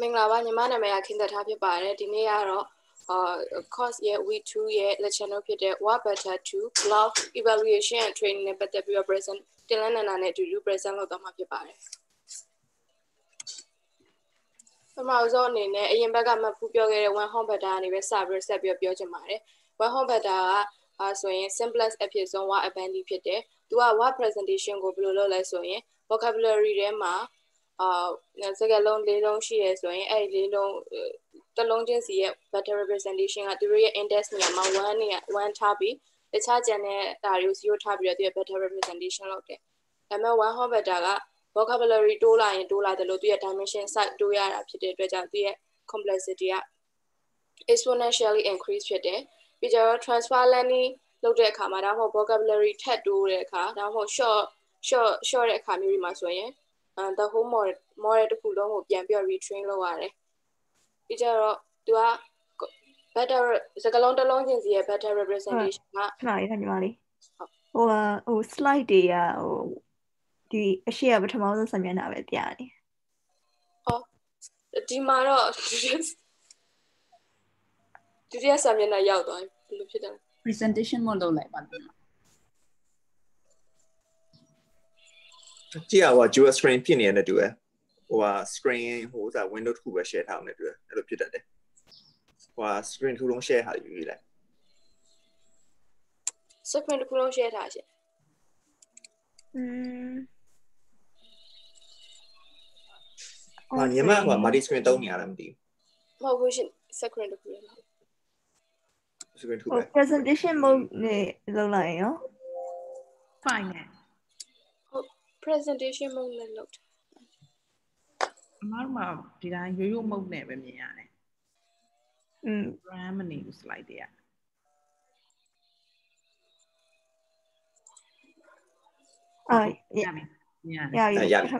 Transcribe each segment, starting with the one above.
မင်္ဂလာပါညီမနာမည်ကခင်သက်ထားဖြစ်ပါတယ်ဒီနေ့ကတော့အာ course ရဲ့ week 2ရဲ့ lecture note ဖြစ်တဲ့ what better to blog evaluation and training နဲ့ပတ်သက်ပြီးတော့ present တင်လန်းနန္ဒာနဲ့အတူတူ present လုပ်သွားမှာဖြစ်ပါတယ်ပထမဆုံးအနေနဲ့အရင်ဘက်ကမှဖူးပြောခဲ့တဲ့ one home better ကနေပဲစပြီးဆက်ပြီးပြောချင်ပါတယ် one home better ကအဲဆိုရင် simplest အဖြစ်ဆုံး what abandon ဖြစ်တယ်သူက what presentation ကိုဘယ်လိုလုပ်လဲဆိုရင် vocabulary ထဲမှာ အာစကားလုံးလေးလုံးရှိရဲဆိုရင်အဲ့ဒီလေးလုံးတစ်လုံးချင်းစီရဲ့ better representation ကသူတို့ရဲ့ index နေရာမှာ1နေရာ1ထားပြီးတခြားကျန်တဲ့ဒါတွေကို0ထားပြီးတော့သူရဲ့ better representation လုပ်တယ်။ဒါပေမဲ့ one hot better က vocabulary တိုးလာရင်တိုးလာတယ်လို့သူရဲ့ dimension size တိုးရတာဖြစ်တဲ့အတွက်ကြောင့်သူရဲ့ complexity က exponentially increase ဖြစ်တယ်။ပြီးကြတော့ transfer learning လုပ်တဲ့အခါမှာဒါမှမဟုတ် vocabulary ထပ်တိုးတဲ့အခါဒါမှမဟုတ် short short short တဲ့အခါမျိုးတွေမှာဆိုရင် the whole model model တစ်ခုလုံးကိုပြန်ပြီးတော့ retrain လုပ်ရတယ်ပြီးကြတော့သူက better စကလုံးတစ်လုံးချင်းစီရဲ့ better representation ကခဏလေးညီမလေးဟိုဟို slide တွေကဟိုဒီအရှိရပထမဆုံးဆံမျက်နှာပဲပြနေ။အော်ဒီမှာတော့ဒုတိယဆံမျက်နှာရောက်သွားပြီဘယ်လိုဖြစ်တယ် presentation မလုပ်လိုက်ပါဘူး ကြည့်ရဟို dual screen ဖြစ်နေတယ်တူတယ်ဟိုဟာ screen ဟိုဥစား window တစ်ခုပဲ share ထားအောင်လည်းတူတယ်အဲ့လိုဖြစ်တတ်တယ်ဟိုဟာ screen တစ်ခုလုံး share ဟာယူယူလိုက် screen တစ်ခုလုံး share ထားရှင်อืมဟာညီမက multi screen သုံးနေရလားမသိဘူးမဟုတ်ဘူးရှင် screen တစ်ခုလည်းမဟုတ် screen တစ်ခုပဲ presentation mode နဲ့လုပ်လိုက်ရော fine နဲ့ presentation mode နဲ့လုပ်တာအမတို့မှဒီတိုင်းရိုးရိုးမုတ်နဲ့ပဲမြင်ရတယ်။อืม brand မနေဘူး slide တွေကအာရပြီရရပြီရပြီ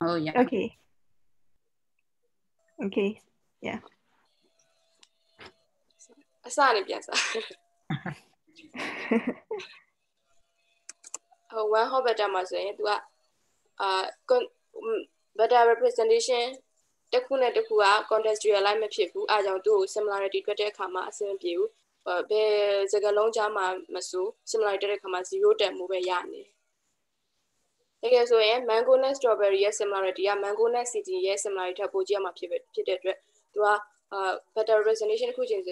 ဟုတ်ရ Okay Okay yeah အစနေပြန်စား ဟို one hobbit မှာဆိုရင် तू ကအာ better representation တစ်ခုနဲ့တစ်ခုက contextualize မဖြစ်ဘူးအားကြောင့်သူ့ကို similarity တွက်တဲ့အခါမှာအဆင်မပြေဘူးဘယ်စကားလုံးကြားမှာမဆို similarity တဲ့အခါမှာ0တန်မှုပဲရနေတကယ်ဆိုရင် mango နဲ့ strawberry ရဲ့ similarity က mango နဲ့ city ရဲ့ similarity ထက်ပိုကြီးအောင်ဖြစ်ဖြစ်တဲ့အတွက်သူက better representation တစ်ခုချင်း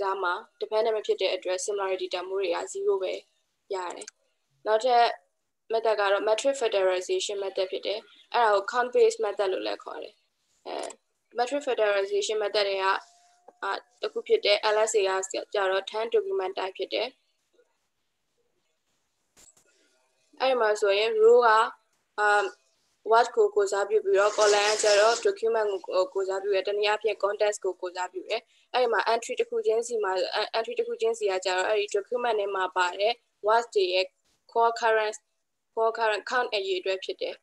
ကြားမှာ dependent ဖြစ်တဲ့အတွက် similarity တန်မှုတွေက0ပဲရတယ်နောက်ထပ် method ကတော့ metric factorization method ဖြစ်တယ်အဲ့ဒါကို count based method လို့လည်းခေါ်တယ်အဲ metric factorization method တွေကအာတခုဖြစ်တဲ့ LSA ကကြတော့10 document type ဖြစ်တယ်အဲ့ဒီမှာဆိုရင် row ကအာ word ကိုကိုစားပြုပြီးတော့ column ကကျတော့ document ကိုကိုစားပြုရတနည်းအားဖြင့် context ကိုကိုစားပြုတယ်အဲ့ဒီမှာ entry တစ်ခုချင်းစီမှာ entry တစ်ခုချင်းစီကကျတော့အဲ့ဒီ document ထဲမှာပါတဲ့ word တွေရဲ့ core current core current count အရေးအတွက်ဖြစ်တယ်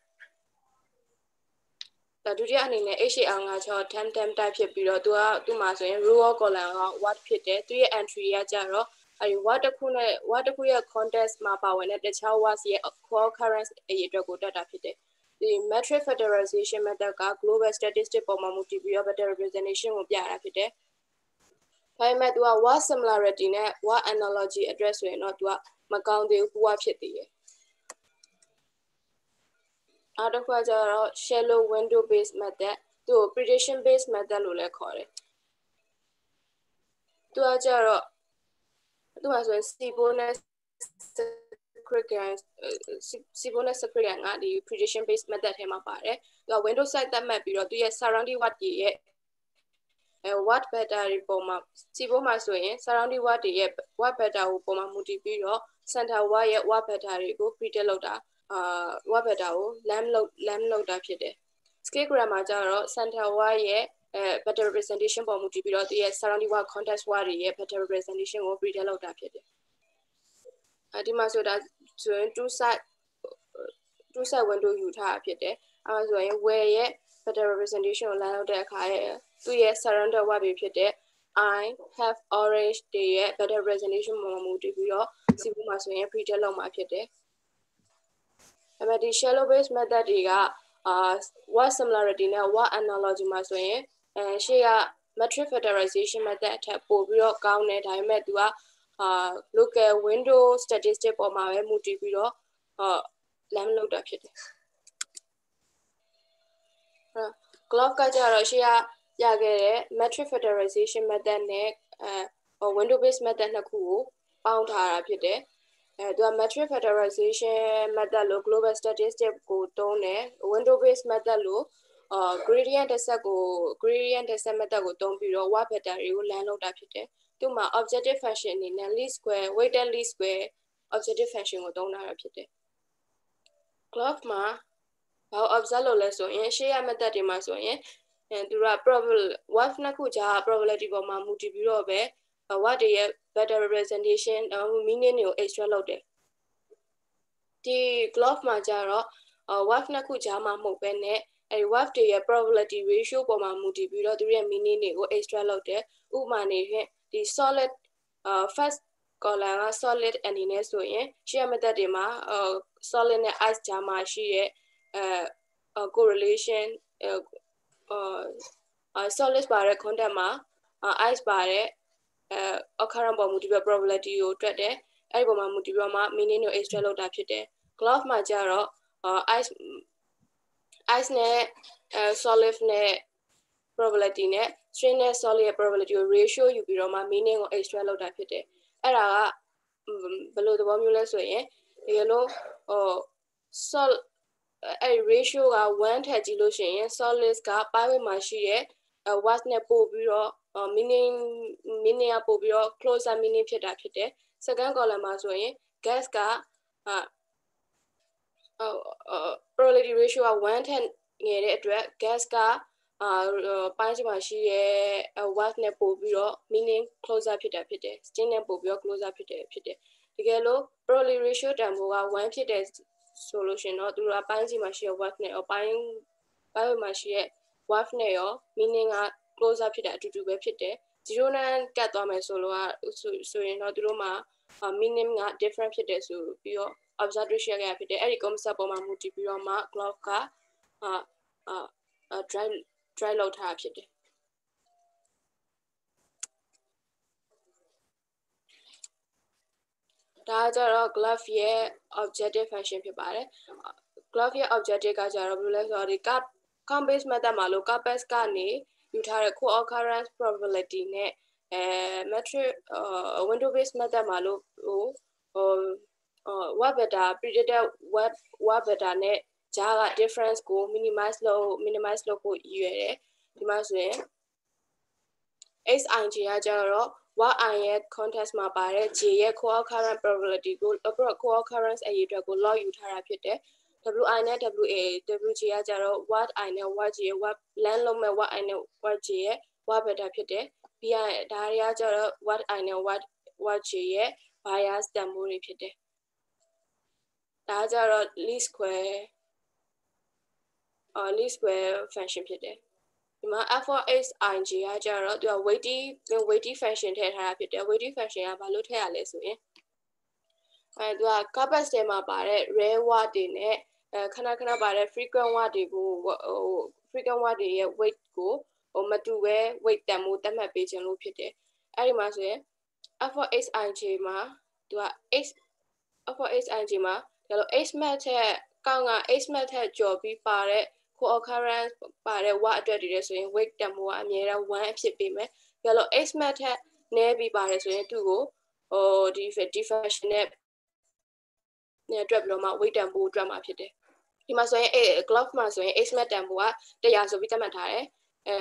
ဒါဒုတိယအနေနဲ့ HAR ငါချော term term type ဖြစ်ပြီးတော့သူကသူ့မှာဆိုရင် row or column က what ဖြစ်တယ်သူရဲ့ entry ကကြတော့အဲဒီ what တစ်ခုနဲ့ what တစ်ခုရဲ့ context မှာပါဝင်တဲ့တခြား words ရဲ့ core current အရေးအတွက်ကိုတက်တာဖြစ်တယ်ဒီ metric factorization method က global statistic ပေါ်မှာမူတည်ပြီးတော့ better representation ကိုပြရတာဖြစ်တယ်ဒါပေမဲ့သူက what similarity နဲ့ what analogy address ဆိုရင်တော့သူကမကောင်းသေးဘူးပူဝဖြစ်သေးတယ် နောက်တစ်ခုကကျတော့ shallow window based method သူ့ကို prediction based method လို့လည်းခေါ်တယ်သူကကျတော့သူကဆိုရင် SIBO နဲ့ secret SIBO နဲ့ secret ကဒီ prediction based method ထဲမှာပါတယ်သူက window size သတ်မှတ်ပြီးတော့သူရဲ့ surrounding watt တွေရဲ့အဲ watt better တွေပုံမှာ SIBO မှာဆိုရင် surrounding watt တွေရဲ့ watt better ကိုပုံမှာမူတည်ပြီးတော့ center watt ရဲ့ watt better တွေကို predict လုပ်တာ အာ word better ကို lamp လောက် lamp လောက်တာဖြစ်တယ် scale grammar ကျတော့ center word ရဲ့အဲ better representation ပေါ်မူတည်ပြီးတော့သူရဲ့ surrounding word context word တွေရဲ့ better representation ကို predict လုပ်တာဖြစ်တယ်အဲဒီမှာဆိုတာဆိုရင် two side two side window ယူထားတာဖြစ်တယ်အဲဒါဆိုရင် where ရဲ့ better representation ကိုလမ်းလုပ်တဲ့အခါရဲ့သူရဲ့ surrounded word တွေဖြစ်တဲ့ I have orange တွေရဲ့ better representation ပေါ်မူတည်ပြီးတော့စီးပူးမှာဆိုရင် predict လုပ်မှာဖြစ်တယ် ဒါပေမဲ့ဒီ shallow base method တွေကအာအာ what similarity နဲ့ what analogy မှာဆိုရင်အဲရှေ့က metric factorization method အထက်ပို့ပြီးတော့ကောင်းတယ်ဒါပေမဲ့သူကအာ local window statistic ပေါ်မှာပဲမူတည်ပြီးတော့အာလမ်းလောက်တာဖြစ်တယ် glove ကကြတော့ရှေ့ကရခဲ့တဲ့ metric factorization method နဲ့အဲ window based method နှစ်ခုကိုပေါင်းထားတာဖြစ်တယ် အဲသူက metric factorization method လို့ global statistic ကိုသုံးတယ် window based method လို့အာ gradient descent ကို gradient descent method ကိုသုံးပြီးတော့ what vector တွေကို land လုပ်တာဖြစ်တယ်သူမှာ objective function အနေနဲ့ least square weighted least square objective function ကိုသုံးတာဖြစ်တယ် glove မှာဘာ observe လုပ်လဲဆိုရင်ရှေ့ရ method တွေမှာဆိုရင်အဲသူက probable what နှစ်ခုကြာ probability ပေါ်မှာမူတည်ပြီးတော့ပဲ what တွေရဲ့ better representation meaning တွေကို extract လုပ်တယ်ဒီ glove မှာကြတော့ what နှစ်ခုကြာမှာမဟုတ်ပဲနဲ့အဲ what တွေရဲ့ probability ratio ပေါ်မှာမူတည်ပြီးတော့သူရဲ့ meaning တွေကို extract လုပ်တယ်ဥပမာနေဖြင့်ဒီ solid first column က solid အနေနဲ့ဆိုရင် share method တွေမှာ solid နဲ့ ice ကြားမှာရှိတဲ့အဲ correlation အာ solid ပါတဲ့ content မှာ ice ပါတဲ့ အဲ occurrence ပေါ်မူတည်ပြီး probability ကိုတွက်တယ်အဲ့ဒီပေါ်မှာမူတည်ပြီးမှ meaning ကို extract လုပ်တာဖြစ်တယ် glove မှာကျတော့ ice ice နဲ့အဲ solid နဲ့ probability နဲ့ string နဲ့ solid ရဲ့ probability ကို ratio ယူပြီးတော့မှ meaning ကို extract လုပ်တာဖြစ်တယ်အဲ့ဒါကဘယ်လိုသဘောမျိုးလဲဆိုရင်ဒီလိုဟို sol အဲ့ ratio က1ထက်ကြီးလို့ရှိရင် solids က pi weight မှာရှိတဲ့ watt နဲ့ပို့ပြီးတော့ meaning meaning ကပို့ပြီးတော့ closer meaning ဖြစ်တာဖြစ်တယ် second column မှာဆိုရင် gas ကအာ probability ratio က1ထက်ငယ်တဲ့အတွက် gas ကအာပိုင်းစမှာရှိရဲ့ watt နဲ့ပို့ပြီးတော့ meaning closer ဖြစ်တာဖြစ်တယ် sting နဲ့ပို့ပြီးတော့ closer ဖြစ်တယ်ဖြစ်တယ်တကယ်လို့ probability ratio တန်ဖိုးက1ဖြစ်တဲ့ဆိုလို့ရှင်တော့သူတို့ကပိုင်းစီမှာရှိရဲ့ watt နဲ့ရောပိုင်းပိုင်းမှာရှိရဲ့ watt နဲ့ရော meaning က closer ဖြစ်တာအတူတူပဲဖြစ်တယ်0နဲ့ကတ်သွားမယ်ဆိုလို့ကဆိုရင်တော့သူတို့မှာ meaning က different ဖြစ်တယ်ဆိုပြီးတော့ observation ရဖြစ်တယ်အဲ့ဒီ concept ပေါ်မှာမူတည်ပြီးတော့မှ clock ကအာအာ drive drive လောက်ထားဖြစ်တယ်ဒါကြတော့ glove ရဲ့ objective function ဖြစ်ပါတယ် glove ရဲ့ objective ကကြတော့ဘယ်လိုလဲဆိုတော့ဒီ cup count based method မှာလို့ capes ကနေ ယူထားတဲ့ co-occurrence probability နဲ့အဲ metric window based method မှာလို့ဟိုဟို what beta predicted what what beta နဲ့ဂျာက difference ကို minimize လုပ် minimize လုပ်ဖို့ရည်ရွယ်တယ်ဒီမှာဆိုရင် xing ကကြတော့ y i ရဲ့ context မှာပါတဲ့ j ရဲ့ co-occurrence probability ကို co-occurrence အရေးအတွက်ကို log ယူထားတာဖြစ်တယ် wi နဲ့ wa wg ကကြတော့ what i နဲ့ what j ရဲ့ what land လုံးမဲ့ what i နဲ့ what j ရဲ့ what beta ဖြစ်တယ်ပြီးရဒါတွေကကြတော့ what i နဲ့ what what j ရဲ့ bias တန်ဖိုးတွေဖြစ်တယ်ဒါကြတော့ least square အော် least square function ဖြစ်တယ်ဒီမှာ f4x ing ကကြတော့သူက weighty weighty function ထည့်ထားတာဖြစ်တယ် weighty function ကဘာလို့ထည့်ရလဲဆိုရင်အဲသူက corpus ထဲမှာပါတဲ့ rare word တွေနဲ့ အဲခဏခဏပါတဲ့ frequent word တွေကိုဟို frequent word တွေရဲ့ weight ကိုဟိုမတူပဲ weight တန်မိုးသတ်မှတ်ပေးခြင်းလို့ဖြစ်တယ်အဲ့ဒီမှာဆိုရင် f4x ing မှာသူက x f4x ing မှာဒါလို့ x mat ထက်ကောင်းက x mat ထက်ကျော်ပြီးပါတဲ့ co-occurrence ပါတဲ့ word အတွက်တွေဆိုရင် weight တန်ဖိုးကအမြဲတမ်း1အဖြစ်ပေးမယ်။ဒါလို့ x mat ထက်နည်းပြီးပါတယ်ဆိုရင်သူ့ကိုဟိုဒီ definition နဲ့နဲ့အတွက်ပြီးတော့မှ weight တန်ဖိုးအတွက်မှာဖြစ်တယ်။ ဒီမှာဆိုရင် glove မှာဆိုရင် x mat တန်ဖိုးက100ဆိုပြီးသတ်မှတ်ထားတယ်။အဲ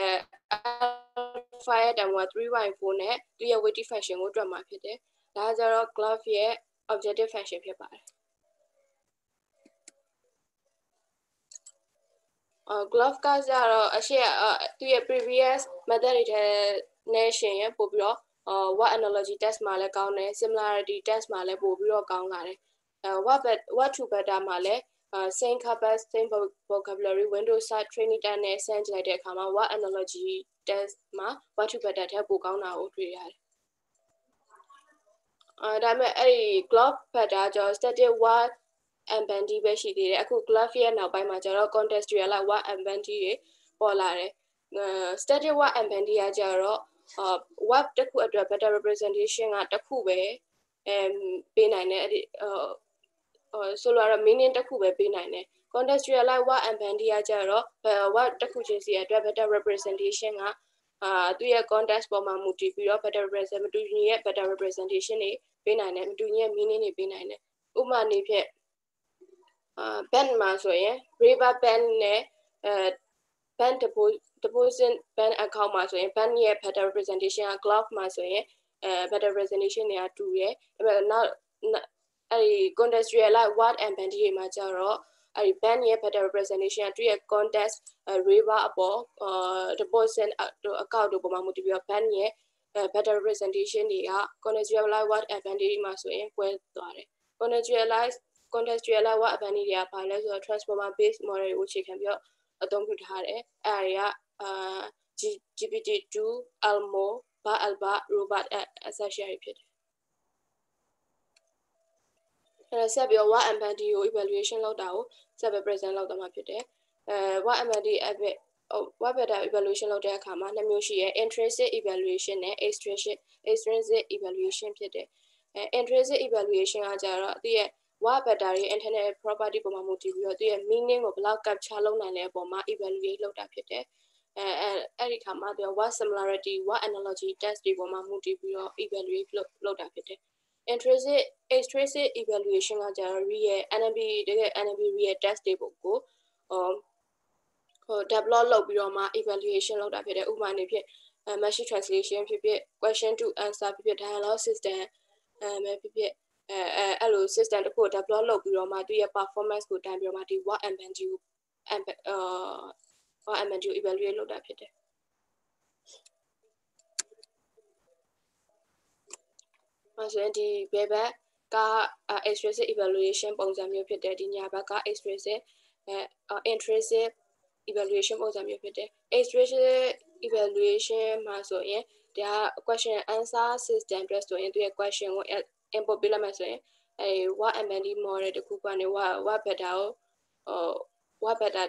alpha ရဲ့တန်ဖိုးက 3y4 နဲ့သူ့ရဲ့ weight function ကိုတွက်မှာဖြစ်တယ်။ဒါကြတော့ glove ရဲ့ objective function ဖြစ်ပါတယ်။ glove ကကြတော့အရှိသူရဲ့ previous method တွေထဲနဲ့ရှင်ရပို့ပြီးတော့ what analogy test မှာလည်းကောင်းတယ် similarity test မှာလည်းပို့ပြီးတော့ကောင်းလာတယ်အဲ what what to better မှာလည်း same corpus same vocabulary windows search training test နဲ့ဆန်းကြည့်လိုက်တဲ့အခါမှာ what analogy test မှာ what to better ထက်ပိုကောင်းတာကိုတွေ့ရတယ်အဲဒါပေမဲ့အဲ့ဒီ glove better ကျော် static what ambandy ပဲရှိသေးတယ်အခု glove ရဲ့နောက်ပိုင်းမှာကျတော့ contextual what ambandy တွေပေါ်လာတယ် static what ambandy ကကျတော့ web တစ်ခုအတွက် better representation ကတစ်ခုပဲအမ်ပေးနိုင်တယ်အဲ့ဒီ ဆိုလိုတော့ meaning တစ်ခုပဲပေးနိုင်တယ် contextualize what and bandy ကကြတော့ what တစ်ခုချင်းစီအတွက် better representation ကအာသူရဲ့ context ပေါ်မှာမူတည်ပြီးတော့ better represent မတူညီရဲ့ better representation တွေပေးနိုင်တယ်မတူညီရဲ့ meaning တွေပေးနိုင်တယ်ဥပမာအနေဖြင့်အာ band မှာဆိုရင် river band နဲ့အဲ band deposit band account မှာဆိုရင် band ရဲ့ better representation က glove မှာဆိုရင်အဲ better representation တွေကတူတယ်ဒါပေမဲ့နောက် အဲဒီ contextual like word and band တွေမှာကျတော့အဲဒီ band ရဲ့ better representation ကသူရဲ့ context river အပေါ်အာ deposit အကောက်တို့ပုံမှန်မူတည်ပြီးတော့ band ရဲ့ better representation တွေက contextualize word and band တွေမှာဆိုရင်ကွဲသွားတယ် contextualize contextualize word and band တွေကဘာလဲဆိုတော့ transformer based model ကိုအခြေခံပြီးတော့အသုံးပြုထားတယ်အဲဒါတွေကအာ GPT-2 Elmo ဘာ Alba Robot Accessory ဖြစ်တယ် အဲဆက်ပြီးတော့ what empathy ကို evaluation လုပ်တာကိုဆက်ပြီး present လုပ်တော့မှာဖြစ်တယ်အဲ what empathy aspect what better evaluation လုပ်တဲ့အခါမှာနှစ်မျိုးရှိရယ် intrinsic evaluation နဲ့ extrinsic extrinsic evaluation ဖြစ်တယ်အဲ intrinsic evaluation ကကြတော့သူရဲ့ what better ရဲ့ internet property ပေါ်မှာမူတည်ပြီးတော့သူရဲ့ meaning ကိုဘယ်လောက် capture လုပ်နိုင်လဲအပေါ်မှာ evaluate လုပ်တာဖြစ်တယ်အဲအဲ့ဒီခါမှာသူက what similarity what analogy test တွေပေါ်မှာမူတည်ပြီးတော့ evaluate လုပ်လုပ်တာဖြစ်တယ် intrinsic extrinsic evaluation ကကျတော့ real NLP တကယ် NLP real test တွေပုံကိုဟိုဟို develop လုပ်ပြီးတော့မှ evaluation လုပ်တာဖြစ်တယ်ဥပမာအနေဖြင့် machine translation ဖြစ်ဖြစ် question to answer ဖြစ်ဖြစ် dialogue system အဲဖြစ်ဖြစ်အဲအဲအဲ့လို system တစ်ခု develop လုပ်ပြီးတော့မှသူရဲ့ performance ကိုတိုင်းပြီးတော့မှဒီ what and value အာ what and value evaluate လုပ်တာဖြစ်တယ် ဆိုရင်ဒီဘယ်ဘက်က extrinsic evaluation ပုံစံမျိုးဖြစ်တယ်ဒီညာဘက်က extrinsic အဲ intrinsic evaluation ပုံစံမျိုးဖြစ်တယ် extrinsic evaluation မှာဆိုရင်ဒါ question answer system အတွက်ဆိုရင်သူရဲ့ question ကို input ပေးလိုက်မှဆိုရင်အဲ what MND model တခုကနေ what what better ကိုဟို what better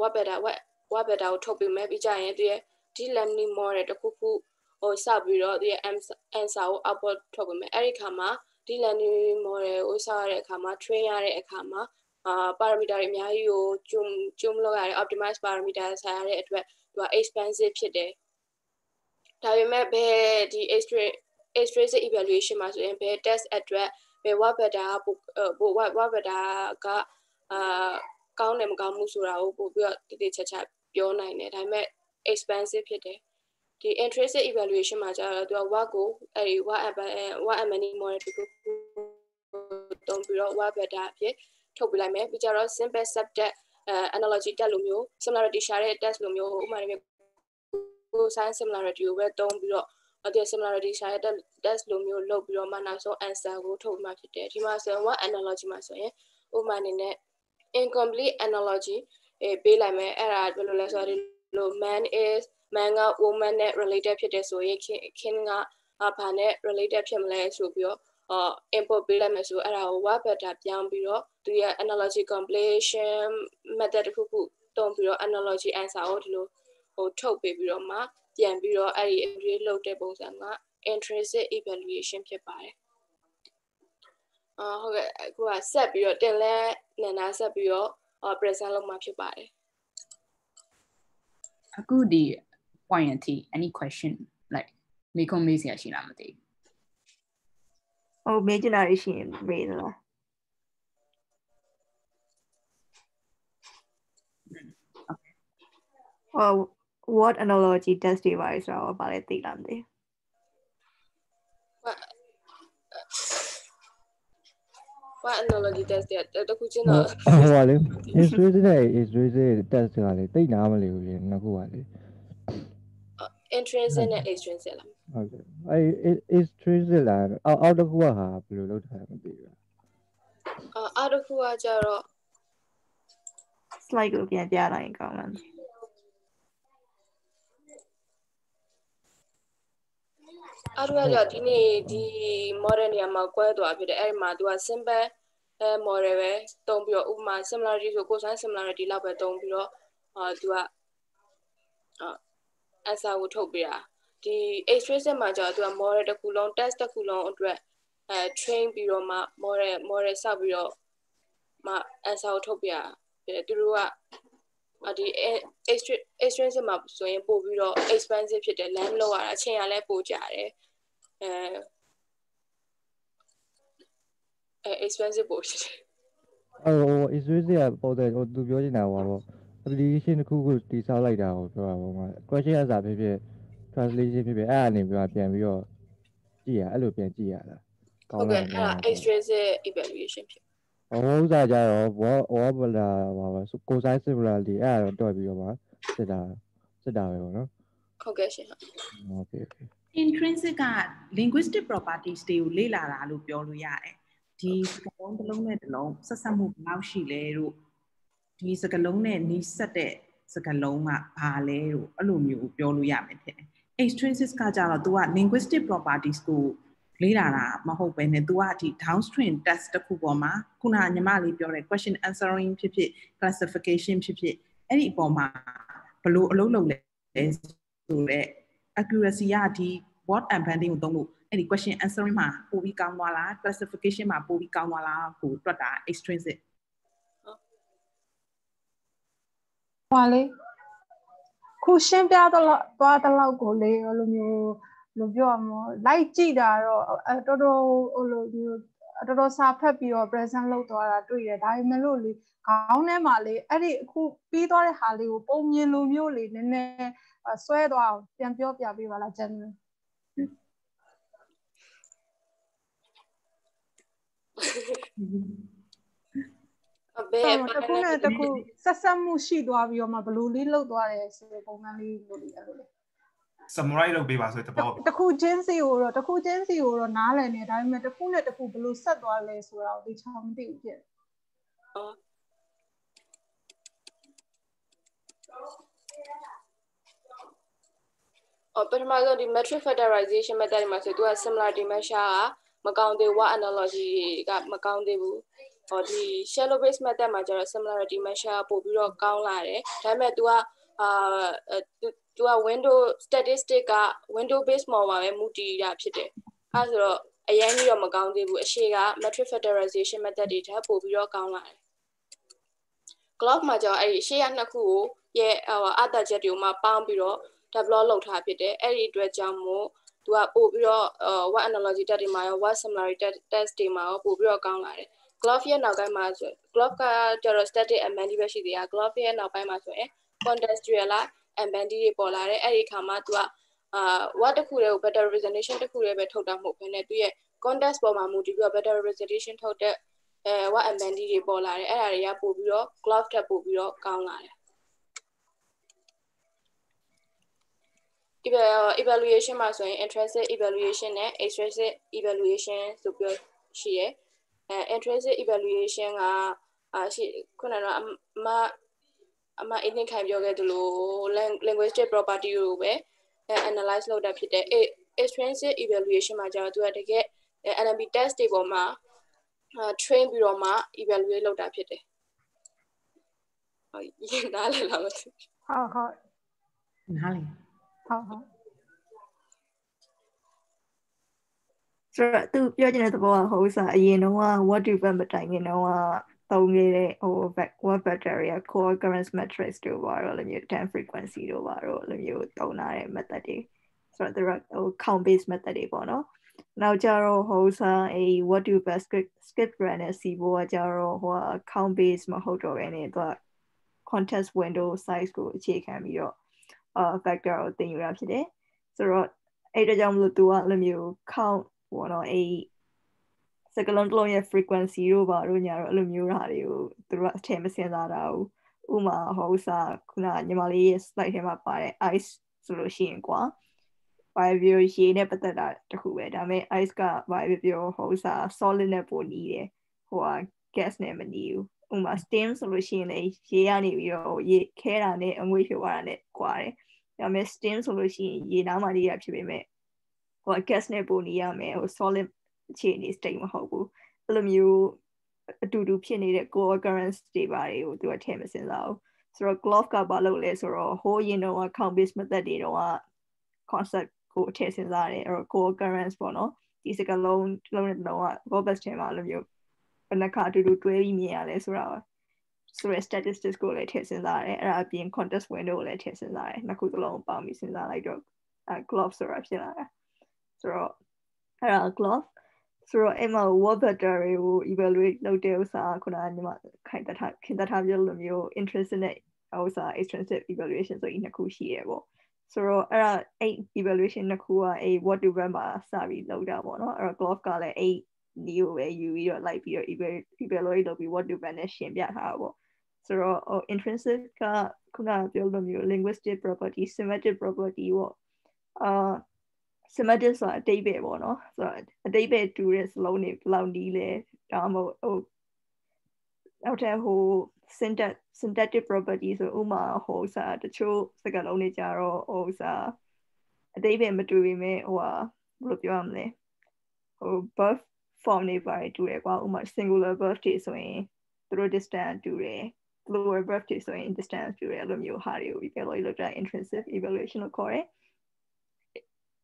what better what what better ကိုထုတ်ပေးမယ်ပြီးကြရင်သူရဲ့ d lamini model တခုခု ဟိုစပြီးတော့ဒီ answer ကို output ထုတ်ပေးမယ်အဲ့ဒီခါမှာဒီ learning model ကိုစရတဲ့အခါမှာ train ရတဲ့အခါမှာအာ parameter တွေအများကြီးကိုကျုံကျုံလောက်ရတယ် optimize parameter ဆိုင်ရတဲ့အတွက်သူက expensive ဖြစ်တယ်ဒါပေမဲ့ဘယ်ဒီ extrinsic evaluation မှာဆိုရင်ဘယ် test အတွက်ဘယ် what better ကပို what what better ကအာကောင်းတယ်မကောင်းဘူးဆိုတာကိုပို့ပြီးတော့တည်တည်ချာချာပြောနိုင်တယ်ဒါပေမဲ့ expensive ဖြစ်တယ် ဒီ intrinsic evaluation မှာကျတော့သူက work ကိုအဲဒီ work work many model တခုတုံးပြီးတော့ work better အဖြစ်ထုတ်ပြလိုက်မယ်ပြီးကြတော့ simple subject analogy test လိုမျိုး similarity ရှာတဲ့ test လိုမျိုးဥပမာနဲ့ကို science similarity ကိုပဲတုံးပြီးတော့အဲ့ဒီ similarity ရှာတဲ့ test လိုမျိုးလုပ်ပြီးတော့မှနောက်ဆုံး answer ကိုထုတ်မှဖြစ်တယ်ဒီမှာဆိုရင် what analogy မှာဆိုရင်ဥပမာအနေနဲ့ incomplete analogy အေးပေးလိုက်မယ်အဲ့ဒါဘယ်လိုလဲဆိုတော့ဒီလို man is man က woman နဲ့ related ဖြစ်တယ်ဆိုရင်ခင်ကဘာနဲ့ related ဖြစ်မလဲဆိုပြီးတော့အာ import ပေးလိုက်မယ်ဆိုအဲ့ဒါကို word better ပြောင်းပြီးတော့သူရဲ့ analogy completion method တခုခုတုံးပြီးတော့ analogy answer ကိုဒီလိုဟိုထုတ်ပေးပြီးတော့မှပြန်ပြီးတော့အဲ့ဒီ evaluate လုပ်တဲ့ပုံစံက intrinsic evaluation ဖြစ်ပါတယ်အာဟုတ်ကဲ့အခုကဆက်ပြီးတော့တင်လဲနန္ဒာဆက်ပြီးတော့ present လုပ်မှာဖြစ်ပါတယ်အခုဒီ point အထိ any question like မေးခွန်းမေးစရာရှိလားမသိဘူးဟုတ်မေးချင်တာရှိရင်မေးသလားဟော what analogy test တွေပါဆိုတော့ဘာလဲသိလားမသိဘာ analogy test တဲ့တခုချင်းတော့ဟိုပါလေ history နဲ့ history test ကလေတိတ်နား intrinsic နဲ့ extrinsic လားဟုတ်ကဲ့အဲ extrinsic လားအောက်အောက်တစ်ခုကဟာဘယ်လိုလုပ်ထားလဲမသိဘူးအာအောက်တစ်ခုကကျတော့ slide ကိုပြန်ပြလိုက်ကောင်းလားအဲ့တော့ကြောင့်ဒီနေ့ဒီ modern နေရာမှာကွဲသွားဖြစ်တယ်အဲ့ဒီမှာ तू က simple အဲ model ပဲတုံးပြီးတော့ဥပမာ similarity ဆို cosine similarity လောက်ပဲတုံးပြီးတော့အာသူကအာ answer ကိုထုတ်ပေးတာဒီ extract မှာကျတော့သူက model တစ်ခုလုံး test တစ်ခုလုံးအတွက်အဲ train ပြီးတော့မှ model model ဆောက်ပြီးတော့မှ answer ကိုထုတ်ပြရသူတို့ကဒီ extract မှာဆိုရင်ပို့ပြီးတော့ expensive ဖြစ်တယ် land လောက်ရတာအချိန်ကလည်းပိုကြတယ်အဲအဲ expensive ပို့ဖြစ်တယ်အဲ့ဟို Israel ကပေါ်တယ်ဟိုသူပြောနေတာဟောပေါ့ application တစ်ခုခုတိစောက်လိုက်တာကိုပြောတာပေါ့မှာ question answer ဖြစ်ဖြစ် translation ဖြစ်ဖြစ်အဲ့အနေပြီးပြန်ပြီးတော့ကြည့်ရအဲ့လိုပြန်ကြည့်ရတာကောဟုင်းတ်လာကဲ့တယ်အဲ့ဒါ extrinsic evaluation ဖြစ်ဟိုဥစားကြတော့ဘောဘောဗလာဘာပါကိုဆိုင် similarity အဲ့ဒါတော့တွက်ပြီးတော့ပါစစ်တာစစ်တာပဲပေါ့နော်ဟုတ်ကဲ့ရှင်ဟုတ် okay okay intrinsic က linguistic properties တွေကိုလေ့လာတာလို့ပြောလို့ရတယ်ဒီစကားလုံးတစ်လုံးနဲ့တစ်လုံးဆက်ဆက်မှုဘယ်လောက်ရှိလဲတို့ ဒီစကားလုံးနဲ့နီးစပ်တဲ့စကားလုံးကဘာလဲတို့အဲ့လိုမျိုးပြောလို့ရမယ်ဖြစ်တယ် extrinsic ကကြတော့ तू က linguistic properties ကိုလေ့လာတာမဟုတ်ပဲね तू ကဒီ downstream test တစ်ခုပေါ်မှာခုနညီမလေးပြောတဲ့ question answering ဖြစ်ဖြစ် classification ဖြစ်ဖြစ်အဲ့ဒီအပေါ်မှာဘလို့အလုပ်လုပ်လဲဆိုတော့ accuracy ကဒီ word and banding ကိုသုံးလို့အဲ့ဒီ question answering မှာပိုပြီးကောင်းသွားလား classification မှာပိုပြီးကောင်းသွားလားကိုတွက်တာ extrinsic ဟွာလေခုရှင်းပြတော့သွားတဲ့လောက်ကိုလေဟိုလိုမျိုးလိုပြောရမလို့လိုက်ကြည့်တာတော့အဲတော်တော်ဟိုလိုမျိုးတော်တော်စာဖတ်ပြီးတော့ present လုပ်သွားတာတွေ့တယ်ဒါပေမဲ့လို့လေခေါင်းထဲမှာလေအဲ့ဒီအခုပြီးသွားတဲ့ဟာလေးကိုပုံမြင်လိုမျိုးလေနည်းနည်းဆွဲသွားအောင်ပြန်ပြောပြပေးပါလားကျန်တယ်အ ဘယ်တခုနဲ့တခုဆက်ဆက်မှုရှိသွားပြီးတော့မှဘလို့လေးလှုပ်သွားတယ်ဆိုတဲ့ပုံစံလေးလိုလေးအဲ့လိုလေ summarize လုပ်ပေးပါဆိုတဲ့သဘောပဲတခုချင်းစီကိုတော့တခုချင်းစီကိုတော့နားလည်နေဒါပေမဲ့တခုနဲ့တခုဘလို့ဆက်သွားလဲဆိုတာကိုသိချောင်းမသိဘူးဖြစ်အော်ပထမဆုံးဒီ metric factorization method တွေမှာဆိုသူက similarity measure ကမကောင်းသေးဘူး analogy ကမကောင်းသေးဘူး ဟောဒီ shallow base method မှာကျတော့ similarity measure ပို့ပြီးတော့ကောင်းလာတယ်ဒါပေမဲ့ तू ကအာသူက window statistic က window base model မှာပဲမူတည်တာဖြစ်တယ်အဲဆိုတော့အရင်ကြီးတော့မကောင်းသေးဘူးအရှိက metric factorization method တွေထပ်ပို့ပြီးတော့ကောင်းလာတယ် clock မှာကျတော့အဲ့ဒီရှေ့ရနှစ်ခုကိုရဲ့ဟိုအတာချက်တွေကိုမှပေါင်းပြီးတော့ develop လုပ်ထားဖြစ်တယ်အဲ့ဒီအတွက်ကြောင့်မို့သူကပို့ပြီးတော့ what analogy test တွေမှာရော what similarity test တွေမှာရောပို့ပြီးတော့ကောင်းလာတယ် glove ရဲ့နောက်ပိုင်းမှာဆို glove ကကျတော့ static and bandy ပဲရှိသေးတာ glove ရဲ့နောက်ပိုင်းမှာဆိုရင် contextual and bandy တွေပေါ်လာတယ်အဲ့ဒီအခါမှာသူကအာ what တစ်ခုတည်းကို better representation တစ်ခုတည်းပဲထုတ်တာမဟုတ်ဘဲနဲ့သူရဲ့ context ပေါ်မှာမူတည်ပြီးတော့ better representation ထုတ်တဲ့အဲ what and bandy တွေပေါ်လာတယ်အဲ့ဒါတွေကပို့ပြီးတော့ glove ထက်ပို့ပြီးတော့ကောင်းလာတယ် evaluation မှာဆိုရင် intrinsic evaluation နဲ့ extrinsic evaluation ဆိုပြီးရှိရယ် အဲ intrinsic evaluation ကအာရှိခုနကတော့အမအမအင်းခိုင်ပြောခဲ့သလို linguistic property ကိုပဲ analyze လုပ်တာဖြစ်တယ် extrinsic evaluation မှာကျတော့သူကတကယ် NLP test တွေပေါ်မှာ train ပြီးတော့မှ evaluate လုပ်တာဖြစ်တယ်ဟုတ်ရင်နားလည်လားမသိဘူးဟုတ်ဟုတ်နားလေဟုတ်ဟုတ် ဆိုတော့သူပြောချင်တဲ့သဘောကဟိုစားအရင်တော့ what do but မတိုင်ခင်တော့သုံးခဲ့တဲ့ဟို web bacteria core occurrence matrix တို့ပါတော့လည်းမျိုး time frequency တို့ပါတော့လည်းမျိုးသုံးလာတဲ့ method တွေဆိုတော့သူကဟို count based method တွေပေါ့နော်နောက်ကြတော့ဟိုစားအေး what do best script script run နဲ့စီဘောကကြတော့ဟို count based မဟုတ်တော့ဘဲနဲ့သူက context window size ကိုအခြေခံပြီးတော့အာ factor ကိုတင်ယူရဖြစ်တယ်ဆိုတော့အဲ့ဒါကြောင့်မလို့သူကလည်းမျိုး count ပေါ့နော်အဲ့စကလုံးတစ်လုံးရဲ့ frequency တို့ပါတို့ညာတော့အဲ့လိုမျိုးဟာတွေကိုသူတို့ကအထင်မစင်စားတာဘူးဥမာဟောစားခုနညီမလေးရဲ့ slide ထဲမှာပါတဲ့ ice ဆိုလို့ရှိရင်ကွာဘာပြောရေနဲ့ပတ်သက်တာတခုပဲဒါပေမဲ့ ice ကဘာပြောဟောစား solid နဲ့ပိုနီးတယ်ဟိုက gas နဲ့မနီးဘူးဥမာ steam ဆိုလို့ရှိရင်လေရေကနေပြီးတော့ရေခဲတာနဲ့အငွေ့ဖြိုသွားတာနဲ့ကွာတယ်ဒါပေမဲ့ steam ဆိုလို့ရှိရင်ရေနားမှာနေရဖြစ်ပေမဲ့ ဟို gas နဲ့ပိုနေရမယ်ဟို solid အခြေအနေ state မဟုတ်ဘူးအဲ့လိုမျိုးအတူတူဖြစ်နေတဲ့ co-occurrence တွေပါတွေကိုသူကထည့်မစင်စားဘူးဆိုတော့ glove ကဘာလုပ်လဲဆိုတော့ဟိုးရင်တော့ count base method တွေတော့ concept ကိုထည့်စင်စားတယ်အဲ့တော့ co-occurrence ပေါ့နော်ဒီစကားလုံးတစ်လုံးနဲ့တစ်လုံးက Robust ထဲမှာလိုမျိုးဘယ်နှခါအတူတူတွဲပြီးမြင်ရလဲဆိုတာဆိုရယ် statistics ကိုလည်းထည့်စဉ်းစားရတယ်အဲ့ဒါအပြင် contest window ကိုလည်းထည့်စဉ်းစားရတယ်နှစ်ခုစလုံးပေါင်းပြီးစဉ်းစားလိုက်တော့အဲ glove ဆိုတာဖြစ်လာတယ် ဆိုတော့အဲ့ဒါ glove ဆိုတော့အဲ့မှာ word vector တွေကို evaluate လုပ်တဲ့ဥစ္စာခုနကညီမခိုင်တထားခင်တထားပြောလိုမျိုး intrinsic နဲ့ဥစ္စာ extrinsic evaluation ဆိုရင်နှစ်ခုရှိရပေါ့ဆိုတော့အဲ့ဒါအဲ့ evaluation နှစ်ခုကအဲ့ what to run မှာစပြီးလုပ်တာပေါ့နော်အဲ့တော့ glove ကလည်းအဲ့နီကိုပဲယူပြီးတော့လိုက်ပြီးတော့ evaluate လုပ်ပြီး what to run နဲ့ရှင်းပြထားတာပေါ့ဆိုတော့ intrinsic ကခုနကပြောလိုမျိုး linguistic property semantic property ပေါ့အာ semantic ဆိုတာအတိတ်ပဲပေါ့နော်ဆိုတော့အတိတ်ပဲတူတဲ့စလုံးတွေဘယ်လောက်နီးလဲဒါမှမဟုတ်ဟိုနောက်ထပ်ဟို syntax syntactic property ဆိုဥမာဟိုစာတချို့စကားလုံးတွေကြတော့ဟိုစာအတိတ်ပဲမတူပေမဲ့ဟိုဟာဘယ်လိုပြောရမလဲဟို verb form တွေပါတယ်တူတယ်ကွာဥမာ singular verb တွေဆိုရင်သူတို့ distance တူတယ် plural verb တွေဆိုရင် distance တူတယ်အဲ့လိုမျိုးဟာတွေကို evaluate လုပ်တာ intrinsic evaluation လို့ခေါ်တယ်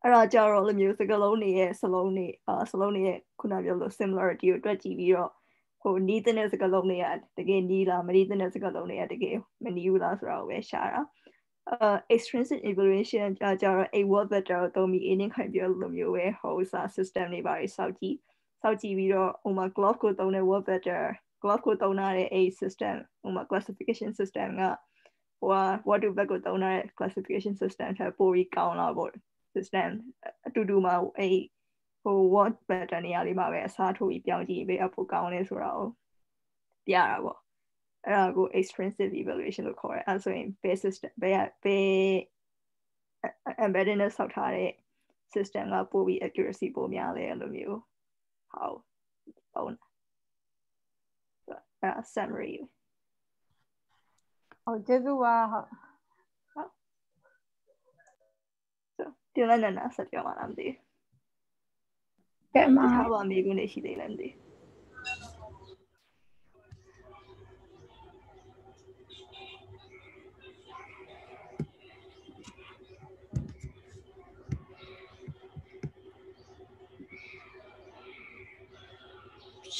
အဲ့တော့ကြတော့လိုမျိုးစကားလုံးတွေရဲ့စလုံးတွေအာစလုံးတွေရဲ့ခုနပြောလို့ similarity ကိုတွက်ကြည့်ပြီးတော့ဟိုနီးတဲ့စကားလုံးတွေကတကယ်နီးလားမနီးတဲ့စကားလုံးတွေကတကယ်မနီးဘူးလားဆိုတာကိုပဲရှာတာအဲ extrinsic evaluation ကြကြတော့ a word vector ကိုသုံးပြီး a နဲ့ခိုင်ပြောလိုမျိုးပဲဟိုစာ system တွေပါစောက်ကြည့်စောက်ကြည့်ပြီးတော့ဟိုမှာ glove ကိုသုံးတဲ့ word vector glove ကိုသုံးတဲ့ a system ဟိုမှာ classification system ကဟို what to back ကိုသုံးတဲ့ classification system ထပ်ပိုပြီးကောင်းလာပေါ့ system အတူတူမှာအဲ့ဟို what pattern နေရာလေးမှာပဲအစားထိုးပြီးပြောင်းကြည့်ပေးအဖို့ကောင်းလဲဆိုတာကိုပြရတာပေါ့အဲ့ဒါကို extrinsic evaluation လို့ခေါ်တယ်အဲဆိုရင် base system ဘယ်ဘယ် embedded နဲ့ဆောက်ထားတဲ့ system ကပို့ပြီး accuracy ပိုများလဲအဲ့လိုမျိုးဟောဟုတ်အဲ့ summary ဟုတ်ကျေးဇူးပါဟုတ် ဒီလည်းနာဆက်ပြောမှလားမသိဘူးကဲမှာထားပါမိကုနေရှိသေးလည်းမသိ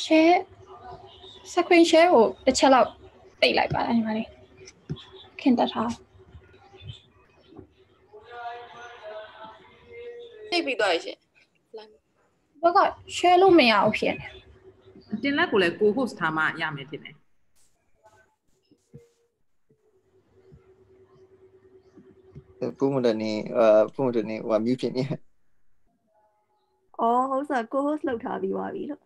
ရှယ် screen share ကိုတစ်ချက်လောက်ပိတ်လိုက်ပါလားညီမလေးခင်တထား သိပြီးသွားရှင်ဘက်က share လို့မရဘူးဖြစ်နေတင်လက်ကိုလည်းကို host ထားမှရမယ်ဖြစ်နေပုံမတနေအာပုံမတနေဟိုမြူဖြစ်နေအော်ဟုတ်စားကို host လောက်ထားပြီးသွားပြီလို့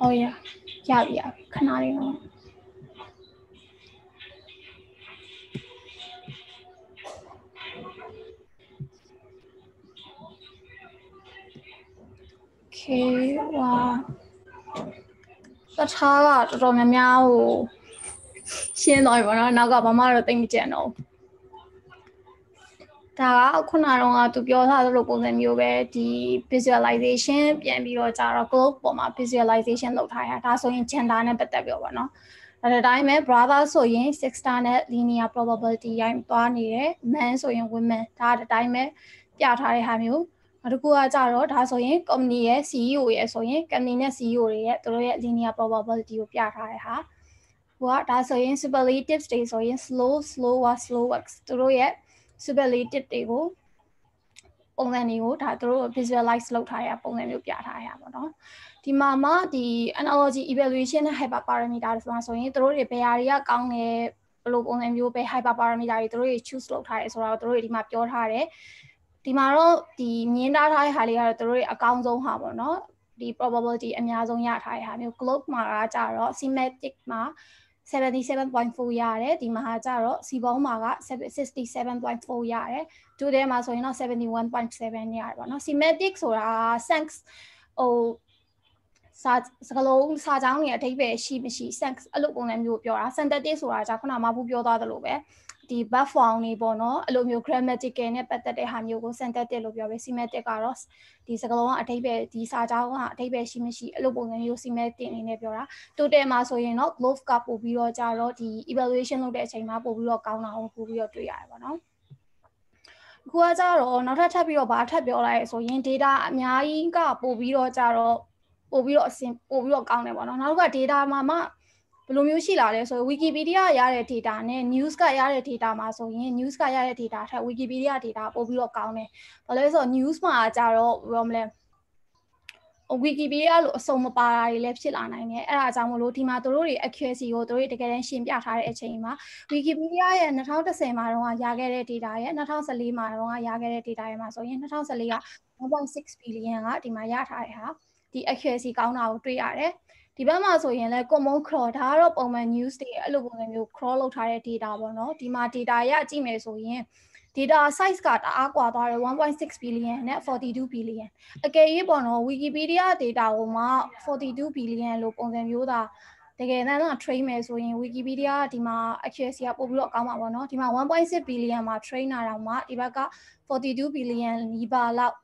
အော်ရရပြီရပြီခဏလေးတော့ okay ဝါတထားကတော်တော်များများဟိုရှင်းသွားပြီပေါ့နော်နောက်ကဘာမှတော့သိမကြံတော့ဒါကခုနကတော့ကသူပြောထားသလိုပုံစံမျိုးပဲဒီ visualization ပြန်ပြီးတော့ကြာတော့ globe ပေါ်မှာ visualization လုပ်ထားရဒါဆိုရင် gender နဲ့ပတ်သက်ပြီးတော့ပေါ့နော်ဒါတိုင်းပဲ brother ဆိုရင် six star နဲ့ linear probability ရိုင်းသွားနေတယ် man ဆိုရင် women ဒါတတိုင်းပဲပြထားတဲ့ဟာမျိုး နောက်တစ်ခုကကြတော့ဒါဆိုရင် company ရဲ့ CEO ရဲ့ဆိုရင် company နဲ့ CEO တွေရဲ့သူတို့ရဲ့ linear probability ကိုပြထားတဲ့ဟာဟိုကဒါဆိုရင် superlatives တွေဆိုရင် slow slower slow works သူတို့ရဲ့ superlative တွေကိုပုံစံတွေကိုဒါသူတို့ visualize လုပ်ထားရပုံစံမျိုးပြထားရပါတော့ဒီမှာမှဒီ analogy evaluation နဲ့ hyper parameter ဆိုတာဆိုရင်သူတို့တွေဘယ်ဟာတွေကကောင်းတယ်ဘယ်လိုပုံစံမျိုးပဲ hyper parameter တွေသူတို့တွေ choose လုပ်ထားတယ်ဆိုတော့သူတို့တွေဒီမှာပြောထားတယ် ဒီမှာတော့ဒီမြင်းထားထားတဲ့ဟာလေးကတော့တို့ရဲ့အကောင်းဆုံးဟာပေါ့နော်ဒီ probability အများဆုံးရထားတဲ့ဟာမျိုး globe မှာကကြတော့ semantic မှာ77.4ရတယ်ဒီမှာကြတော့ C ဘောင်းမှာက67.4ရတယ်ဒူထဲမှာဆိုရင်တော့71.7ရတယ်ပေါ့နော် semantic ဆိုတာ sense ဟိုစာစကလုံးစာကြောင်းတွေအထိပ္ပယ်ရှိမရှိ sense အဲ့လိုပုံစံမျိုးပြောတာ synthetic ဆိုတာじゃခုနမဘူးပြောသွားသလိုပဲ ဒီ buff form တွေပေါ့နော်အဲ့လိုမျိုး grammatical နဲ့ပတ်သက်တဲ့ဟာမျိုးကို synthetic လို့ပြောပြီး semantic ကတော့ဒီစကားလုံးကအထိပ္ပယ်ဒီစာကြောင်းကအထိပ္ပယ်ရှိမရှိအဲ့လိုပုံစံမျိုး semantic အနေနဲ့ပြောတာ total မှာဆိုရင်တော့ glove ကပို့ပြီးတော့ကြတော့ဒီ evaluation လုပ်တဲ့အချိန်မှာပို့ပြီးတော့ကောင်းတာကိုပို့ပြီးတော့တွေ့ရတယ်ပေါ့နော်ခုကကြတော့နောက်ထပ်ထပ်ပြီးတော့ဗာထပ်ပြောလိုက်ဆိုရင် data အများကြီးကပို့ပြီးတော့ကြတော့ပို့ပြီးတော့အစင်ပို့ပြီးတော့ကောင်းတယ်ပေါ့နော်နောက်က data မှာမှ ဘယ်လိုမျိုးရှိလာလဲဆိုရင် Wikipedia ရတဲ့ data နဲ့ news ကရတဲ့ data မှာဆိုရင် news ကရတဲ့ data ထက် Wikipedia data ပို့ပြီးတော့ကောင်းတယ်။ဘာလဲဆိုတော့ news မှာကြတော့ဘယ်လိုမလဲ Wikipedia လို့အစုံမပါတာတွေလည်းဖြစ်လာနိုင်တယ်အဲ့ဒါကြောင့်မလို့ဒီမှာတို့တွေ accuracy ကိုတို့တွေတကယ်တမ်းရှင်းပြထားတဲ့အချိန်မှာ Wikipedia ရဲ့2010မှာတော့ရခဲ့တဲ့ data ရဲ့2014မှာတော့ရခဲ့တဲ့ data ရဲ့မှာဆိုရင်2014က1.6 billion ကဒီမှာရထားတဲ့ဟာဒီ accuracy ကောင်းတာကိုတွေ့ရတယ် ဒီဘက်မှာဆိုရင်လဲ common crawl ဒါကတော့ပုံမှန် news တွေအဲ့လိုပုံစံမျိုး crawl လုပ်ထားတဲ့ data ပေါ့နော်ဒီမှာ data ရကြည့်မယ်ဆိုရင် data size ကတအားကွာသွားတယ်1.6 billion နဲ့42 billion အကယ်၍ပေါ့နော် Wikipedia data ကိုမှ42 billion လို့ပုံစံမျိုးသာတကယ်တမ်းက train မယ်ဆိုရင် Wikipedia ဒီမှာ accuracy ကပို့ပြီးတော့အကောင်းပါပေါ့နော်ဒီမှာ1.6 billion မှာ train တာတော့မှဒီဘက်က42 billion နီးပါးလောက်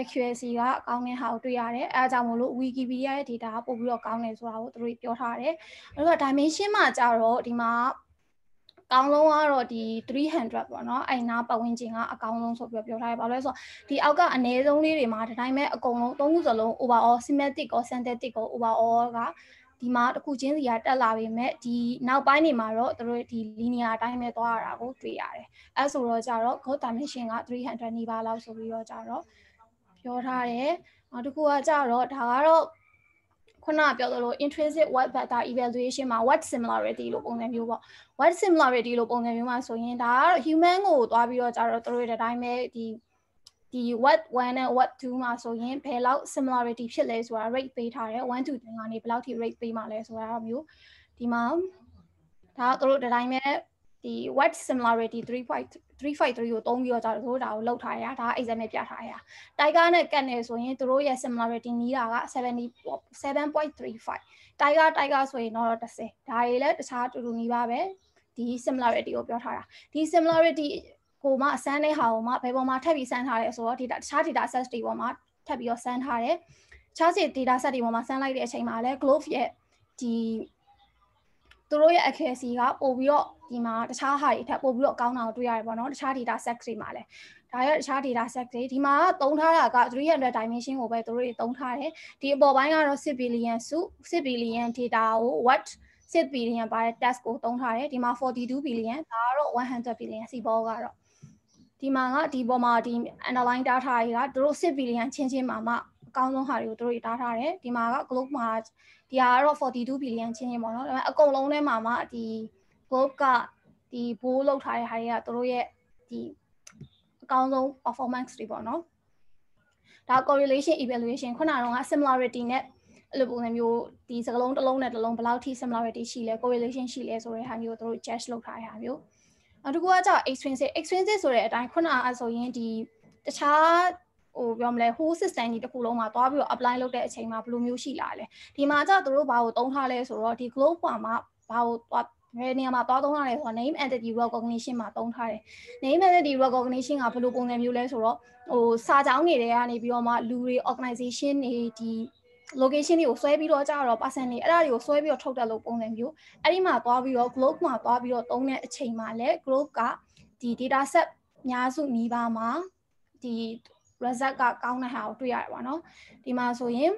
accuracy ကအကောင်းတဲ့ဟာကိုတွေ့ရတယ်အဲအကြောင်းမို့လို့ Wikipedia ရဲ့ data ကပို့ပြီးတော့ကောင်းတယ်ဆိုတာကိုသူတို့ပြောထားတယ်အဲ့တော့ dimension မှာကြတော့ဒီမှာကောင်းဆုံးကတော့ဒီ300ပေါ့နော်အဲ့နာပတ်ဝန်းကျင်ကအကောင်းဆုံးဆိုပြီးပြောထားရပါလို့ဆိုတော့ဒီအောက်ကအနည်းဆုံးလေးတွေမှာဒီတိုင်းပဲအကုန်လုံးသုံးခုစလုံး overall semantic ကော synthetic ကော overall ကဒီမှာတစ်ခုချင်းစီကတက်လာပေမဲ့ဒီနောက်ပိုင်းနေမှာတော့တို့ဒီ linear အတိုင်းပဲသွားရတာကိုတွေ့ရတယ်အဲဆိုတော့ကြတော့ God dimension က300နီးပါးလောက်ဆိုပြီးတော့ကြတော့ ပြောထားတယ်နောက်တစ်ခုကကြတော့ဒါကတော့ခုနပြောသလို intrinsic word vector evaluation မှာ word similarity လို့ပုံစံမျိုးပေါ့ word similarity လို့ပုံစံမျိုးမှာဆိုရင်ဒါကတော့ human ကိုသွားပြီးတော့ကြတော့တို့ရဲ့တိုင်းပဲဒီဒီ what 1နဲ့ what 2မှာဆိုရင်ဘယ်လောက် similarity ဖြစ်လဲဆိုတာ rate ပေးထားတယ်1 to 10ကနေဘယ်လောက်ထိ rate ပေးမှာလဲဆိုတာတော့မျိုးဒီမှာဒါတို့ဒီတိုင်းပဲ ဒီ what similarity 3.353ကိုသုံးပြီးတော့ဒါတို့ဒါကိုလောက်ထားရတာဒါ exam နဲ့ပြထားရတိုက်ကားနဲ့ကတ်နေဆိုရင်တို့ရဲ့ similarity နီးတာက77.35တိုက်ကားတိုက်ကားဆိုရင်တော့30ဒါတွေလည်းတခြားတူတူနီးပါပဲဒီ similarity ကိုပြောထားတာဒီ similarity ကိုမှစမ်းတဲ့ဟာကိုမှဘယ်ပေါ်မှာထပ်ပြီးစမ်းထားလဲဆိုတော့ data တခြား data set တွေပေါ်မှာထပ်ပြီးတော့စမ်းထားတယ်ခြားစီ data set တွေပေါ်မှာစမ်းလိုက်တဲ့အချိန်မှာလည်း glove ရဲ့ဒီ သူတို့ရဲ့ accuracy ကပို့ပြီးတော့ဒီမှာတခြားဟာတွေထပ်ပို့ပြီးတော့ကောင်းတာကိုတွေ့ရတယ်ပေါ့နော်တခြား data set တွေမှာလည်းဒါရဲ့တခြား data set တွေဒီမှာတုံးထားတာက300 dimension ကိုပဲသူတို့တွေတုံးထားတယ်ဒီအပေါ်ပိုင်းကတော့6 billion စု6 billion data ကို what 6 billion ပါတဲ့ test ကိုတုံးထားတယ်ဒီမှာ42 billion ဒါကတော့100 billion စီဘောကတော့ဒီမှာကဒီပေါ်မှာဒီ underline data တွေကသူတို့6 billion ချင်းချင်းမှာမှ အကောင်းဆုံးဟာတွေကိုသူတို့တားထားတယ်ဒီမှာက globe မှာဒီဟာကတော့42 billion ချင်းချင်းပေါ့နော်ဒါပေမဲ့အကုန်လုံးထဲမှာမှဒီ globe ကဒီဘိုးလောက်ထားတဲ့ဟာတွေကသူတို့ရဲ့ဒီအကောင်းဆုံး performance တွေပေါ့နော်ဒါ correlation evaluation ခုနကတော့ similarity နဲ့အဲ့လိုပုံစံမျိုးဒီစကလုံးတစ်လုံးနဲ့တစ်လုံးဘယ်လောက်ထိ similarity ရှိလဲ correlation ရှိလဲဆိုတဲ့ဟာမျိုးတို့ judge လုပ်ထားတဲ့ဟာမျိုးနောက်တစ်ခုကကျ extrinsic extrinsic ဆိုတဲ့အတိုင်းခုနအဆိုရင်ဒီတခြား ဟိုပြောမလဲ whole system ကြီးတစ်ခုလုံးမှာသွားပြီးတော့ apply လုပ်တဲ့အချိန်မှာဘယ်လိုမျိုးရှိလာလဲဒီမှာကျတို့ဘာကိုသုံးထားလဲဆိုတော့ဒီ globe ပေါ်မှာဘာကိုသွားဘယ်နေရာမှာသွားသုံးထားလဲဆိုတော့ name entity recognition မှာသုံးထားတယ် name entity recognition ကဘယ်လိုပုံစံမျိုးလဲဆိုတော့ဟိုစာကြောင်းတွေတွေကနေပြီးတော့မှလူတွေ organization တွေဒီ location တွေကိုဆွဲပြီးတော့ကြတော့ person တွေအဲ့ဒါတွေကိုဆွဲပြီးတော့ထုတ်တက်လို့ပုံစံမျိုးအဲ့ဒီမှာသွားပြီးတော့ globe မှာသွားပြီးတော့သုံးတဲ့အချိန်မှာလည်း globe ကဒီ data set များစုနီးပါးမှာဒီ result ကကောင်းတဲ့ဟာကိုတွေ့ရတယ်ပေါ့နော်ဒီမှာဆိုရင်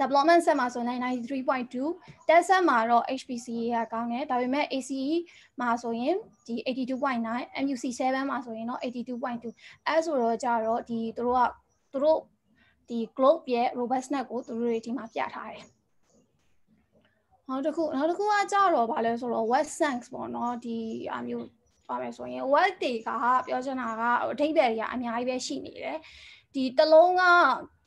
development set မှာဆိုရင်93.2 test set မှာတော့ HPCA ကကောင်းတယ်ဒါပေမဲ့ ACE မှာဆိုရင်ဒီ82.9 MUC7 မှာဆိုရင်တော့82.2အဲဆိုတော့ကြတော့ဒီသူတို့ကသူတို့ဒီ globe ရဲ့ robustness ကိုသူတို့တွေဒီမှာပြထားတယ်နောက်တစ်ခုနောက်တစ်ခုကကြတော့ဗာလဲဆိုတော့ web sense ပေါ့နော်ဒီအမျိုး ပါမယ်ဆိုရင် web တွေကပြောချင်တာကအထိပ္ပယ်တွေကအများကြီးပဲရှိနေတယ်ဒီတလုံးက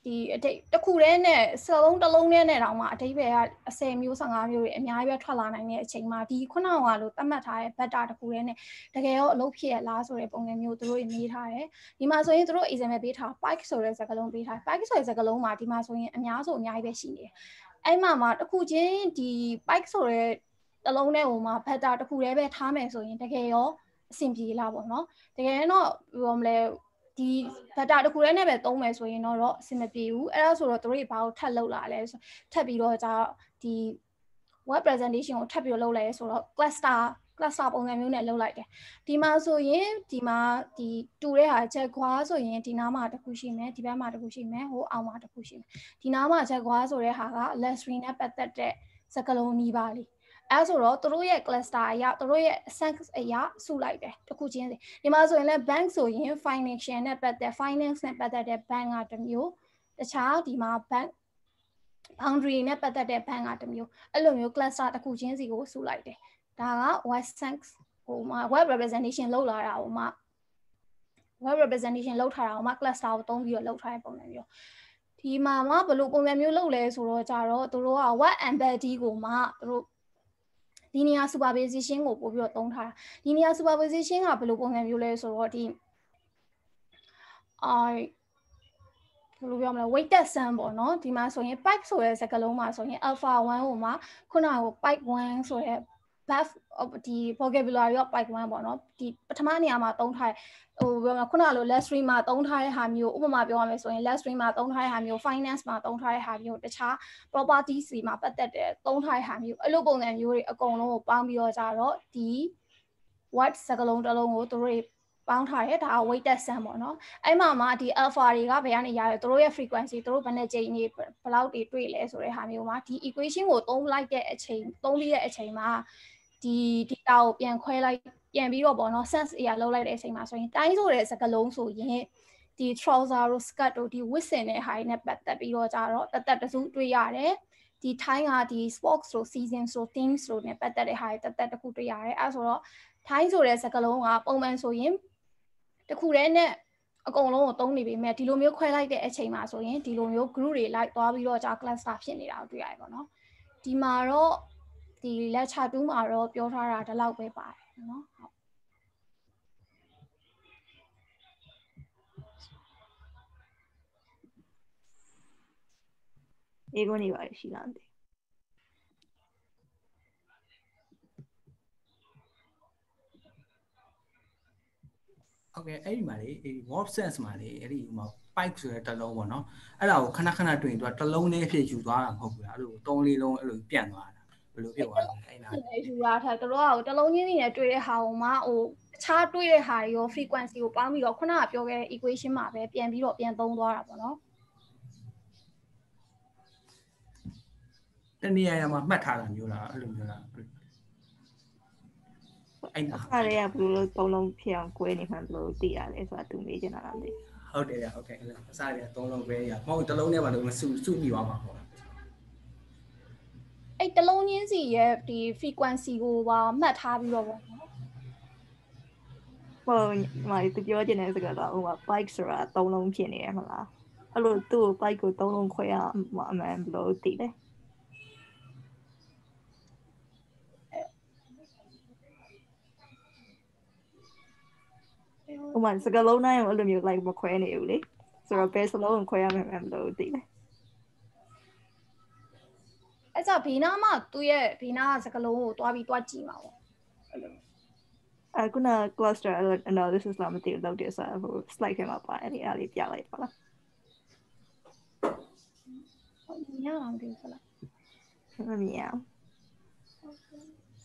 ဒီအထိတစ်ခုတည်းနဲ့စလုံးတစ်လုံးနဲ့တောင်မှအထိပ္ပယ်ကအ10မျိုး15မျိုးတွေအများကြီးပဲထွက်လာနိုင်တဲ့အချိန်မှာဒီခုနကလို့သတ်မှတ်ထားတဲ့ better တစ်ခုတည်းနဲ့တကယ်ရောအလုပ်ဖြစ်ရလားဆိုတဲ့ပုံစံမျိုးသူတို့နေထားတယ်ဒီမှာဆိုရင်သူတို့ example ပေးထား pike ဆိုတဲ့စကားလုံးပေးထား pike ဆိုတဲ့စကားလုံးမှာဒီမှာဆိုရင်အများဆုံးအများကြီးပဲရှိနေတယ်အဲ့မှာမှာတစ်ခုချင်းဒီ pike ဆိုတဲ့တစ်လုံးနဲ့ဟိုမှာ better တစ်ခုတည်းပဲထားမယ်ဆိုရင်တကယ်ရော အဆင်ပြေလားပေါ့နော်တကယ်တော့ပြောမလဲဒီ data တစ်ခုတည်းနဲ့ပဲသုံးမယ်ဆိုရင်တော့အဆင်မပြေဘူးအဲ့ဒါဆိုတော့တို့တွေဘာကိုထပ်လုပ်လာလဲထပ်ပြီးတော့じゃဒီ web presentation ကိုထပ်ပြီးလုပ်လိုက်ရဲဆိုတော့ cluster cluster ပုံစံမျိုးနဲ့လုပ်လိုက်တယ်ဒီမှာဆိုရင်ဒီမှာဒီတူတဲ့ဟာချက်ခွာဆိုရင်ဒီနားမှာတစ်ခုရှိမယ်ဒီဘက်မှာတစ်ခုရှိမယ်ဟိုအောက်မှာတစ်ခုရှိမယ်ဒီနားမှာချက်ခွာဆိုတဲ့ဟာက luxury နဲ့ပတ်သက်တဲ့စကလုံးနီးပါလေ အဲဆိုတော့တို့ရဲ့ cluster အရာတို့ရဲ့ sense အရာစုလိုက်တယ်တစ်ခုချင်းစီဒီမှာဆိုရင်လည်း bank ဆိုရင် financial နဲ့ပတ်သက် finance နဲ့ပတ်သက်တဲ့ bank ကတစ်မျိုးတခြားဒီမှာ bank boundary နဲ့ပတ်သက်တဲ့ bank ကတစ်မျိုးအဲ့လိုမျိုး cluster တစ်ခုချင်းစီကိုစုလိုက်တယ်ဒါက west sense ဟိုမှာ web representation လောက်လာတာဟိုမှာ web representation လောက်ထားတာဟိုမှာ cluster ကိုသုံးပြီးတော့လောက်ထားတဲ့ပုံစံမျိုးဒီမှာမှဘယ်လိုပုံစံမျိုးလုပ်လဲဆိုတော့ကြတော့တို့က web embed ကိုမှတို့ ဒီနေရာ supervision ကိုပို့ပြီးတော့သုံးထားတာဒီနေရာ supervision ကဘယ်လိုပုံစံမျိုးလဲဆိုတော့ဒီအာဘယ်လိုပြောမလဲ weighted sum ပေါ့နော်ဒီမှာဆိုရင် pipe ဆိုတဲ့စကားလုံးမှာဆိုရင် alpha 1ဟိုမှာခုနက pipe 1ဆိုတဲ့ buff ဒီ vocabulary of pipe 1ပေါ့နော်ဒီပထမနေရာမှာသုံးထားဟိုပြောမလဲခုနကလို last stream မှာသုံးထားတဲ့ဟာမျိုးဥပမာပြောရမယ်ဆိုရင် last stream မှာသုံးထားတဲ့ဟာမျိုး finance မှာသုံးထားတဲ့ဟာမျိုးတခြား properties တွေမှာပတ်သက်တဲ့သုံးထားတဲ့ဟာမျိုးအဲ့လိုပုံစံမျိုးတွေအကုန်လုံးကိုပေါင်းပြီးတော့ကြတော့ဒီ what စကလုံးတစ်လုံးကိုတို့တွေပေါင်းထားရဲဒါ weighted sum ပေါ့နော်အဲ့မှာမှဒီ alpha တွေကဘယ်ကနေရလဲတို့ရဲ့ frequency တို့ဘယ်နဲ့ချိန်ကြီးဘယ်လောက်တွေတွေ့လဲဆိုတဲ့ဟာမျိုးမှာဒီ equation ကိုသုံးလိုက်တဲ့အချိန်သုံးပြီးတဲ့အချိန်မှာ ဒီ data ကိုပြန်ခွဲလိုက်ပြန်ပြီးတော့ပေါ့နော် sense အရာလောက်လိုက်တဲ့အချိန်မှာဆိုရင်တိုင်းဆိုတဲ့စကားလုံးဆိုရင်ဒီ trouser တို့ skirt တို့ဒီ wit စင်တဲ့ဟာတွေနဲ့ပတ်သက်ပြီးတော့ကြတော့တသက်တစုတွေ့ရတယ်ဒီ time ကဒီ sports တို့ season တို့ themes တို့ ਨੇ ပတ်သက်တဲ့ဟာတွေတသက်တစ်ခုတွေ့ရတယ်အဲဆိုတော့ time ဆိုတဲ့စကားလုံးကပုံမှန်ဆိုရင်တစ်ခုတည်းနဲ့အကုန်လုံးကိုသုံးနေပေမဲ့ဒီလိုမျိုးခွဲလိုက်တဲ့အချိန်မှာဆိုရင်ဒီလိုမျိုး group တွေလိုက်သွားပြီးတော့ကြာ cluster ဖြစ်နေတာကိုတွေ့ရတယ်ပေါ့နော်ဒီမှာတော့ ဒီ lecture 2မှာတော့ပြောထားတာဒီလောက်ပဲပါတယ်နော်ဟုတ်英語にはしなんで。ဟုတ်ကဲ့အဲ့ဒီမှာလေအဲ့ဒီ warp sense မှာလေအဲ့ဒီဟိုမှာ pipe ဆိုတဲ့တစ်လုံးပေါ့နော်အဲ့ဒါကိုခဏခဏတွေ့ရင်သူကတစ်လုံးနဲ့အဖြစ်ယူသွားတာမဟုတ်ဘူးလားအဲ့လိုသုံးလေးလုံးအဲ့လိုပြန့်သွားတာဘ ယ်လိုဖြစ်သွားလဲအဲ့နာယူရထားတို့ကတစ်လုံးချင်းစီနဲ့တွေ့တဲ့ဟာကိုမှဟိုအခြားတွေ့တဲ့ဟာတွေရော frequency ကိုပေါင်းပြီးတော့ခုနကပြောခဲ့တဲ့ equation မှာပဲပြန်ပြီးတော့ပြန်သုံးသွားတာပေါ့နော်တနေရာမှာမှတ်ထားတာမျိုးလားအဲ့လိုမျိုးလားအဲ့ဒါအခါလေးကဘယ်လိုသုံးလုံးဖြစ်အောင်꿰နေမှဘယ်လိုသိရလဲဆိုတာသူမေးချင်တာလားမသိဟုတ်တယ်ဟုတ်ကဲ့အစားတွေကသုံးလုံးပဲရမဟုတ်တစ်လုံးနဲ့မှလို့မစုစုမိသွားမှာပေါ့ အဲ့တလုံးချင်းစီရဲ့ဒီ frequency ကိုပါမှတ်ထားပြီးတော့ပေါ့နော်ဟိုမသူပြောချင်တဲ့စကားတော့ဟိုက bike ဆိုတာသုံးလုံးဖြစ်နေရမလားအဲ့လိုသူ့ bike ကိုသုံးလုံးခွဲအောင်အမှန်ဘယ်လိုသိလဲဥမာစကလုံးတိုင်းကိုအဲ့လိုမျိုး like မခွဲနေဘူးလေဆိုတော့ဘယ်စလုံးကိုခွဲရမယ်မလို့သိတယ် အဲ့ကြောင့်ဘေးနားမှာသူ့ရဲ့ဘေးနားကစကလုံးကိုတွားပြီးတွားကြည့်မှာပေါ့အဲ့လိုအခုန cluster analysis လာမသိလို့တဲ့ဆိုဟို slide ထဲမှာပါတယ်အဲ့ဒါလေးပြလိုက်ပါလားဟုတ်ညအောင်ဒီစလားမမြင်အောင်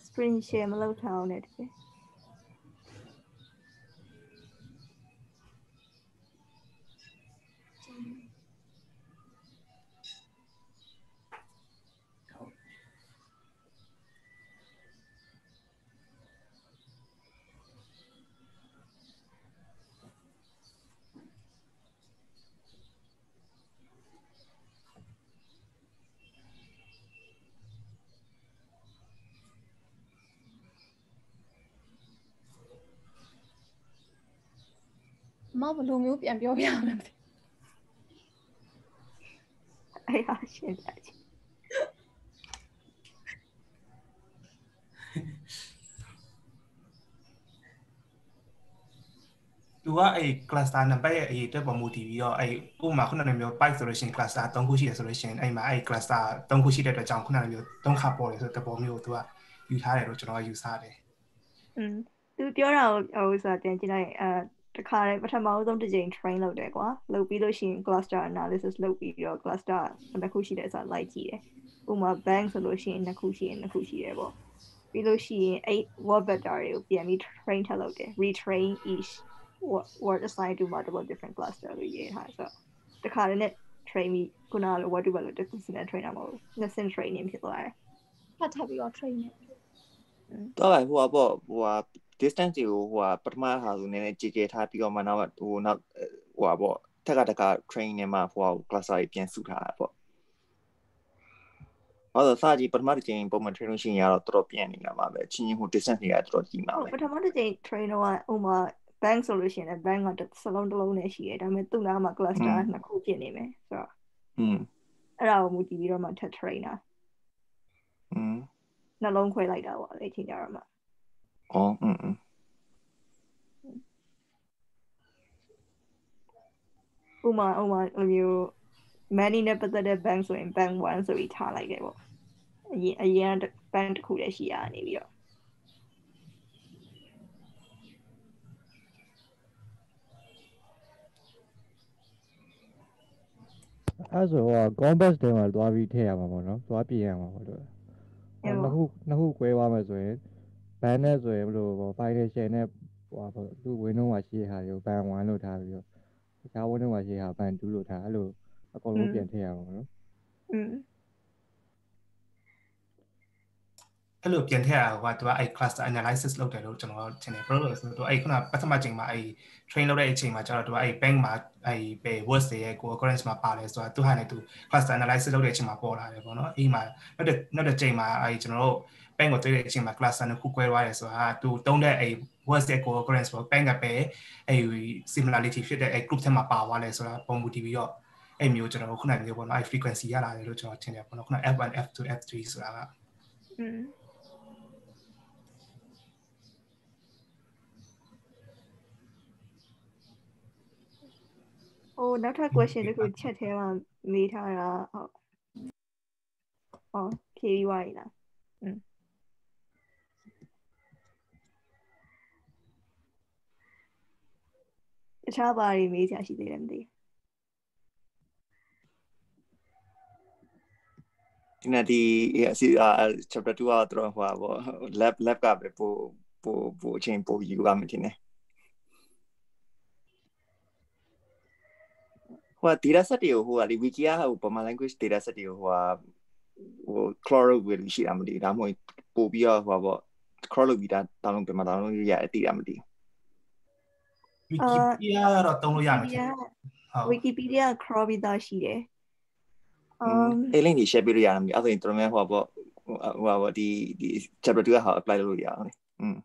screen share မလုပ်ထားအောင်နဲ့တကယ် ဘယ်လိုမျိုးပြန်ပြောပြရမလဲအဲ့ဟာရှင်းပြချင်သူကအဲ့ cluster နံပါတ်ရဲ့အရေးအတွက်ပေါ်မူတည်ပြီးတော့အဲ့ဥပမာခုနကမျိုး pipe ဆိုလို့ရှိရင် cluster 3ခုရှိတယ်ဆိုလို့ရှိရင်အဲ့မှာအဲ့ cluster 3ခုရှိတဲ့အတွက်ကြောင့်ခုနကမျိုး3ခါပေါ်တယ်ဆိုတဲ့ပေါ်မျိုးကိုသူကယူထားတယ်လို့ကျွန်တော်ကယူဆတယ်อืมသူပြောတာကိုဟိုဆိုတာပြန်ကြည့်လိုက်အဲ တခါတည်းပထမဆုံးတစ်ကြိမ် train လုပ်တယ်ကွာလုပ်ပြီးလို့ရှိရင် cluster analysis လုပ်ပြီးတော့ cluster နှစ်ခုရှိတယ်ဆိုတာလိုက်ကြည့်တယ်ဥပမာ bank ဆိုလို့ရှိရင်နှစ်ခုရှိရင်နှစ်ခုရှိတယ်ပေါ့ပြီးလို့ရှိရင်အဲ့ word vector တွေကိုပြန်ပြီး train ထပ်လုပ်တယ် retrain each word assigned to multiple different cluster လို့ရေးထားဆိုတော့တခါတည်းနဲ့ train ပြီးခုနကလို word to word လို့ different နဲ့ train တာမဟုတ်ဘူးနှစ်ဆင့် training ဖြစ်သွားတယ်ဖတ်ထပ်ပြီးတော့ train နေတော့ဟိုပေါ့ဟို distance ကိုဟိုပထမဟာဆိုနည်းနည်းကြည်ကြဲထားပြီးတော့မှနောက်ဟိုနောက်ဟိုပေါ့ထက်ကတက်က train နဲ့မှဟို cluster ကြီးပြန်စုထားတာပေါ့ဟောတော့စာကြီးပထမတစ်ချိန်ပုံမှန် train လို့ရှိရင်ကတော့တော်တော်ပြန်နေတာပါပဲချင်းချင်းဟို distance တွေကတော်တော်ကြီးမှာပဲ ပထမတစ်ချိန် train တော့ဥပမာ bank ဆိုလို့ရှိရင်လည်း bank ကစလုံးတစ်လုံးနဲ့ရှိတယ်ဒါပေမဲ့သူ့နားမှာ cluster နှစ်ခုဖြစ်နေမယ်ဆိုတော့ อืม အဲ့ဒါကိုမူတည်ပြီးတော့မှထပ် train တာ อืม နှလုံးခွဲလိုက်တာပေါ့အဲ့ချိန်ကြတော့မှ 哦，嗯嗯。ဥမာဥမာလိုမျိုး money နဲ့ပတ်သက်တဲ့ bank ဆိုရင် bank 1ဆိုပြီးထားလိုက်တယ်ပေါ့အရင်အရင် bank တစ်ခုတည်းရှိရနေပြီးတော့အဲ့ဆိုတော့ compass တဲမှာသွားပြီးထည့်ရမှာပေါ့နော်သွားပြင်ရမှာပေါ့လို့နှစ်ခုနှစ်ခု꿰သွားမယ်ဆိုရင် ban နဲ့ဆိုရင်ဘယ်လို file share နဲ့ဟိုပေါ့သူ window မှာရှိတဲ့ဟာတွေကို ban 1လို့ထားပြီးတော့တခြား window မှာရှိတဲ့ဟာ ban 2လို့ထားအဲ့လိုအကုန်လုံးပြန်ထည့်ရမှာပေါ့နော်อืม အဲ့လိုပြန်ထည့်ရတာကသူကအဲ့ cluster analysis လုပ်တယ်လို့ကျွန်တော်ထင်တယ် pro လို့ဆိုတော့အဲ့ခုနပထမချိန်မှာအဲ့ train လုပ်တဲ့အချိန်မှာကျတော့သူကအဲ့ bank မှာအဲ့ဘယ် words တွေရဲ့ကို occurrence မှာပါတယ်ဆိုတော့သူဟာနဲ့သူ cluster analysis လုပ်တဲ့အချိန်မှာပေါ်လာတယ်ပေါ့နော်အဲ့မှာနောက်တစ်နောက်တစ်ချိန်မှာအဲ့ကျွန်တော်တို့ bank ကိုတွေ့တဲ့အချိန်မှာ cluster နှစ်ခု꿰သွားတယ်ဆိုတာသူတုံးတဲ့အဲ့ words ရဲ့ကို occurrence ပေါ့ bank ကပဲအဲ့ similarity ဖြစ်တဲ့အဲ့ group ထဲမှာပါသွားလဲဆိုတာပုံမူတည်ပြီးတော့အဲ့မျိုးကျွန်တော်တို့ခုနကမျိုးပေါ့နော်အဲ့ frequency ရလာတယ်လို့ကျွန်တော်ထင်တယ်ပေါ့နော်ခုန F1 F2 F3 ဆိုတာက อืม ဟိုနောက်ထပ် question တခုချက်ထဲမှာမေးထားတာဟုတ်ဟောဖြေပြီးွားရည်လားอืมတခြားဘာတွေမေးချာရှိသေးတယ်မသိဒီနေ့ဒီအစီ chapter 2ကတော့ဟိုပေါ့ lab lab ကပဲပို့ပို့ပို့အချိန်ပို့ယူရမယ်ထင်တယ် ဟို data set တွေကိုဟိုကလေ wiki ကဟိုပမာ language data set တွေကိုဟိုဟို crawl လုပ်ပြီးရှိတာမသိဒါမှမဟုတ်ပို့ပြီးတော့ဟိုပေါ့ crawl လုပ်ပြီးတာ download ပြန်မှာ download ရရတယ်သိတာမသိ Wikipedia ကတော့တုံးလို့ရမယ်ထင်တယ် Wikipedia crawl ပြီးသားရှိတယ် um အဲ့ link ကြီး share ပေးလို့ရတာမသိအဲ့ဒါဆိုရင်တော်တော်များဟိုပေါ့ဟိုပေါ့ဒီဒီ chapter 2ကဟာ apply လုပ်လို့ရအောင်လေอืม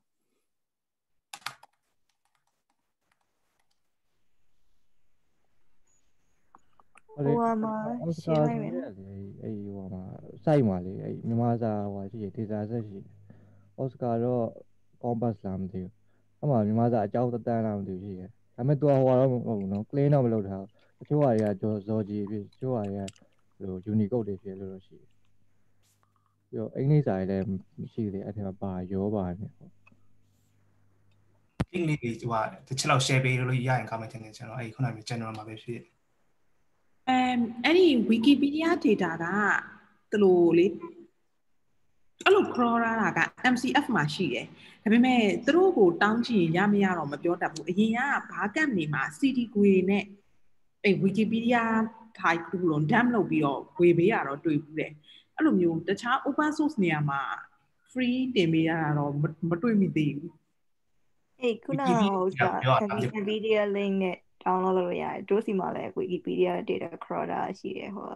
ဟိုမှာရှင်းလိုက်မယ်လေအဲ့ဟိုမှာ site မှာလေအဲ့မြန်မာစာဟိုရှိတယ် data set ရှိတယ်အော်စကာတော့ compass လားမသိဘူးအဲ့မှာမြန်မာစာအကြောင်းတန်းလားမသိဘူးရှိတယ်ဒါပေမဲ့ तू ဟိုတော့မဟုတ်ဘူးနော် clean တော့မလုပ်ထားဘူးတချို့ဟာတွေကဇော်ကြီးဖြစ်တချို့ဟာတွေကဟို unicode တွေဖြစ်လို့ရှိတယ်ပြီးတော့အင်္ဂလိပ်စာတွေလည်းမရှိသေးအဲ့ထဲမှာပါရောပါနေပေါ့လင်းလေးတွေဟိုဟာတစ်ချက်လောက် share ပေးလို့ရရင်ကောင်းမယ်ထင်တယ်ကျွန်တော်အဲ့ဒီခုနကမျိုး general မှာပဲဖြစ်အမ် အဲ့ဒီ Wikipedia data ကတလို့လေအဲ့လို crawl ရတာက MCF မှာရှိတယ်ဒါပေမဲ့သူတို့ကိုတောင်းကြည့်ရင်ရမရတော့မပြောတတ်ဘူးအရင်ကဘာကန့်နေမှာ CD ကွေနဲ့အဲ့ Wikipedia file ခုလုံး dump လုပ်ပြီးတော့ဝေပေးရတော့တွေ့ဘူးတယ်အဲ့လိုမျိုးတခြား open source နေရာမှာ free တင်ပေးရတာတော့မတွေ့မိသေးဘူးအေးခုနကဟိုစာ Wikipedia link နဲ့ download လုပ်လို့ရတယ်တို့စီမှာလည်း Wikipedia data crawler ရှိတယ်ဟို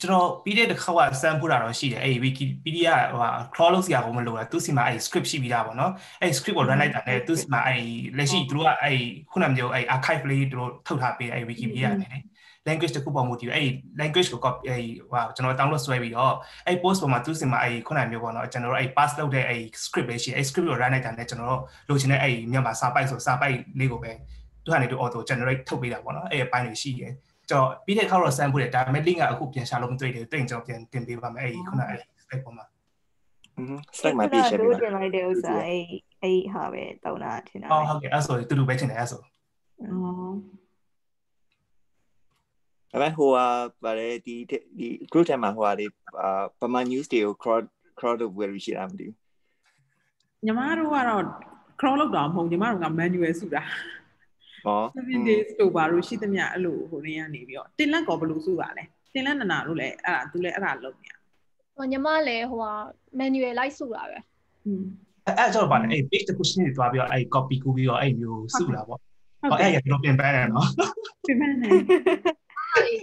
ကျွန်တော်ပြီးတဲ့တစ်ခါက sample တာတော့ရှိတယ်အဲ့ Wikipedia ဟို crawl လုပ်စရာကိုမလိုတာသူစီမှာအဲ့ script ရှိပြီးသားပေါ့နော်အဲ့ script ကို run လိုက်တာနဲ့သူစီမှာအဲ့လက်ရှိသူတို့ကအဲ့ခုနမျိုးအဲ့ archive လေးသူတို့ထုတ်ထားပေးအဲ့ Wikipedia နဲ့ language တခုပေါ်မူတည်အဲ့ language ကို copy အဲ့ဟိုကျွန်တော် download ဆွဲပြီးတော့အဲ့ post ပေါ်မှာသူစီမှာအဲ့ခုနမျိုးပေါ့နော်ကျွန်တော်တို့အဲ့ pass လုပ်တဲ့အဲ့ script လေးရှိအဲ့ script ကို run လိုက်တာနဲ့ကျွန်တော်တို့လိုချင်တဲ့အဲ့မြန်မာစာပိုက်ဆိုစာပိုက်လေးကိုပဲသူကနေသူ auto generate ထုတ်ပေးတာပေါ့နော်အဲ့အပိုင်းတွေရှိတယ်ကျွန်တော်ပြီးတဲ့အခါတော့ sample တယ်ဒါပေမဲ့ link ကအခုပြန်ရှာလို့မတွေ့သေးဘူးတိတ်ကျွန်တော်ပြန်တင်ပေးပါမယ်အဲ့ဒီခုနအဲ့ spec ပေါ်မှာอืม stack မှာပြည့်ရှယ်ပေးတို့ပါတင်လိုက်တဲ့ဥစ္စာအဲ့အဲ့ဟာပဲတောင်းတာထင်တာအော်ဟုတ်ကဲ့အဲ့ဆိုတူတူပဲချင်တယ်အဲ့ဆိုအော် ဒါပေမဲ့ဟိုဟာဗါလေဒီဒီ group ထဲမှာဟိုဟာဒီအာပမာ news တွေကို crowd crowd where ရှိတာမသိဘူးညီမတို့ကတော့ crawl လောက်တော့မဟုတ်ညီမတို့က manual စုတာဟော7 days တို့ဘာလို့ရှိသမျှအဲ့လိုဟိုနေကနေပြီးတော့တင်လက်ကောဘယ်လိုစုပါလဲတင်လက်နနာတို့လည်းအဲ့ဒါသူလည်းအဲ့ဒါလုပ်နေရဟိုညီမလည်းဟိုဟာ manual လိုက်စုတာပဲอืมအဲ့အဲ့ကျတော့ဗာလေအဲ့ page တစ်ခုရှင်းနေသွားပြီးတော့အဲ့ copy ကူးပြီးတော့အဲ့မျိုးစုတာပေါ့ဟောအဲ့ရတော့ပြင်ပန်းတယ်နော်ပြင်ပန်းတယ် ဒီ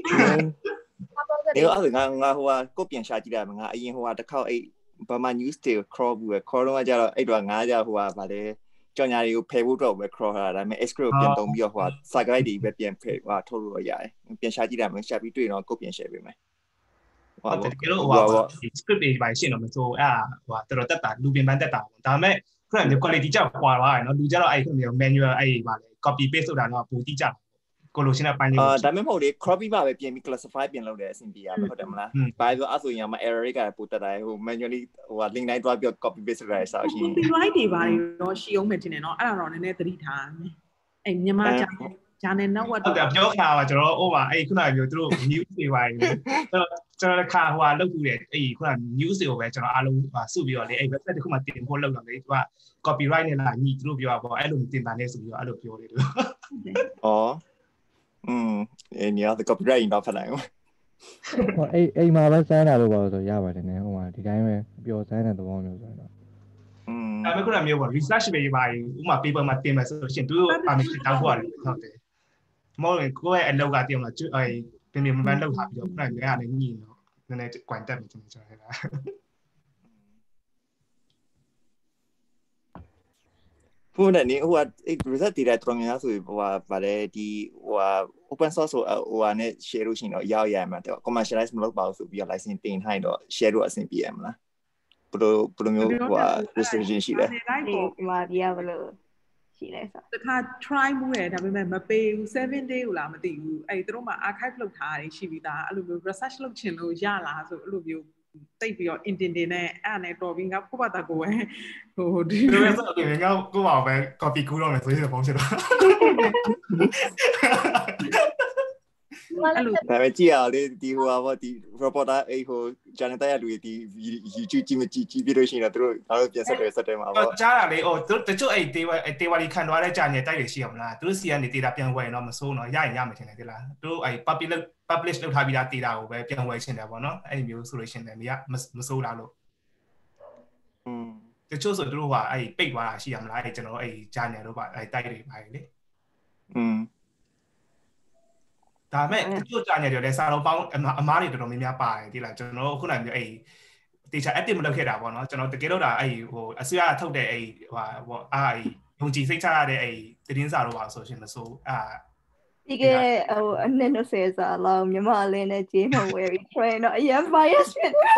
အဲ့ဒါငါငါဟိုဟာကိုပြန်ရှာကြည့်တာငါအရင်ဟိုဟာတစ်ခေါက်အဲ့ပမာ news တွေကို crawl ဘူးပဲ crawl တော့ကြတော့အဲ့တော့ငါကြဟိုဟာဗါလေကြောင်ညာတွေကိုဖယ်ဖို့တော့ပဲ crawl ထားတာဒါပေမဲ့ script ကိုပြန်သုံးပြီးတော့ဟိုဟာ site guide တွေပဲပြန်ဖယ်ဟိုထုတ်လို့ရတယ်ပြန်ရှာကြည့်တာမရှာပြီးတွေ့တော့ကိုပြန် share ပေးမယ်ဟုတ်တယ်တကယ်လို့ဟိုဟာ script တွေပါရှင်းတော့မဆိုအဲ့ဟိုဟာတော်တော်တက်တာလူပြင်ပန်းတက်တာပေါ့ဒါပေမဲ့ခုနက quality ကြောက်ခွာသွားတယ်နော်လူကြတော့အဲ့ခုနက manual အဲ့ပါလေ copy paste ဆိုတာတော့ပူတိကြကိုလိုရှင်းတဲ့ပို င်းလေးအာဒါပေမဲ့မဟုတ်လေ copy ပါပဲပြင်ပြီး classify ပြင်လုပ်တယ်အဆင်ပြေရမယ်ဟုတ်တယ်မလားဘာလို့အဲ့ဆိုရင်မ error တွေကပိုတက်တာဟို manually ဟိုဟာ link တိုင်းတွားပြီး copy paste လုပ်ရစားရှင် copyright တွေဘာတွေတော့ရှိအောင်မယ်တင်တယ်နော်အဲ့ဒါတော့နည်းနည်းသတိထားမယ်အဲ့မြန်မာဂျာနယ်ဂျာနယ် network ဟုတ်တယ်ပြောခါပါကျွန်တော်ဟိုပါအဲ့ခုနကပြောသူတို့ news တွေပါနေကျွန်တော်ကျွန်တော်ခါဟိုဟာလုပ်ပြီးတယ်အဲ့ခုန news တွေကိုပဲကျွန်တော်အားလုံးဟာစုပြီးတော့လေအဲ့ website တစ်ခုမှတင်ဖို့လုပ်တော့လေသူက copyright နဲ့လာညီသူတို့ပြောပါပေါ့အဲ့လိုတင်တာနဲ့ဆိုပြီးတော့အဲ့လိုပြောနေတယ်อ๋อ อืมเอ็นยา the copyright တော့ဖတ်လိုက်အောင် ဟောအိမ်အိမ်မှာပဲစမ်းတာလို့ပါလို့ဆိုရပါတယ်ねဟိုမှာဒီတိုင်းပဲပျော်စမ်းတဲ့သဘောမျိုးဆိုတော့ อืม ဒါပေမဲ့ခုနမျိုးပေါ့ research ပဲပါရင်ဥမာ paper မှာတင်မယ်ဆိုလို့ရှိရင်သူတို့ permission တောင်းဖို့ရတယ်ဟုတ်တယ်မဟုတ်ရင်ကိုယ့်ရဲ့အလုပ်ကတင်မလားကျွအဲ့ပြင်ပြင်မမလောက်ထားပြီးတော့ခုနမျိုးအဲ့ဒါနဲ့ညှိတော့နည်းနည်း quant တက်ပြီကျွန်တော်ကျွ န်တော်ဖုန်းနဲ့နေဟိုဟာအဲ့ result data တော်များများဆိုဟိုဟာဗါလေဒီဟိုဟာ open source ဆိုဟိုဟာနဲ့ share လို့ရှိရင်တော့ရောက်ရမှာတော့ commercialize မလုပ်ပါဘူးဆိုပြီးတော့ license တင်ထားရင်တော့ share လို့အဆင်ပြေရမလားဘယ်လိုဘယ်လိုမျိုးဟိုဟာ restriction ရှိလဲဒီဒီမှာပြရဘလို့ရှိလဲဆိုတခါ try မှုတယ်ဒါပေမဲ့မပေးဘူး7 day ကိုလားမသိဘူးအဲ့သူတို့မှာ archive လုပ်ထားတာရှိပြီးသားအဲ့လိုမျိုး research လုပ်ချင်လို့ရလားဆိုအဲ့လိုမျိုး တိတ်ပြီးတော့ intended နဲ့အဲ့နဲ့တော်ပြီးငါကိုပါတာကိုပဲဟိုဒီဒီလိုဆိုရင်ငါကိုပါပဲ copy ကူးတော့မယ်ဆိုရင်ပုံချတော့ အဲ့လို ဒါပေမဲ့ကြည့်ရအောင်လေဒီဟိုဟာပေါ့ဒီ reporter အဲ့ဟို channel တက်ရလူတွေဒီ YouTube ကြည့်မကြည့်ကြည့်ပြီးလို့ရှိရင်တော့သူတို့အားလုံးပြန်ဆက်တယ်ဆက်တယ်မှာပေါ့ ကြားတာလေဟိုသူတချို့အဲ့တေဝအဲ့တေဝါလီခံသွားတဲ့ကြာနေတိုက်တွေရှိအောင်မလားသူတို့စီကနေ data ပြန်ဝယ်ရင်တော့မစိုးတော့ရရင်ရမယ်ထင်တယ်ကြလားသူတို့အဲ့ public publish လုပ်ထားပြီးသား data ကိုပဲပြန်ဝယ်ချင်တယ်ပေါ့နော်အဲ့ဒီမျိုးဆိုလို့ရှိရင်လည်းမစိုးလားလို့ อืม တချို့ဆိုသူတို့ကအဲ့ပိတ်သွားတာရှိရမလားအဲ့ကျွန်တော်အဲ့ဂျာနယ်တို့ပါအဲ့တိုက်တွေပါလေ อืม ဒါပေမဲ့တချို့ဂျာနယ်တွေလည်းစာလုံးပေါင်းအမားတွေတော်တော်များများပါတယ်ဒီလားကျွန်တော်ခုနကမျိုးအဲ့တေချာ active မလုပ်ခဲ့တာပေါ့နော်ကျွန်တော်တကယ်လို့ဒါအဲ့ဟိုအစိုးရထုတ်တဲ့အဲ့ဟိုဟိုအားအဲ့ယုံကြည်စိတ်ချရတဲ့အဲ့သတင်းစာတော့ပါဆိုရှင်မဆိုအာဒီကဟိုအနည်း20စာလောက်မြမအလင်းနဲ့ဂျေးမဝယ်ပြီး train တော့အရင် bias ဖြစ်တယ်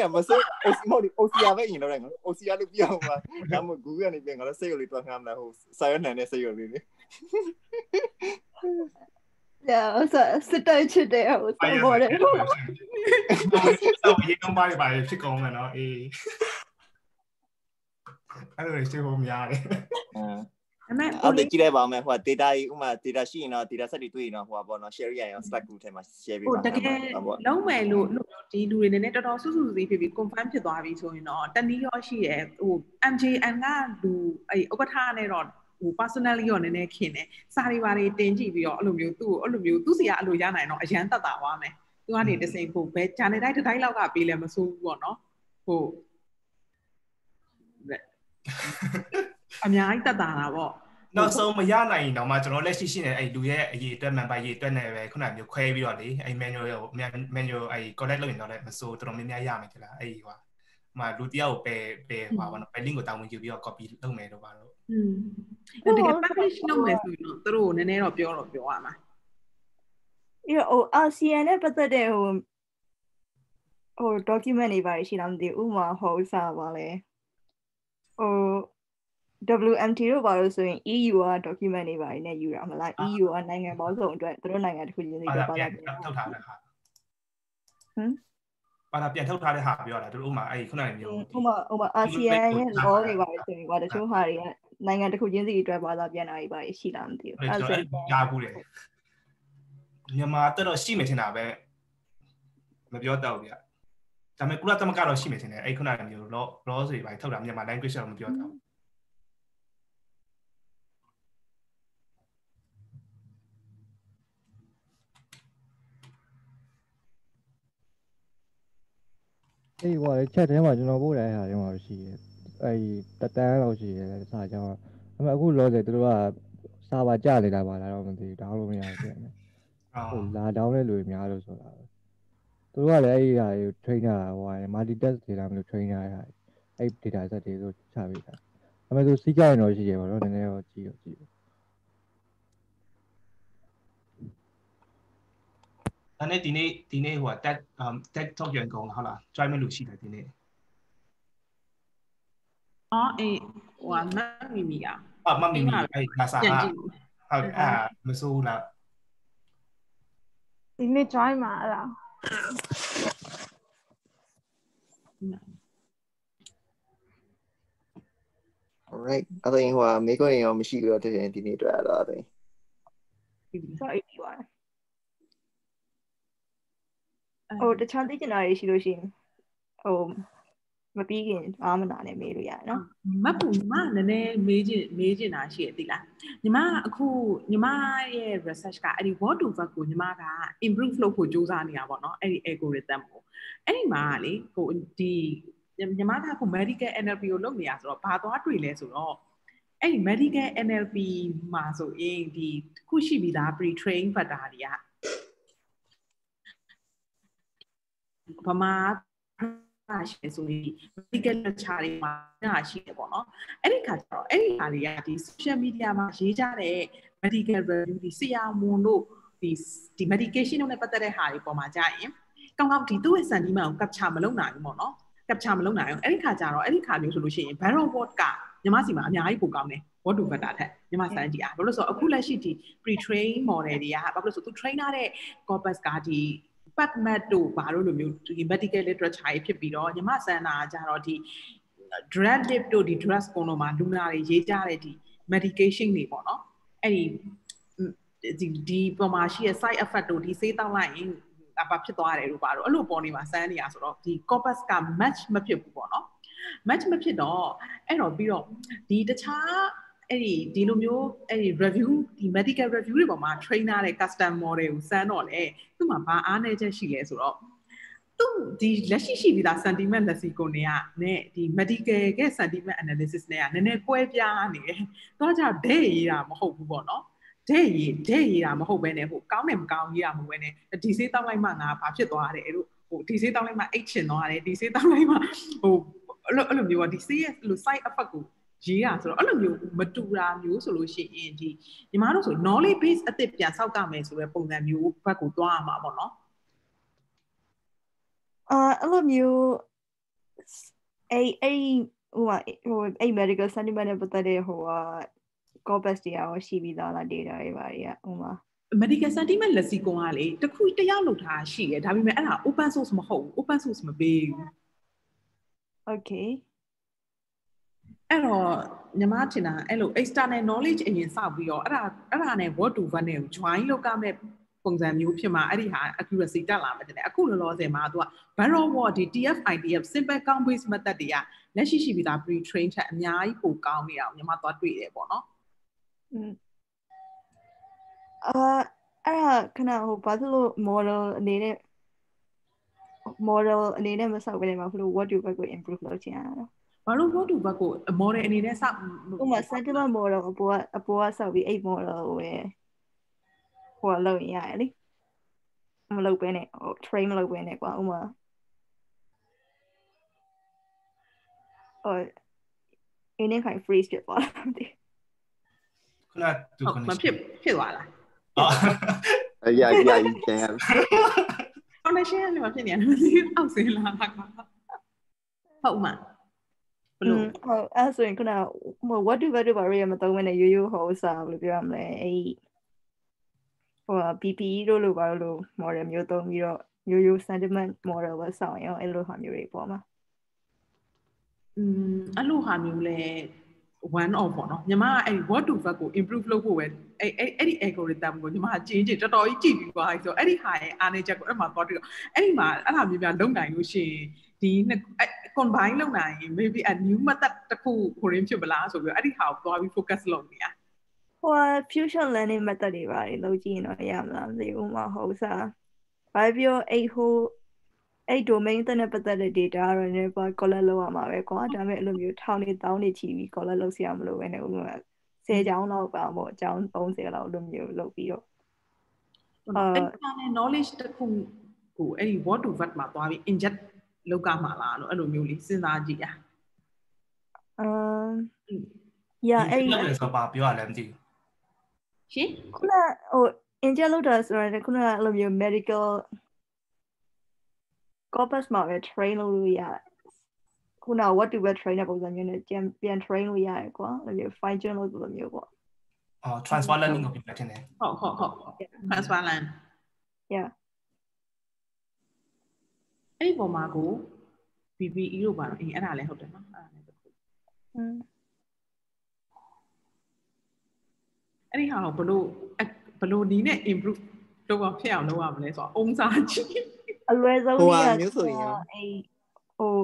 အဲ့မဆိုအိုစီမော်ဒီအိုစီယာပဲရင်တော့ငါအိုစီယာလို့ပြောင်းပါဒါမှမဟုတ် Google ကနေပြန်ငါလည်းစိတ်ရလေးတွန်းငါမလားဟိုစာရွက်နံနဲ့စိတ်ရလေးလေ ညာဆိုစစ်တိုက်ချစ်တယ်ဟိုစပေါ်တယ်ဆောက်ရေးတော့ပါပါဖြစ်ကောင်းမယ်နော်အေးအဲ့လိုရှိဖို့များတယ်အမေအော်တကြည့်လိုက်ပါမယ်ဟို data ကြီးဥမာ data ရှိရင်တော့ data set တွေတွေ့ရင်တော့ဟိုပါပေါ့နော် share ရရင် Slack group ထဲမှာ share ပေးဟိုပါတကယ်လုံးမယ်လို့ဒီလူတွေနည်းနည်းတော်တော်စွစွစီးဖြစ်ပြီး confirm ဖြစ်သွားပြီဆိုရင်တော့တနည်းရောရှိရဲ့ဟို MJN ကလူအဲ့ဥပဋ္ဌာနဲ့တော့ ဟို personally ရောနည်းနည်းခင်တယ်စာတွေပါတွေတင်ကြည့်ပြီးတော့အဲ့လိုမျိုးသူ့ကိုအဲ့လိုမျိုးသူ့စီကအဲ့လိုရနိုင်တော့အရန်တက်တာသွားမယ်သူကနေတစိမ့်ဖို့ဘယ် channel တိုင်းတစ်တိုင်းလောက်ကပေးလဲမစိုးဘူးပေါ့နော်ဟိုအများကြီးတက်တာတာပေါ့နောက်ဆုံးမရနိုင်တော့မှကျွန်တော်လက်ရှိရှိနေအဲ့လူရဲ့အရေးအတွက် member ရေးအတွက်နဲ့ပဲခုနမျိုးခွဲပြီးတော့လေအဲ့ manual ကို manual အဲ့ collect လုပ်ရင်တော့လည်းမစိုးတော်တော်များများရမယ်ကြလားအဲ့ဟိုဟိုလူတယောက်ကိုပဲပဲဟိုပါတော့ပဲ link ကိုတောင်းဝင်ယူပြီးတော့ copy လုပ်မယ်တော့ပါတော့ อืมတကယ် publish လုပ်မယ်ဆိုရင်တော့သူတို့နည်းနည်းတော့ပြောတော့ပြောရမှာပြီးတော့ဟို ASEAN နဲ့ပတ်သက်တဲ့ဟိုဟို document တွေပါရှိလားမသိဘူးဥမာဟိုစားပါလေဟို WMT တို့ပါလို့ဆိုရင် EU က document တွေပါနေယူရမလား EU ကနိုင်ငံပေါင်းစုံအတွက်သူတို့နိုင်ငံတစ်ခုချင်းစီအတွက်ပါလာတယ်ထုတ်ထားတဲ့ဟာဟမ်ဘာသာပြန်ထုတ်ထားတဲ့ဟာပြောတာသူတို့ဥမာအဲ့ဒီခုနကမျိုးဥမာဥမာအာဆီယံရဲ့ law တွေပါဆိုရင်ကွာတချို့ဟာတွေက နိုင်ငံတစ်ခုချင်းစီအတွက်ဘာသာပြန်တာတွေပါရှိလားမသိဘူးအဲ့အဲ့ဒါဆိုဆိုကြားဘူးတယ်မြန်မာတက်တော့ရှိမယ်ထင်တာပဲမပြောတော့ဗျာဒါပေမဲ့ကုလသမဂ္ဂတော့ရှိမယ်ထင်တယ်အဲ့ခုနကမျိုး law law တွေပါထုတ်တာမြန်မာ language တော့မပြောတော့အေးဟိုလေ chat ထဲမှာကျွန်တော်ပို့တဲ့ဟာတွေမှာရှိတယ် အဲ့ဒီတတန်းလောက်ရှိတယ်စာကြောင်းအမှအခုလောဆယ်သူတို့ကစာပါကြနေတာပါလားတော့မသိဘူးတောင်းလို့မရဘူးပြန်တယ်ဟိုလာတောင်းတဲ့လူတွေများလို့ဆိုတာပဲသူတို့ကလည်းအဲ့ဒီဟာတွေ trainer ဟိုဟာ multi task data မလို့ trainer ရအဲ့ data set တွေဆိုချပေးတာအမှသူစီးကြရင်တော့ရှိရပါတော့နည်းနည်းတော့ကြည့်တော့ကြည့်ဒါနဲ့ဒီနေ့ဒီနေ့ဟို tag um tag talk ပြန်ကုန်ဟုတ်လား join မဲ့လူရှိတယ်ဒီနေ့ အော်အေးဟိုကမတ်မီမီอ่ะအမမီမီအဲ့ဒါစာပြန်ဟာကြည့်ဟုတ်အာမဆိုးလားဒီနေ့ join မှာအဲ့ဒါ alright အဲ့ဒါရင်ဟိုမေကွန်ရောမရှိဘူးတော့တဲ့ဒီနေ့တွေ့ရတော့အဲ့ဆိုအေးပြီးသွားဟိုတခြားသိချင်တာတွေရှိလို့ရှိရင်ဟို မပြီးခင်အားမနာနဲ့မေးလို့ရတယ်နော်မတ်ပူညီမနည်းနည်းမေးချင်မေးချင်တာရှိရသိလားညီမအခုညီမရဲ့ research ကအဲ့ဒီ word to word ကိုညီမက improve လုပ်ဖို့ကြိုးစားနေတာပေါ့နော်အဲ့ဒီ algorithm ကိုအဲ့ဒီမှာလေဟိုဒီညီမကအခု medical NLP ကိုလုပ်နေရဆိုတော့ဘာသွားတွေ့လဲဆိုတော့အဲ့ဒီ medical NLP မှာဆိုရင်ဒီတစ်ခုရှိပြီးသား pre train factor တွေကဗမာ ဟာရှိဆိုရင် medical lecture တွေမှာညာရှိတယ်ပေါ့နော်အဲ့ဒီခါကျတော့အဲ့ဒီဟာတွေကဒီ social media မှာရေးကြတဲ့ medical review ဒီဆရာမွန်တို့ဒီဒီ medication တို့နဲ့ပတ်သက်တဲ့ဟာတွေပေါ်မှာကြာရင်ကောင်းကောင်းဒီသူ့ရဲ့ sentiment ကို capture မလုပ်နိုင်ဘူးပေါ့နော် capture မလုပ်နိုင်ဘူးအဲ့ဒီခါကျတော့အဲ့ဒီခါမျိုးဆိုလို့ရှိရင် Baron Ward ကညီမစီမှာအများကြီးပိုကောင်းတယ် what to better ထက်ညီမစမ်းကြည့်အားဘာလို့လဲဆိုတော့အခုလက်ရှိဒီ pre train model တွေကဘာလို့လဲဆိုသူ trainer တဲ့ corpus ကဒီ PubMed တို့ဘာလို့လိုမျိုးဒီ medical literature တွေဖြစ်ပြီးတော့ညီမစမ်းတာကကြတော့ဒီ drug lip တို့ဒီ drugs ကုန်းတို့မှာလူနာတွေရေးကြတဲ့ဒီ medication တွေပေါ့နော်အဲ့ဒီဒီဒီပေါ်မှာရှိတဲ့ side effect တို့ဒီဆေးတောက်လိုက်ရင်အပါဖြစ်သွားတယ်လို့ပါတော့အဲ့လိုပေါ်နေမှာစမ်းနေရဆိုတော့ဒီ corpus က match မဖြစ်ဘူးပေါ့နော် match မဖြစ်တော့အဲ့တော့ပြီးတော့ဒီတခြား အဲ့ဒီဒီလိုမျိုးအဲ့ဒီ review ဒီ medical review တွေပေါ်မှာ trainer တဲ့ custom model ကိုစမ်းတော့လေသူ့မှာဘာအားနည်းချက်ရှိလဲဆိုတော့သူဒီလက်ရှိရှိပြီးသား sentiment lexicon တွေကနဲ့ဒီ medical က sentiment analysis နဲ့ကနည်းနည်းကွဲပြားနေတယ်။တော့ကြောင့်ဒဲရေးတာမဟုတ်ဘူးပေါ့နော်။ဒဲရေးဒဲရေးတာမဟုတ်ဘဲနဲ့ဟိုကောင်းတယ်မကောင်းရေးတာမဟုတ်ဘဲနဲ့ဒီစေးတောက်လိုက်မှငါဘာဖြစ်သွားတယ်အဲ့လိုဟိုဒီစေးတောက်လိုက်မှအိတ်ချင်သွားတယ်ဒီစေးတောက်လိုက်မှဟိုအဲ့လိုအဲ့လိုမျိုးပါဒီစေးရဲ့လို side effect ကို ရေးရဆိုတော့အဲ့လိုမျိုးမတူတာမျိုးဆိုလို့ရှိရင်ဒီညီမတို့ဆို knowledge base အစ်စ်ပြန်ဆောက်ကမယ်ဆိုတဲ့ပုံစံမျိုးဘက်ကိုတွားရမှာပေါ့နော်အာအဲ့လိုမျိုးအဲ့အဲ့ဟိုဟာဟိုအဲ့ medical sentiment နဲ့ပတ်သက်တဲ့ဟိုဟာ corpus တွေရောရှိပြီးသားလား data တွေပါတွေကဟိုမှာ medical sentiment lexicon ကလေတခုတယောက်လောက်ထားရှိရဒါပေမဲ့အဲ့ဒါ open source မဟုတ်ဘူး open source မပေးဘူး okay အဲ့တော့ညီမထင်တာအဲ့လို external knowledge အရင်စောက်ပြီးတော့အဲ့ဒါအဲ့ဒါနဲ့ word to word နဲ့ join လုပ်ကမဲ့ပုံစံမျိုးဖြစ်မှာအဲ့ဒီဟာ accuracy တက်လာမှာတဲ့အခုလောလောဆယ်မှာသူက barrel word ဒီ TF IDF simple count based method တွေကလက်ရှိရှိပြီးသား pre train ထက်အများကြီးပိုကောင်းနေတာကိုညီမသွားတွေ့တယ်ပေါ့နော်อืมအာအဲ့ဒါခဏဟိုဘာလို့ model အနေနဲ့ model အနေနဲ့မဆောက်ဘဲနဲ့မှာဘလို့ what do you ကို improve လုပ်ချင်ရတာလဲ ဘာလို့ word to word ကို model အနေနဲ့စောက်ဥပမာ sentiment model အပေါ်ကအပေါ်ကဆောက်ပြီးအဲ့ model ကိုပဲဟိုလောက်ရင်ရတယ်လေမလုပ်ဘဲနဲ့ဟို train မလုပ်ဘဲနဲ့ကွာဥပမာဟိုအင်းနဲ့ခိုင် freeze ဖြစ်သွားတာမသိခုနသူဟုတ်မဖြစ်ဖြစ်သွားလားအရာရာကြီးကျန်ရ connection နဲ့မဖြစ်နေတယ်မသိဘူးအောက်စင်းလာတာဟုတ်မှာဘ လို့ဟုတ်အဲ့ဆိုရင်ခုနဟို what do what do ဘာရမသုံးမနဲ့ရိုးရိုးဟိုစားဘယ်လိုပြောရမလဲအဲ့ဟို PPE တို့လိုဘာလို့ model မျိုးသုံးပြီးတော့ရိုးရိုး sentiment model ပဲစောင့်ရင်ရောအဲ့လိုဟာမျိုးတွေပေါ့မှာอืมအဲ့လိုဟာမျိုးလဲ one of ပေါ့နော်ညီမကအဲ့ what to verb ကို improve လုပ်ဖို့ပဲအဲ့အဲ့အဲ့ဒီ algorithm ကိုညီမကကျင်းကျင်းတော်တော်ကြီးကြည့်ပြီးသွားပြီဆိုတော့အဲ့ဒီဟာရဲ့အားနည်းချက်ကိုအဲ့မှာသွားပြီးတော့အဲ့ဒီမှာအဲ့ဒါမျိုးများလုံနိုင်လို့ရှိရင် ဒီနှစ် combine လုပ်နိုင်ရင် maybe a new method တစ်ခုဟိုရင်းဖြစ်မလားဆိုပြီးအဲ့ဒီဟာကိုသွားပြီး focus လုပ်နေရဟို fusion learning method တွေပါတယ်လုပ်ကြည့်ရင်တော့ရမလားမသိဘူးမဟုတ်စားဘာပြောအဲ့ဟိုအဲ့ domain တဲ့ပတ်သက်တဲ့ data ကတော့လည်းပါ collect လုပ်ရမှာပဲကွာဒါပေမဲ့အဲ့လိုမျိုးထောင်နေတောင်းနေချီပြီး collect လုပ်စရာမလိုဘဲနဲ့ဥပမာ10ကျောင်းလောက်ပါပေါ့အကျောင်း30လောက်လိုမျိုးလုပ်ပြီးတော့အဲ့ internal knowledge တစ်ခုကိုအဲ့ဒီ what to what မှာသွားပြီး inject လုပ်ကမှာလားလို့အဲ့လိုမျိုးလေးစဉ်းစားကြည့်ရအမ် yeah အဲ့လောက်လဲဆိုပါပြောရလဲမသိဘူးရှင်ခုနဟို inject လုပ်တာဆိုတော့ခုနအဲ့လိုမျိုး medical corpus မှာပဲ train လုပ်လို့ရတယ်ခုန what to what train တဲ့ပုံစံမျိုးနဲ့ပြန်ပြန် train လို့ရတယ်ကွာအဲ့လိုမျိုး fine tune လုပ်လို့မျိုးပေါ့အော် transfer learning ကိုပြပြတင်တယ်ဟုတ်ဟုတ်ဟုတ် transfer learn yeah အဲ့ဒီပုံမှာကို BBE တို့ပါတော့အေးအဲ့ဒါလည်းဟုတ်တယ်နော်အဲ့ဒါလည်းတစ်ခုอืมအဲ့ဒီဟာကိုဘလို့ဘလို့နီးနဲ့ improve တော့ဖြစ်အောင်လုပ်ရမလဲဆိုတော့အုံစားကြီးအလွယ်ဆုံးကြီးကမျိုးဆိုရင်အေးဟို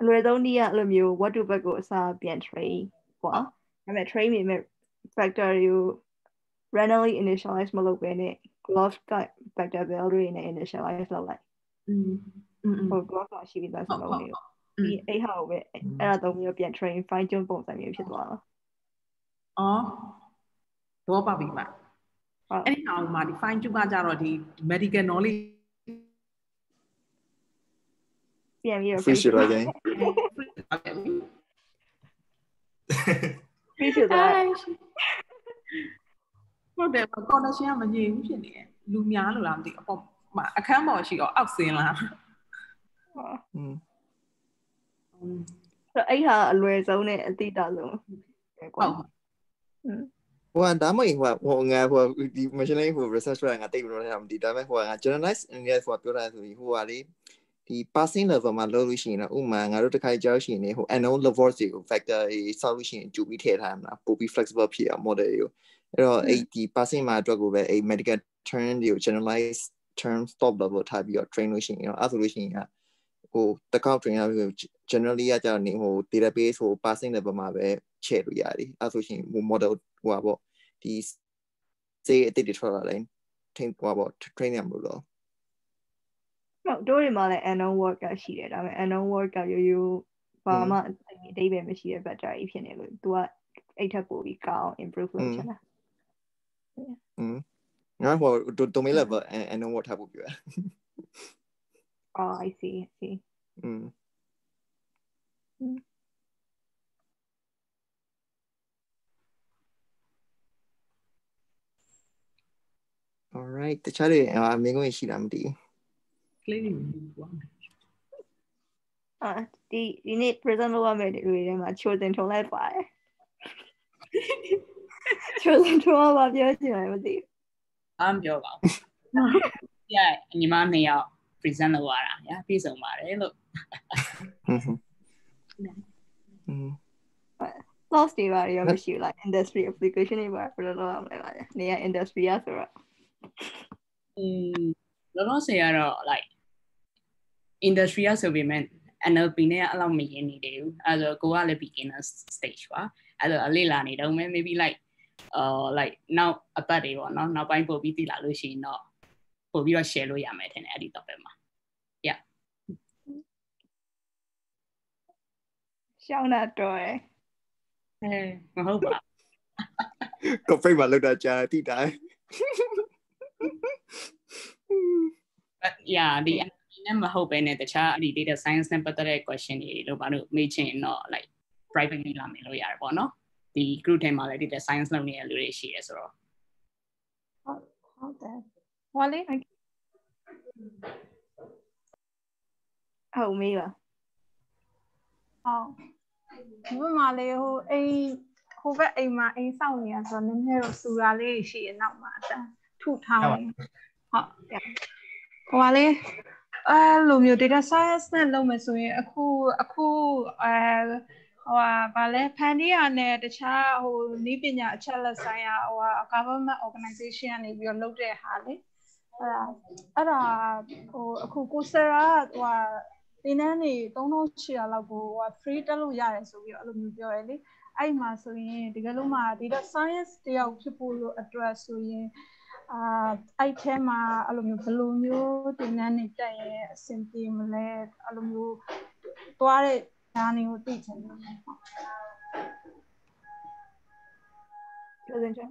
အလွယ်ဆုံးကြီးကအဲ့လိုမျိုး what to back ကိုအစားပြန် train ကွာဒါပေမဲ့ train နေမဲ့ factor ကို randomly initialize မလုပ်ဘဲနဲ့ glove factor build တွေနဲ့ initialize လုပ်လိုက် ဟို glove ကရှိပြီးသားစဟုတ်လုံးဟုတ်တွေဟုတ်ဒီအဲ့ဟာကိုပဲအဲ့ဒါသုံးပြီးတော့ပြန် train fine tune ပုံစံမျိုးဖြစ်သွားတာအော်တော့ပါပြီပါဟုတ်အဲ့ဒီဟာမှာဒီ fine tune ကကြတော့ဒီ medical knowledge ပြန်ပြီးတော့ free shit လာကြရင် free ဖြစ်သွားတယ်ဟုတ်တယ် connection ကမငြိမ်ဘူးဖြစ်နေတယ်လူများလို့လားမသိအပေါ် မှာအခန်းပေါ်ရှိတော့အောက်ဆင်းလားอืมဆိုတော့အဲ့ဟာအလွယ်ဆုံးနဲ့အတိအတဆုံးပဲကွာဟုတ်ဟိုကဒါမှမဟုတ်ဟိုဟိုငါဟိုဒီ machine learning ဟို research ဆိုတာငါတိတ်ပြီးတော့လည်းမသိဒါပေမဲ့ဟိုကငါ generalize အနေနဲ့ဟိုပြောတာဆိုပြီးဟိုကလေဒီ passing level မှာလုပ်လို့ရှိရင်တော့ဥပမာငါတို့တစ်ခါကြောက်ရှိရင်လေဟို unknown levels တွေကို factor တွေဆောက်လို့ရှိရင်ကြူပြီးထည့်ထားမှာပိုပြီး flexible ဖြစ်အောင် model တွေကိုအဲ့တော့အဲ့ဒီ passing မှာအတွက်ကိုပဲအဲ့ medical term တွေကို generalize term stop level ထားပြီးတော့ train လို့ရှိရင်တော့အဲ့ဆိုလို့ရှိရင်ဟိုတစ်ခေါက် train ရပြီး generally ကကြာနေဟို database ဟို passing level မှာပဲချဲ့လို့ရတယ်အဲ့ဆိုရှင်ဟို model ဟိုပါပေါ့ဒီစေးအတိတ်တွေထွက်လာတိုင်းထိဟိုပါပေါ့ train ရမလို့တော့ ဟုတ်တို့တွေမှာလည်း unknown word ကရှိတယ်ဒါပေမဲ့ unknown word ကရိုးရိုးဘာမှအတိတ်ပဲမရှိတဲ့ battery ဖြစ်နေလို့ तू ကအဲ့ထက်ပိုပြီးကောင်း improve လုပ်ချင်တာ อืม ငါဟို domain level and and what ထားဖို့ပြောရ oh i see i see อืม alright တခြားတွေအမင်းကိုရှိတာမသိဘူးကလေးတွေမြင်ပွားမယ်အာဒီဒီနေ့ present လုပ်ရမယ့်တွေထဲမှာ chosen ထုံလိုက်ပါတယ် chosen ထုံကဘာပြောချင်လဲမသိဘူး ဘာမှပြောပါဘူး။ရဲ့ညီမနှစ်ယောက် present လုပ်ရတာညာပြည့်စုံပါတယ်လို့။ loss တွေပါရောမရှိဘူးလား industry application တွေပါဘယ်လိုလုပ်ရမလဲပါလဲ။နေရ industry ရဆိုတော့อืมလောလောဆယ်ကတော့ like industry ရဆိုပေမဲ့ NLP နဲ့အဲ့လောက်မရင်းနေတယ်ဘူး။အဲဆိုကိုကလည်း beginner stage ပါ။အဲ့တော့အလေးလာနေတော့ maybe like uh like နောက်အပတ်တွေပေါ့နော်နောက်ပိုင်းပို့ပြီးတည်လာလို့ရှိရင်တော့ပို့ပြီးတော့ share လို့ရမယ်ထင်တယ်အဲ့ဒီ topic မှာရှောင်းတာတော့ရယ်အဲမဟုတ်ပါကိုဖိတ်မှာလောက်တာကြာတိတိုင်း but yeah ဒီ NLP နဲ့မဟုတ်ဘဲနဲ့တခြားဒီ data science နဲ့ပတ်သက်တဲ့ question တွေလို့ဘာလို့မေးချင်တော့ like privately လာမယ်လို့ရတယ်ပေါ့နော် ဒီ group ထဲမှာလည်း data science လုပ်နေတဲ့လူတွေရှိရဲဆိုတော့ဟုတ်ဟုတ်တယ်ဟောလေးဟုတ်မေးပါဟုတ်ဒီဘက်မှာလေဟိုအိမ်ဟိုဘက်အိမ်မှာအိမ်စောင့်နေရဆိုတော့နည်းနည်းတော့စူတာလေးရှိရနောက်မှာအတန်းထုထားတယ်ဟုတ်ဟိုပါလေအဲလိုမျိုး data science နဲ့လုပ်မယ်ဆိုရင်အခုအခုအဲ ဟိုပါဗာလဲဖန်တီးရနဲ့တခြားဟိုနီးပညာအချက်လက်ဆိုင်ရာဟို government organization ကနေပြီးတော့လုပ်တဲ့ဟာလေအဲ့ဒါအဲ့ဒါဟိုအခုကိုဆရာကဟိုတင်းနှန်းနေ3800လောက်ကိုဟို free တက်လို့ရတယ်ဆိုပြီးတော့အဲ့လိုမျိုးပြောရလေအဲ့မှာဆိုရင်တကယ်လို့မှ data science တယောက်ဖြစ်ဖို့လို့ address ဆိုရင်အာအဲ့ထဲမှာအဲ့လိုမျိုးဘယ်လိုမျိုးတင်နန်းနေတက်ရင်အဆင်ပြေမလဲအဲ့လိုမျိုးသွားတဲ့ ညာနေကိုသိချင်တယ်ဟုတ်ကျေးဇူးတင်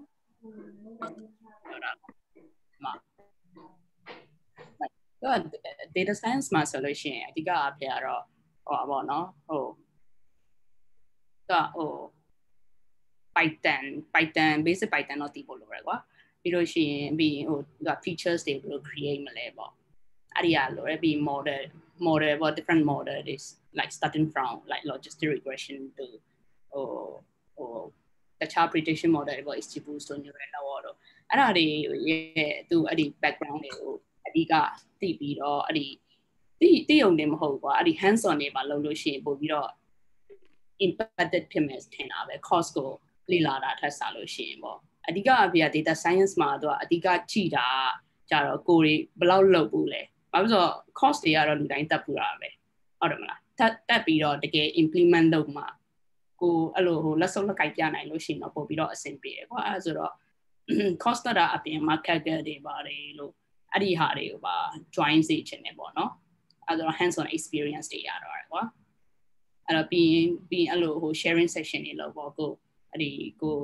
မှာတော့ data science မှာဆိုလို့ရှိရင်အဓိကအဖြစ်ကတော့ဟောပါတော့ဟိုတော့ဟို Python Python basic Python တော့သိဖို့လိုရယ်ကွာပြီးလို့ရှိရင်ပြီးဟိုက features တွေဘယ်လို create မလဲပေါ့အဲ့ဒီအလိုရယ်ပြီး model model ပေါ့ different model is like starting from like logistic regression to ဟိုဟိုတခြား prediction model တွေပေါ့ XGBoost တို့ neural network တို့အဲ့ဒါတွေရဲ့သူအဲ့ဒီ background တွေကိုအဓိကသိပြီးတော့အဲ့ဒီတိတိယုံနေမဟုတ်ကွာအဲ့ဒီ hands on တွေပါလုပ်လို့ရှိရင်ပို့ပြီးတော့ impacted ဖြစ်မယ်ထင်တာပဲ cost ကိုလေ့လာတာထက်စားလို့ရှိရင်ပေါ့အဓိကအပြ data science မှာတော့အဓိကကြည့်တာကြတော့ကိုတွေဘယ်လောက်လုပ်ဘူးလဲ ဘာလို့ဆိုတော့ cost တွေကတော့လူတိုင်းတက်ပူတာပဲဟုတ်တယ်မလားတက်တက်ပြီးတော့တကယ် implement လုပ်မှာကိုအဲ့လိုဟိုလက်စုပ်လက်ကိုက်ပြနိုင်လို့ရှိရင်တော့ပို့ပြီးတော့အဆင်ပြေတယ်ကွာအဲ့ဆိုတော့ cost တာအပြင် market တွေပါတယ်လို့အဲ့ဒီဟာတွေကိုပါ join စေချင်တယ်ပေါ့နော်အဲ့တော့ hands on experience တွေရတော့တယ်ကွာအဲ့တော့ပြီးရင်ပြီးအဲ့လိုဟို sharing session တွေလို့ပေါ့ကိုအဲ့ဒီကို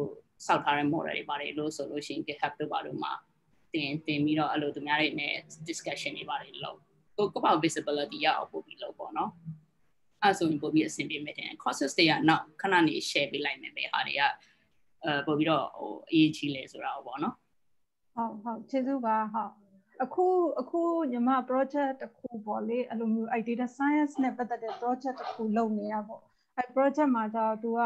စောက်ထားတဲ့ model တွေပါတယ်လို့ဆိုလို့ရှိရင် GitHub တို့ပါလို့မှာ တင်တင်ပြီးတော့အဲ့လိုသူများတွေနဲ့ discussion တွေပါတယ်လို့ကိုကိုပေါ့ visibility ရအောင်ပို့ပြီးလို့ပေါ့နော်အဲ့ဆိုရင်ပို့ပြီးအဆင်ပြေမယ်တဲ့ courses တွေကနောက်ခဏနေ share ပေးလိုက်မယ်ပဲဟာတွေကအဲပို့ပြီးတော့ဟိုအရေးကြီးလဲဆိုတာပေါ့နော်ဟုတ်ဟုတ်ကျေးဇူးပါဟုတ်အခုအခုညီမ project တစ်ခုပေါ့လေအဲ့လိုမျိုး data science နဲ့ပတ်သက်တဲ့ project တစ်ခုလုပ်နေရပေါ့အဲ့ project မှာကျတော့ तू က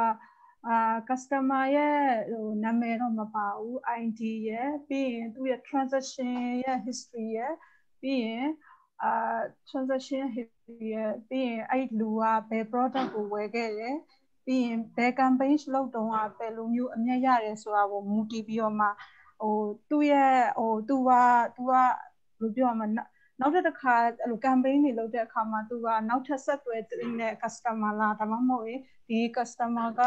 အာ customer ရဲ့ဟိုနာမည်တော့မပါဘူး ID ရဲ့ပြီးရင်သူ့ရဲ့ transaction ရဲ့ history ရဲ့ပြီးရင်အာ transaction history ရဲ့ပြီးရင်အဲ့လူကဘယ် product ကိုဝယ်ခဲ့တယ်ပြီးရင်ဘယ် campaign လုပ်တုန်းကဘယ်လိုမျိုးအမြတ်ရတယ်ဆိုတာကိုမူတည်ပြီးတော့မှဟိုသူ့ရဲ့ဟိုသူကသူကဘယ်လိုပြောရမလဲနောက်တစ်ခါအဲ့လို campaign တွေလုပ်တဲ့အခါမှာသူကနောက်ထပ်ဆက်သွယ်တဲ့ customer လားဒါမှမဟုတ်ရင်ဒီ customer က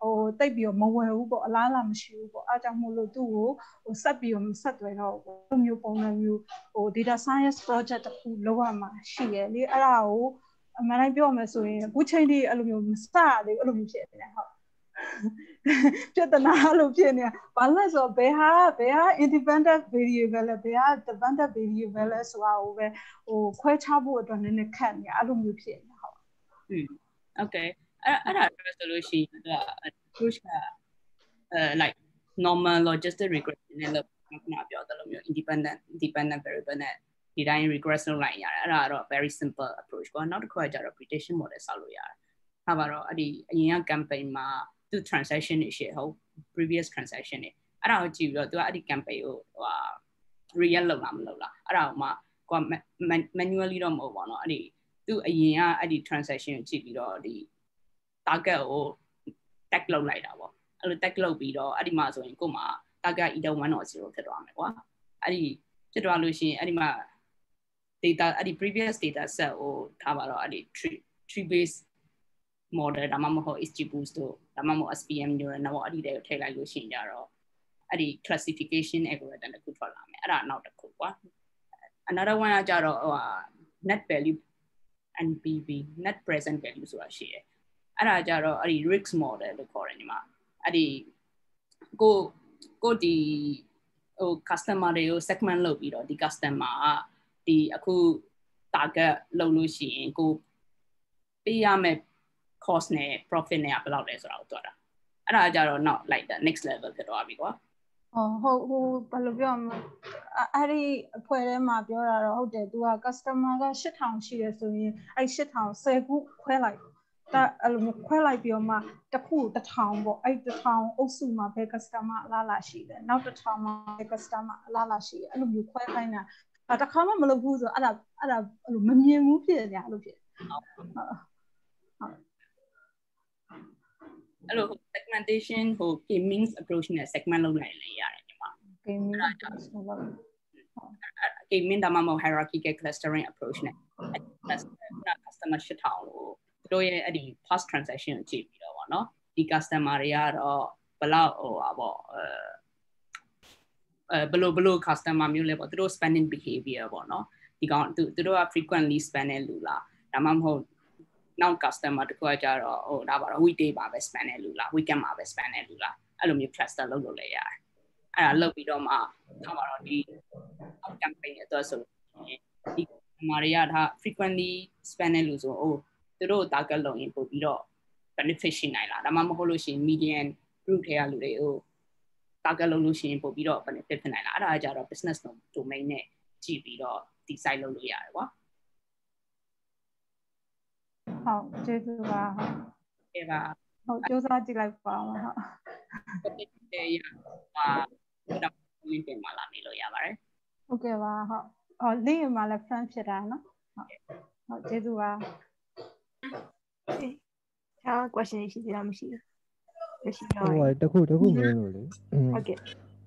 ဟိုတိတ်ပြီးတော့မဝယ်ဘူးပေါ့အလားလာမရှိဘူးပေါ့အားကြောင့်မို့လို့သူ့ကိုဟိုဆက်ပြီးတော့မဆက်သွယ်တော့ဘူးလိုမျိုးပုံစံမျိုးဟို data science project တစ်ခုလုပ်ရမှာရှိရလေအဲ့ဒါကိုအမှန်တိုင်းပြောမယ်ဆိုရင်အခုချိန်ထိအဲ့လိုမျိုးမစရသေးဘူးအဲ့လိုမျိုးဖြစ်နေတယ်ဟုတ်ပြဿနာလို့ဖြစ်နေတာဘာလဲဆိုတော့ဘယ်ဟာဘယ်ဟာ independent variable လဲဘယ်ဟာ dependent variable လဲဆိုတာကိုပဲဟိုခွဲခြားဖို့အတွက်နည်းနည်းခက်နေအဲ့လိုမျိုးဖြစ်နေတာဟုတ်อืม okay အဲ့အဲ့ဒါပြောဆိုလို့ရှိရင်သူက approach ကအဲ like normal logistic regression နဲ့လို့ခုနပြောသလိုမျိုး independent dependent variable နဲ့ဒီတိုင်း regress လုပ်လိုက်ရတယ်အဲ့ဒါကတော့ very simple approach ပေါ့နောက်တစ်ခုကကျတော့ prediction model ဆောက်လို့ရတယ်ဟာပါတော့အဲ့ဒီအရင်က campaign မှာသူ transaction တွေရှိဟုတ် previous transaction တွေအဲ့ဒါကိုကြည့်ပြီးတော့သူကအဲ့ဒီ campaign ကိုဟိုဟာ real လုပ်လားမလုပ်လားအဲ့ဒါကိုမှကိုက manually တော့မဟုတ်ပါတော့အဲ့ဒီသူအရင်ကအဲ့ဒီ transaction ကိုကြည့်ပြီးတော့ဒီ target ကို tag လုပ်လိုက်တာပေါ့အဲ့လို tag လုပ်ပြီးတော့အဲ့ဒီမှာဆိုရင်ကို့မှာ target either 1 or 0ဖြစ်သွားမယ်ကွာအဲ့ဒီဖြစ်သွားလို့ရှိရင်အဲ့ဒီမှာ data အဲ့ဒီ previous data set ကိုထားပါတော့အဲ့ဒီ tree tree base model ဒါမှမဟုတ် XGBoost တို့ဒါမှမဟုတ် SPM neural network အဲ့ဒီတွေကိုထည့်လိုက်လို့ရှိရင်ကြတော့အဲ့ဒီ classification algorithm တစ်ခုထွက်လာမယ်အဲ့ဒါနောက်တစ်ခုကွာ another one ကကြတော့ဟို net value NPV net present value ဆိုတာရှိတယ် အဲ့ဒါကြတော့အဲ့ဒီ risk model လို့ခေါ်တယ်ညီမအဲ့ဒီကိုကိုဒီဟို customer တွေကို segment လုပ်ပြီးတော့ဒီ customer ကဒီအခု target လုပ်လို့ရှိရင်ကိုပေးရမယ့် cost နဲ့ profit နဲ့ကဘယ်လောက်လဲဆိုတာကိုတွက်တာအဲ့ဒါကြတော့ not like the next level ဖြစ်သွားပြီကွာဟုတ်ဟုတ်ဟိုဘယ်လိုပြောမလဲအဲ့ဒီအဖွဲ့ထဲမှာပြောတာတော့ဟုတ်တယ်သူက customer က8000ရှိတယ်ဆိုရင်အဲ့8000 10ခုခွဲလိုက် တာအဲ့လိုခွဲလိုက်ပြီးတော့မှတစ်ခု1000ပေါ့အဲ့1000အုပ်စုမှာဘယ် customer အလားလာရှိတယ်နောက်1000မှာဘယ် customer အလားလာရှိတယ်အဲ့လိုမျိုးခွဲခိုင်းတာအတခါမှမလုပ်ဘူးဆိုအဲ့ဒါအဲ့ဒါအဲ့လိုမမြင်ဘူးဖြစ်နေအဲ့လိုဖြစ်ဟုတ်ဟုတ်အဲ့လို segmentation ဟို gaming approach နဲ့ segment လုပ်လိုက်လည်းရတယ်ညီမ gaming ဆိုတော့ gaming ဒါမှမဟုတ် hierarchical clustering approach နဲ့ customer ရှစ်ထောင်လို့သူ တို့ရဲ့အဲ့ဒီ past transaction ကိုကြည့်ပြီးတော့ဗောနော်ဒီ customer တွေကတော့ဘလောက်ဟိုပါဗောအဲအဲဘလို့ဘလို့ customer မျိုးလဲပေါ့သူတို့ spending behavior ပေါ့နော်ဒီကောင်သူသူတို့က frequently spend တဲ့လူလားဒါမှမဟုတ်နောက် customer တခုကကြတော့ဟိုဒါပါတော့ weekday ပါပဲ spend တဲ့လူလား weekend မှာပဲ spend တဲ့လူလားအဲ့လိုမျိုး cluster လုပ်လို့လည်းရတယ်အဲ့ဒါလုပ်ပြီးတော့မှထားပါတော့ဒီ out campaign အတွက်ဆိုရင်ဒီ customer တွေကဒါ frequently spend တဲ့လူဆိုအိုး သူတို့ target လုပ်ရင်ပို့ပြီးတော့ benefit ရှိနိုင်လားဒါမှမဟုတ်လို့ရှိရင် median group ထဲကလူတွေကို target လုပ်လို့ရှိရင်ပို့ပြီးတော့ benefit ဖြစ်နိုင်လားအဲ့ဒါကကြတော့ business domain နဲ့ကြည့်ပြီးတော့ decide လုပ်လို့ရတယ်ကွာဟုတ်ကျေးဇူးပါဟုတ်အဲ့ပါဟုတ်ကြိုးစားကြည့်လိုက်ပါအောင်ဟုတ်တဲ့ရပါတော့ link တင်มาလာနေလို့ရပါတယ်ဟုတ်ကဲ့ပါဟုတ်အော် link မှာလည်း friend ဖြစ်တာနော်ဟုတ်ဟုတ်ကျေးဇူးပါ ဟာ question ရှိသေးလားမရှိဘူးမရှိ ဟို တော့ တခုတခုမင်းလို့လေ ဟုတ်ကဲ့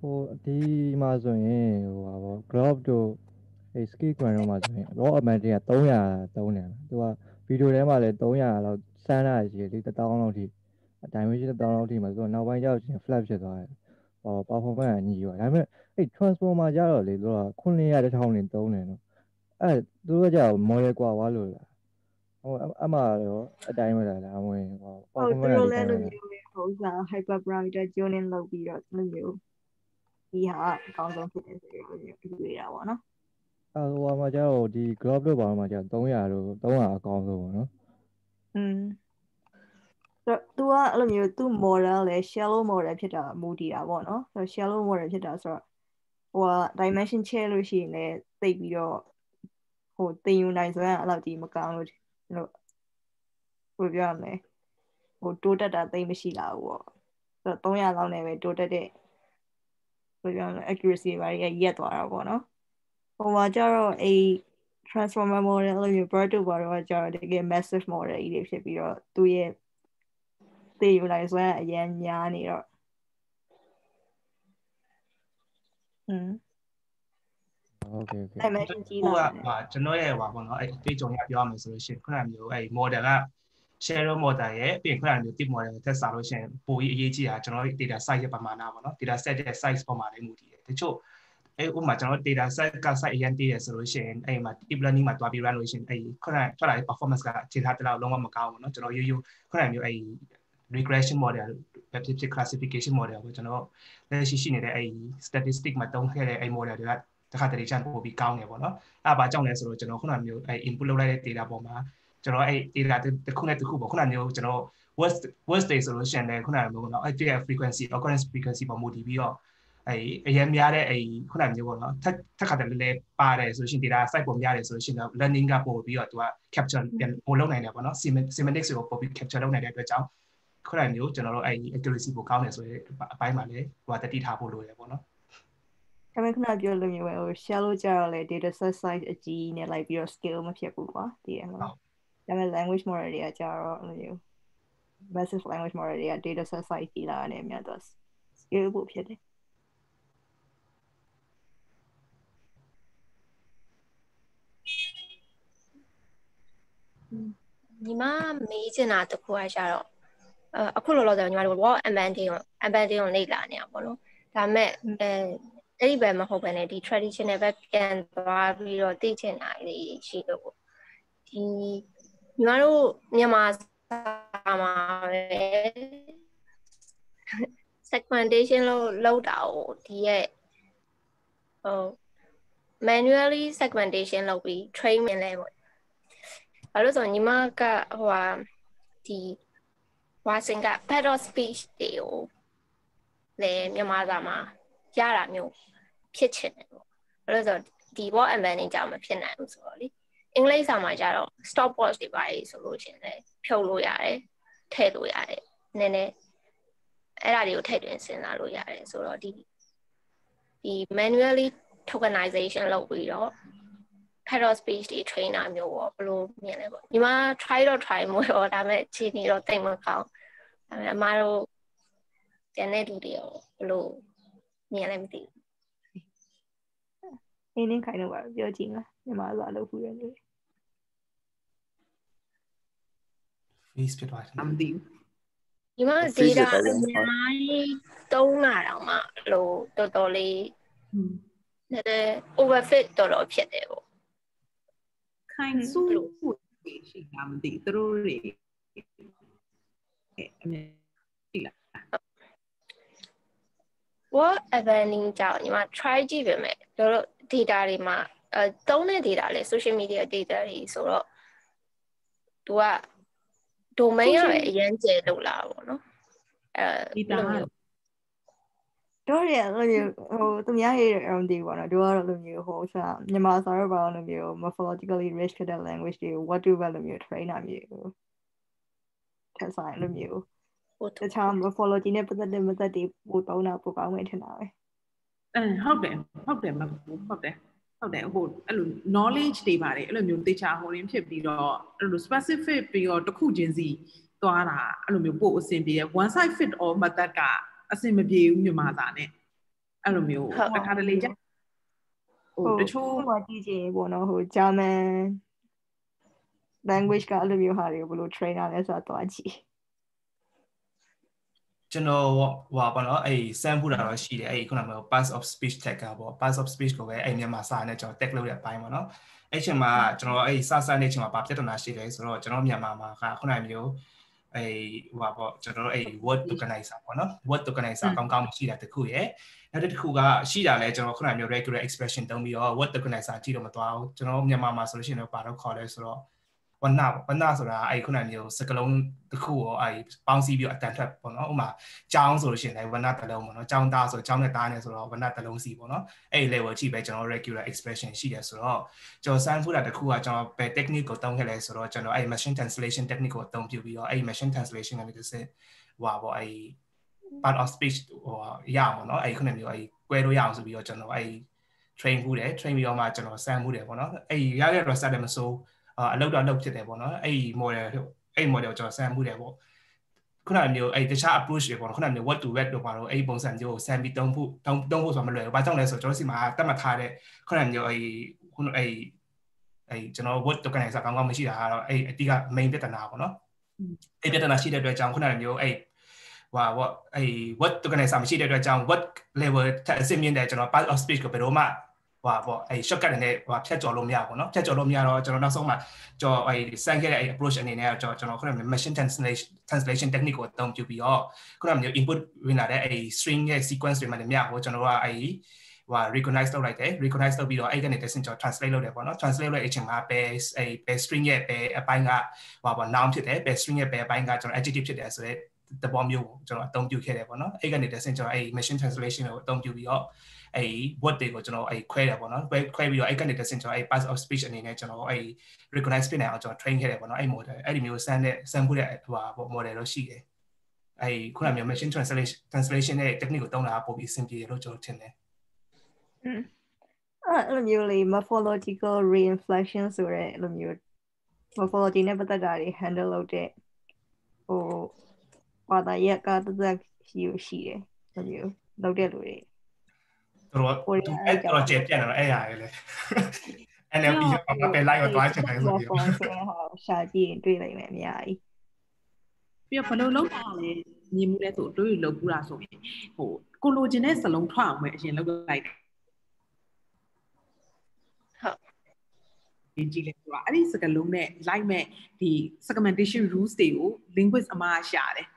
ဟိုဒီမှာဆိုရင်ဟိုပါဗော graph တို့အဲ skill grant တို့မှာဆိုရင် raw amount တွေက300 300သူကဗီဒီယိုထဲမှာလည်း300လောက်စမ်းတာရှိတယ်လေ1000လောက်ထိ dimension 1000လောက်ထိမှာဆိုတော့နောက်ပိုင်းကျတော့ချင်း flat ဖြစ်သွားတယ်ဟော performance ကညီရောဒါပေမဲ့အဲ့ transformer ကြတော့လေသူက900တစ်ထောင်နေသုံးတယ်နော်အဲ့သူတို့ကကြောက် model กว่าွားလို့လား ဟိုအမှတော့အတိုင်းပဲလားအဝင်ဟော ဟုတ်သူ performance တို့ က လည်း ဒီ လိုမျိုးပဲဟိုစား hyper parameter tuning လုပ်ပြီးတော့လိုမျိုးဒီဟာအကောင်းဆုံးဖြစ်တယ်ဆိုပြီးလိုမျိုးတွေ့တာပေါ့နော် အဲဟိုမှာကျတော့ဒီ graph တို့ဘာလို့မှာကျတော့300တို့300အကောင်းဆုံးပေါ့နော် อืมဆိုတော့ तू ကအဲ့လိုမျိုး तू model လဲ shallow model ဖြစ်တာမူတည်တာပေါ့နော်ဆိုတော့ shallow model ဖြစ်တာဆိုတော့ဟိုက dimension ချဲလို့ရှိရင်လည်းသိပ်ပြီးတော့ဟိုတင်ယူနိုင်ဆိုရင်အဲ့လောက်ကြီးမကောင်းလို့ လို့ဘယ်လိုပြောရမလဲဟိုတိုးတက်တာသိပ်မရှိလာဘူးပေါ့ဆိုတော့300လောက်နဲ့ပဲတိုးတက်တဲ့ဘယ်လိုပြောရမလဲ accuracy ဘာတွေကရက်သွားတာပေါ့နော်ဟိုမှာကျတော့အဲ့ transformer model အဲ့လိုမျိုး bird တို့ဘာတော့ကျတော့တကယ် massive model ကြီးတွေဖြစ်ပြီးတော့သူ့ရဲ့သိယူနိုင်စွမ်းအရင်များနေတော့อืม ဟုတ်ကဲ့ဟုတ်ကဲ့ dimension ကြီး ဟိုက လာ ဟာကျွန်တော်ရဲ့ဟိုပါဘောနော်အဲ့အတွေ့အကြုံရပြောရမယ်ဆိုလို့ရှိရင်ခုနကမျိုးအဲ့ model က share model ရဲ့ပြီးရင်ခုနကမျိုး tip model ကိုသက်စားလို့ရှိရင်ပိုပြီးအရေးကြီးတာကျွန်တော်တို့ data size ရဲ့ပမာဏပေါ့နော် data set ရဲ့ size ပေါ်မှာလည်းမူတည်တယ်တချို့အဲ့ဥပမာကျွန်တော်တို့ data set က size အရင်တည်ရဆိုလို့ရှိရင်အဲ့မှာ deep learning မှာတွားပြီး run လို့ရှိရင်အဲ့ခုနကထွက်လာတဲ့ performance ကခြေထားတလောက်လုံးဝမကောင်းဘူးเนาะကျွန်တော်ရိုးရိုးခုနကမျိုးအဲ့ regression model ပဲဖြစ်ဖြစ် classification model ကိုကျွန်တော်လက်ရှိရှိနေတဲ့အဲ့ statistic မှာတုံးခဲ့တဲ့အဲ့ model တွေက တခါတလေချန်ပို့ပြီးကောင်းတယ်ပေါ့နော်အဲ့ဘာကြောင့်လဲဆိုတော့ကျွန်တော်ခုနမျိုးအဲ့ input လုပ်လိုက်တဲ့ data ပေါ်မှာကျွန်တော်အဲ့ data တစ်ခုနဲ့တစ်ခုပေါ့ခုနမျိုးကျွန်တော် worst worst day ဆိုလို့ရှိရင်လည်းခုနမျိုးပေါ့နော်အဲ့ data frequency occurrence frequency ပေါ်မူတည်ပြီးတော့အဲ့အရင်များတဲ့အဲ့ခုနမျိုးပေါ့နော်ထက်ထက်ခါတည်းလဲပါတယ်ဆိုလို့ရှိရင် data site ပေါ်များတယ်ဆိုလို့ရှိရင် learning ကပို့ပြီးတော့သူက capture ပြန်ပို့လုပ်နိုင်တယ်ပေါ့နော် semantics ကိုပို့ပြီး capture လုပ်နိုင်တဲ့အတွက်ကြောင့်ခုနမျိုးကျွန်တော်တို့အဲ့ accuracy ပိုကောင်းတယ်ဆိုရင်အပိုင်းမှာလည်းဟိုတတိထားဖို့လိုတယ်ပေါ့နော် ဒါပေမဲ့ခုနပြောလို့မျိုးပဲဟို shallow ကြတော့လေ data set size အကြီးနဲ့လိုက်ပြီးတော့ scale မဖြစ်ဘူးကွာတည်ရမလားဒါပေမဲ့ language model တွေကကြတော့အဲ့လိုမျိုး massive language model တွေက data set size ကြီးလာတယ်အများတော့ scale ဖို့ဖြစ်တယ်ညီမမေးချင်တာတခုကကျတော့အဲအခုလောလောဆယ်ညီမတို့ wall embedding ကို embedding ကိုလေ့လာနေတာပေါ့နော်ဒါပေမဲ့အဲ အဲ့ဒီဘက်မဟုတ်ဘဲねဒီ traditional ဘက်ပြန်သွားပြီးတော့သိချင်တာလေးရှိလို့ပေါ့ဒီညီမတို့မြန်မာစာမှာပဲ segmentation လို့လောက်တာကိုဒီရဲ့ဟို manually segmentation လုပ်ပြီး train မြင်လဲပေါ့ဘာလို့ဆိုညီမကဟိုဟာဒီဝါစင်က pad of speech တွေကိုလေမြန်မာစာမှာရတာမျိုး ဖြစ်ချင်တယ်ပေါ့ဘာလို့ဆိုဒီ word embedding ကြောင့်မဖြစ်နိုင်ဘူးဆိုတော့လေအင်္ဂလိပ်စာမှာကျတော့ stop watch တွေပါလေဆိုလို့ရှင်လေဖြုတ်လို့ရတယ်ထည့်လို့ရတယ်နည်းနည်းအဲ့ဒါတွေကိုထည့်သွင်းစဉ်းစားလို့ရတယ်ဆိုတော့ဒီဒီ manually tokenization လုပ်ပြီးတော့ parallel speech တွေ trainer မျိုးပေါ့ဘယ်လိုမြင်လဲပေါ့ညီမ try တော့ try မို့တော့ဒါပေမဲ့ခြေနေတော့တိတ်မကောင်းဒါပေမဲ့အမတို့ကျန်တဲ့လူတွေရောဘယ်လိုမြင်လဲမသိဘူး အင်းင်းခိုင်တော့ပါပြောကြည့်လားညီမဆိုအလုပ်ဖူးရနေ face ဖြစ်သွားတယ်မသိဘူးညီမ data အများကြီးတုံးလာတော့မှလို့တော်တော်လေးနည်းနည်း overfit တော်တော်ဖြစ်တယ်ပေါ့ခိုင်စုရှိတာမသိသူတို့တွေအမြဲရှိလား what evening ကြောင့်ညီမ try ကြည့်ပေမဲ့တို့ data တွေမှာအဲတုံးတဲ့ data လဲ social media data တွေဆိုတော့သူက domain ရပဲအရင်ကျဲလို့လာပေါ့နော်အဲဒီတာတို့ရအဲ့လိုဟိုသူများရဲ့ round တွေပေါ့နော်တို့ကတော့လိုမျိုးဟိုစားမြန်မာစာရောပါလိုမျိုး morphologically rich ဖြစ်တဲ့ language တွေ what do ပဲလိုမျိုး train တာမျိုးထပ်ဆိုင်လိုမျိုးတခြား morphology နဲ့ပတ်သက်တဲ့ method တွေပို့တောင်းတာပို့ကောင်းမယ်ထင်တာပဲ အဲဟုတ်တယ်ဟုတ်တယ်မဟုတ်တယ်ဟုတ်တယ်ဟိုအဲ့လို knowledge တွေပါတယ်အဲ့လိုမျိုးတေချာဟိုရင်းဖြစ်ပြီးတော့အဲ့လို specific ပြီးတော့တစ်ခုချင်းစီသွားတာအဲ့လိုမျိုးပို့အဆင်ပြေရ one size fit all method ကအဆင်မပြေဘူးမြန်မာစာနဲ့အဲ့လိုမျိုးတစ်ခါတလေကြဟိုတချို့ဟိုကြည့်ကြည့်ပေါ့နော်ဟို German language ကအဲ့လိုမျိုးဟာတွေကိုဘယ်လို trainer လဲဆိုတာတော့ကြည့် ကျွန်တော်ဟိုပါတော့အဲ့ sample တာတော့ရှိတယ်အဲ့ခုနက pass of speech tag ကပေါ့ pass of speech ကိုပဲအဲ့မြန်မာစာနဲ့ကျွန်တော် tag လုပ်တဲ့အပိုင်းပေါ့နော်အဲ့ချိန်မှာကျွန်တော်အဲ့စစနေချိန်မှာဘာပြဿနာရှိလဲဆိုတော့ကျွန်တော်မြန်မာမှာကခုနကမျိုးအဲ့ဟိုပါပေါ့ကျွန်တော်တို့အဲ့ word tokenizer ပေါ့နော် word tokenizer ကောင်းကောင်းရှိတာတခုရယ်နောက်တစ်ခုကရှိတာလဲကျွန်တော်ခုနကမျိုး regular expression တုံးပြီးတော့ word tokenizer ကြည့်တော့မသွားဘူးကျွန်တော်မြန်မာမှာဆိုလို့ရှိရင်တော့ဘာလို့ခေါ်လဲဆိုတော့ ဝဏပေါ့ဝဏဆိုတာအဲ့ခုနမျိုးစကလုံးတစ်ခုကိုအဲ့ပေါင်းစည်းပြီးအတန်ထွက်ပေါ့နော်ဥမာကြောင်းဆိုလို့ရှိရင်လည်းဝဏတစ်လုံးပေါ့နော်ကြောင်းသားဆိုကြောင်းနဲ့သားနဲ့ဆိုတော့ဝဏတစ်လုံးစီပေါ့နော်အဲ့ level ကြည့်ပဲကျွန်တော် regular expression ရှိတယ်ဆိုတော့ကျွန်တော်စမ်းဖူးတာတစ်ခုကကျွန်တော်ဘယ် technique ကိုသုံးခဲ့လဲဆိုတော့ကျွန်တော်အဲ့ machine translation technique ကိုအသုံးပြုပြီးတော့အဲ့ machine translation ကနေတစ်စက်ဟိုပါပေါ့အဲ့ part of speech ဟိုရအောင်ပေါ့နော်အဲ့ခုနမျိုးအဲ့ကွဲလို့ရအောင်ဆိုပြီးတော့ကျွန်တော်အဲ့ train မှုတယ် train ပြီးတော့မှကျွန်တော်စမ်းမှုတယ်ပေါ့နော်အဲ့ရတဲ့ result လည်းမစိုး အလုပ်တော့လုပ်ဖြစ်တယ်ပေါ့နော်အဲ့ဒီ model အဲ့ model ကျွန်တော်ဆန်မှုတယ်ပေါ့ခုနကမျိုးအဲ့တခြား approach တွေပေါ့နော်ခုနကမျိုး what to web တို့ပါတော့အဲ့ဒီပုံစံမျိုးကိုဆန်ပြီးတုံးဖို့တုံးတုံးဖို့ဆိုတာမလွယ်ဘူး။ဘာကြောင့်လဲဆိုတော့ကျွန်တော်စီမှာတတ်မှတ်ထားတဲ့ခုနကမျိုးအဲ့ခုနအဲ့အဲ့ကျွန်တော် what tokenizer ကောင်းကောင်းမရှိတာကတော့အဲ့အတိက main ပြဿနာပေါ့နော်။အဲ့ပြဿနာရှိတဲ့အတွက်ကြောင့်ခုနကမျိုးအဲ့ဟို what အဲ့ what tokenizer မရှိတဲ့အတွက်ကြောင့် what level အဆင့်မြင့်တဲ့ကျွန်တော် part of speech ကိုဘယ်တော့မှ ဟိုပေါ့အဲ shortcut နဲ့ဟိုဖြတ်ကျော်လို့မရဘူးเนาะဖြတ်ကျော်လို့မရတော့ကျွန်တော်နောက်ဆုံးမှာကျော်အဲစမ်းခဲ့တဲ့အဲ approach အနေနဲ့ကျွန်တော်ကျွန်တော်ခုနက machine translation translation technique ကိုအသုံးပြုပြီးတော့ခုနကမျိုး input ဝင်လာတဲ့အဲ string ရဲ့ sequence တွေမှာလည်းမရဘူးကျွန်တော်ကအဲဟို recognize လုပ်လိုက်တယ် recognize လုပ်ပြီးတော့အဲ့ကနေတဆင့်ကျွန်တော် translate လုပ်တယ်ပေါ့နော် translate လုပ်တဲ့အချိန်မှာ pair အဲ pair string ရဲ့ pair အပိုင်းကဟိုပေါ့ noun ဖြစ်တယ် pair string ရဲ့ pair အပိုင်းကကျွန်တော် adjective ဖြစ်တယ်ဆိုတော့တဘောမျိုးကိုကျွန်တော်အသုံးပြုခဲ့တယ်ပေါ့နော်အဲ့ကနေတဆင့်ကျွန်တော်အဲ့ machine translation ကိုအသုံးပြုပြီးတော့ အဲ့ word တွေကိုကျွန်တော်အဲ့ခွဲတယ်ပေါ့နော်ခွဲခွဲပြီးတော့အဲ့ကနေတဆင့်ကျွန်တော်အဲ့ pass of speech အနေနဲ့ကျွန်တော်အဲ့ recognize ဖြစ်နိုင်အောင်ကျွန်တော် train ခဲ့တယ်ပေါ့နော်အဲ့ model အဲ့ဒီမျိုးစမ်းတဲ့စမ်းဖို့တဲ့ဟိုပါ model တော့ရှိတယ်အဲ့ခုနကမျိုး machine translation translation နဲ့ technique ကိုသုံးတာပိုပြီးအဆင်ပြေတယ်လို့ကျွန်တော်ထင်တယ်อืมအဲ့လိုမျိုးလေး morphological reinflection ဆိုရဲအဲ့လိုမျိုး morphology နဲ့ပတ်သက်တာတွေ handle လုပ်တဲ့ဟိုဘာသာရပ်ကတသက်ရှိရှိတယ်အဲ့လိုမျိုးလုပ်တဲ့လူတွေ တော်တော်အဲ့တော်ကျေပြတ်တော့အဲ့ရရလေ NLP ကပဲလိုက်တော့တွားချင်တယ်ဆိုပြီးတော့ရှာကြည့်ရင်တွေ့လိုက်မယ်အများကြီးပြီးတော့ဘယ်လိုလုပ်တာလဲမြင်မှုလဲဆိုတွေးလို့ပူတာဆိုရင်ဟိုကိုလိုချင်တဲ့စလုံးထွက်အောင်ပဲအရင်လုပ်လိုက်ဟုတ်ကြည့်လိုက်ဆိုတာအဲ့ဒီစကလုံးနဲ့ like မဲ့ဒီ segmentation rules တွေကို linguist အမှားရှာတယ်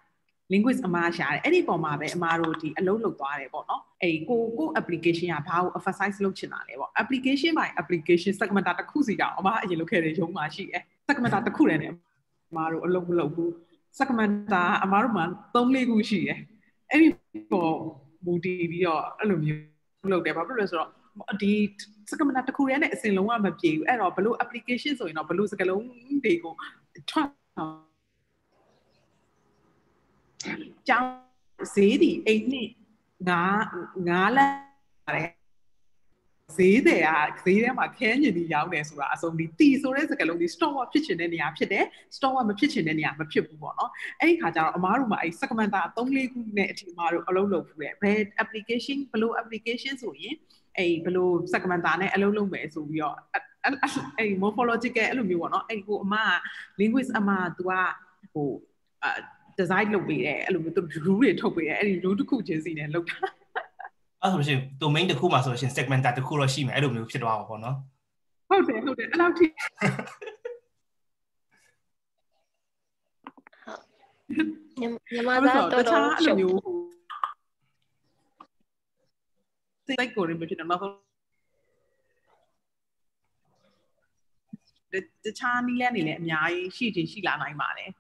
linguist အမှားရှာတယ်အဲ့ဒီပုံမှာပဲအမှားတို့ဒီအလုံးလုံးသွားတယ်ပေါ့နော်အဲ့ကိုကို application ကဘာကို emphasize လုပ်ချင်တာလဲပေါ့ application by application segmenta တစ်ခုစီတောင်အမှားအရင်လုပ်ခဲ့တဲ့ရုံးမှာရှိတယ် segmenta တစ်ခုတည်းနဲ့အမှားတို့အလုံးမလုပ်ဘူး segmenta အမှားတို့မှာ3 4ခုရှိတယ်အဲ့ဒီပေါ်မူတည်ပြီးတော့အဲ့လိုမျိုးလုပ်တယ်ဘာဖြစ်လို့လဲဆိုတော့ဒီစကမနာတစ်ခုရဲနဲ့အစင်လုံးဝမပြေဘူးအဲ့တော့ဘလို့ application ဆိုရင်တော့ဘလို့စကလုံးတွေကိုထွက် ကျောင်းဈေးဒီအိမ်နှစ်ငါးငါးလတဲ့ဈေးတွေကဈေးထဲမှာခဲညင်ပြီးရောင်းတယ်ဆိုတာအစုံဒီတီဆိုတဲ့စကားလုံးဒီ store ကဖြစ်ချင်တဲ့နေရာဖြစ်တယ် store ကမဖြစ်ချင်တဲ့နေရာမဖြစ်ဘူးပေါ့နော်အဲ့ဒီခါကျတော့အမားတို့မှာအဲ့ segmenta 3-4ခုနဲ့အထင်မှာတို့အလုပ်လုပ်ဘူးလေဘယ် application ဘယ်လို application ဆိုရင်အဲ့ဘယ်လို segmenta နဲ့အလုပ်လုပ်မယ်ဆိုပြီးတော့အဲ့ morphological အဲ့လိုမျိုးပေါ့နော်အဲ့ကိုအမက linguist အမက तू ကဟိုအာ design လုပ်ပေးတယ်အဲ့လိုမျိုးသူ rule တွေထုတ်ပေးတယ်အဲ့ဒီ rule တစ်ခုချင်းစီနဲ့လုပ်တာအဲ့ဆိုရှင် domain တစ်ခုမှာဆိုရှင် segmenta တစ်ခုတော့ရှိမယ်အဲ့လိုမျိုးဖြစ်သွားပါပေါ့နော်ဟုတ်တယ်ဟုတ်တယ်အဲ့လောက်ထိညီမသားတော်တော်ရှုပ်စိတ်ကိုရင်းဖြစ်တယ်နောက်ဆုံးတခြားနည်းလမ်းတွေလည်းအများကြီးရှိချင်ရှိလာနိုင်ပါတယ်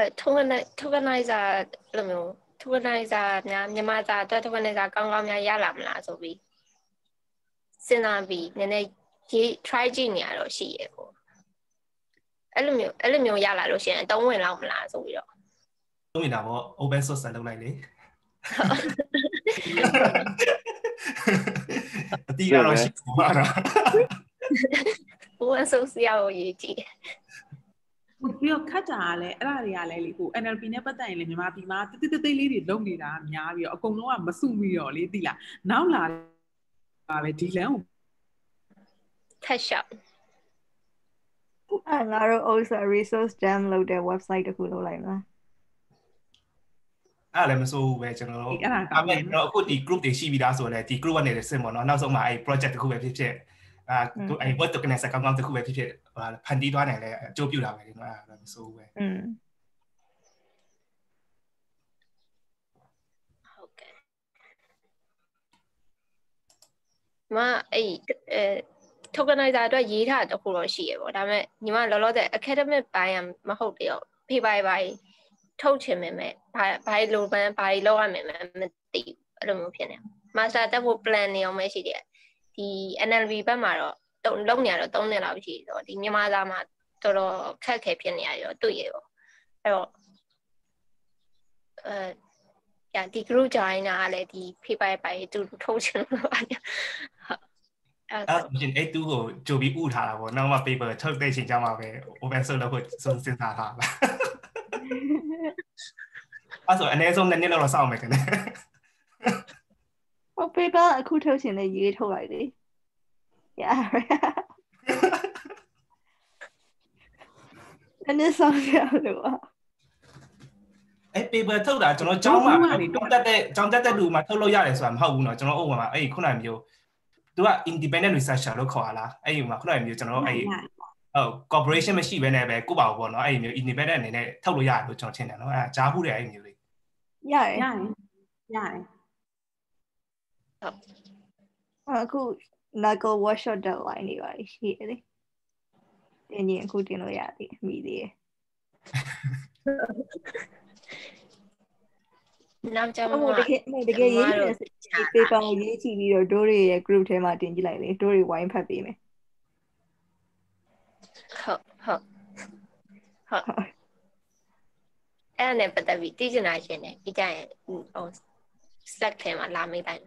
အဲ token tokenizer အဲ့လိုမျိုး tokenizer များမြန်မာစာအတွက် tokenizer ကောင်းကောင်းများရလာမလားဆိုပြီးစဉ်းစားပြီးနည်းနည်းရေး try ကြည့်နေရတော့ရှိရဲ့ပေါ့အဲ့လိုမျိုးအဲ့လိုမျိုးရလာလို့ရှိရင်အသုံးဝင်လောက်မလားဆိုပြီးတော့သုံးနေတာပေါ့ open source လုပ်လိုက်လေအတီးကတော့ရှိပါတာ open source ရောက်ရေးကြည့် ပြီးတော့ခတ်တာကလည်းအဲ့ဒါတွေကလည်းလေကို NLP နဲ့ပတ်သက်ရင်လေမြန်မာပြည်မှာတိတိတိလေးတွေလုပ်နေတာများပြီးတော့အကုန်လုံးကမစုမိတော့လေသိလားနောက်လာပါပဲဒီလမ်းကိုထက်ရှောက်အဲ့ငါတို့ also resource jam လုပ်တဲ့ website တခုလုပ်လိုက်မှာအဲ့လည်းမစိုးဘူးပဲကျွန်တော်တို့အဲ့ဒါမဲ့တော့အခုဒီ group တွေရှိပြီးသားဆိုတော့ဒီ group ကနေစင်ပေါ့နော်နောက်ဆုံးမှအဲ့ project တခုပဲဖြစ်ဖြစ် အာသူအဲ့ word tokenizer ကောင်းကောင်းတခုပဲဖြစ်ဖြစ်ဟာဖန်တီးသွားနိုင်လဲအကျိုးပြုတာပဲဒီနော်အဲ့ဒါမစိုးဘူးပဲอืมဟုတ်ကဲ့မအဲ့အဲ tokenizer အတွက်ရေးထားတခုတော့ရှိရပေါ့ဒါပေမဲ့ညီမလောလောဆယ် academic ဘိုင်းမဟုတ်တရောဖေးပိုင်းပိုင်းထုတ်ချင်မယ်မဲ့ဘာဘာလိုပန်းဘာလောက်ရမယ်မသိဘူးအဲ့လိုမျိုးဖြစ်နေ master တက်ဖို့ plan နေအောင်မရှိတယ် ဒီ NLB ဘက်မှာတော့တုံလုံးနေရတော့3နှစ်လောက်ရှိတော့ဒီမြန်မာသားမှာတော်တော်ခက်ခဲဖြစ်နေရရောတွေ့ရပေါ့အဲ့တော့အဲညာဒီ group join တာကလည်းဒီဖေးပိုင်ပိုင်တူထုတ်ချင်လို့ပါညာဟုတ်အဲ့ဒါဆိုရင်အဲ့တူကိုကြိုပြီးဥထားတာပေါ့နောက်မှ paper ထုတ်တဲ့ချိန်ကျမှပဲ open source လုပ်ဖို့စဉ်းစားထားတာအဲ့ဆိုအနည်းဆုံးနှစ်နှစ်လောက်တော့စောင့်မယ်ခင်ဗျ ဟို paper အခုထုတ်ချင်တဲ့ရေးထုတ်လိုက်လေ Yeah. နည်းနည်းဆောင်ရလို့ပါအဲ့ paper ထုတ်တာကျွန်တော်ကျောင်းမှာတုံးတက်တဲ့ကျောင်းတက်တဲ့လူမှာထုတ်လို့ရတယ်ဆိုတာမဟုတ်ဘူးเนาะကျွန်တော်ဥပမာအဲ့ခုနကမျိုးသူက independent researcher လို့ခေါ်ရလားအဲ့ဒီမှာခုနကမျိုးကျွန်တော်အဲ့ဟုတ် corporation မရှိဘဲနဲ့ပဲကိုပါဘူးပေါ့เนาะအဲ့ဒီမျိုး independent အနေနဲ့ထုတ်လို့ရတယ်လို့ကျွန်တော်ထင်တယ်เนาะအဲ့ကြားဘူးတယ်အဲ့ဒီမျိုးလေးရတယ်ရတယ်ရတယ် အခု knuckle workshop deadline တွေပါရှိတယ်လေတင်ရင်အခုတင်လို့ရသေးမိသေးတယ်နောက်ကြမှာတကယ်တကယ်ရေးနေတဲ့ paper ကိုရေးကြည့်ပြီးတော့ဒိုးတွေရဲ့ group ထဲမှာတင်ကြည့်လိုက်လေဒိုးတွေဝိုင်းဖတ်ပေးမယ်ဟုတ်ဟုတ်ဟုတ်အဲ့နဲ့ပတ်သက်ပြီးသိချင်တာရှင်တယ်ဒီကြရင်ဟို Slack ထဲမှာလာမေးတိုင်း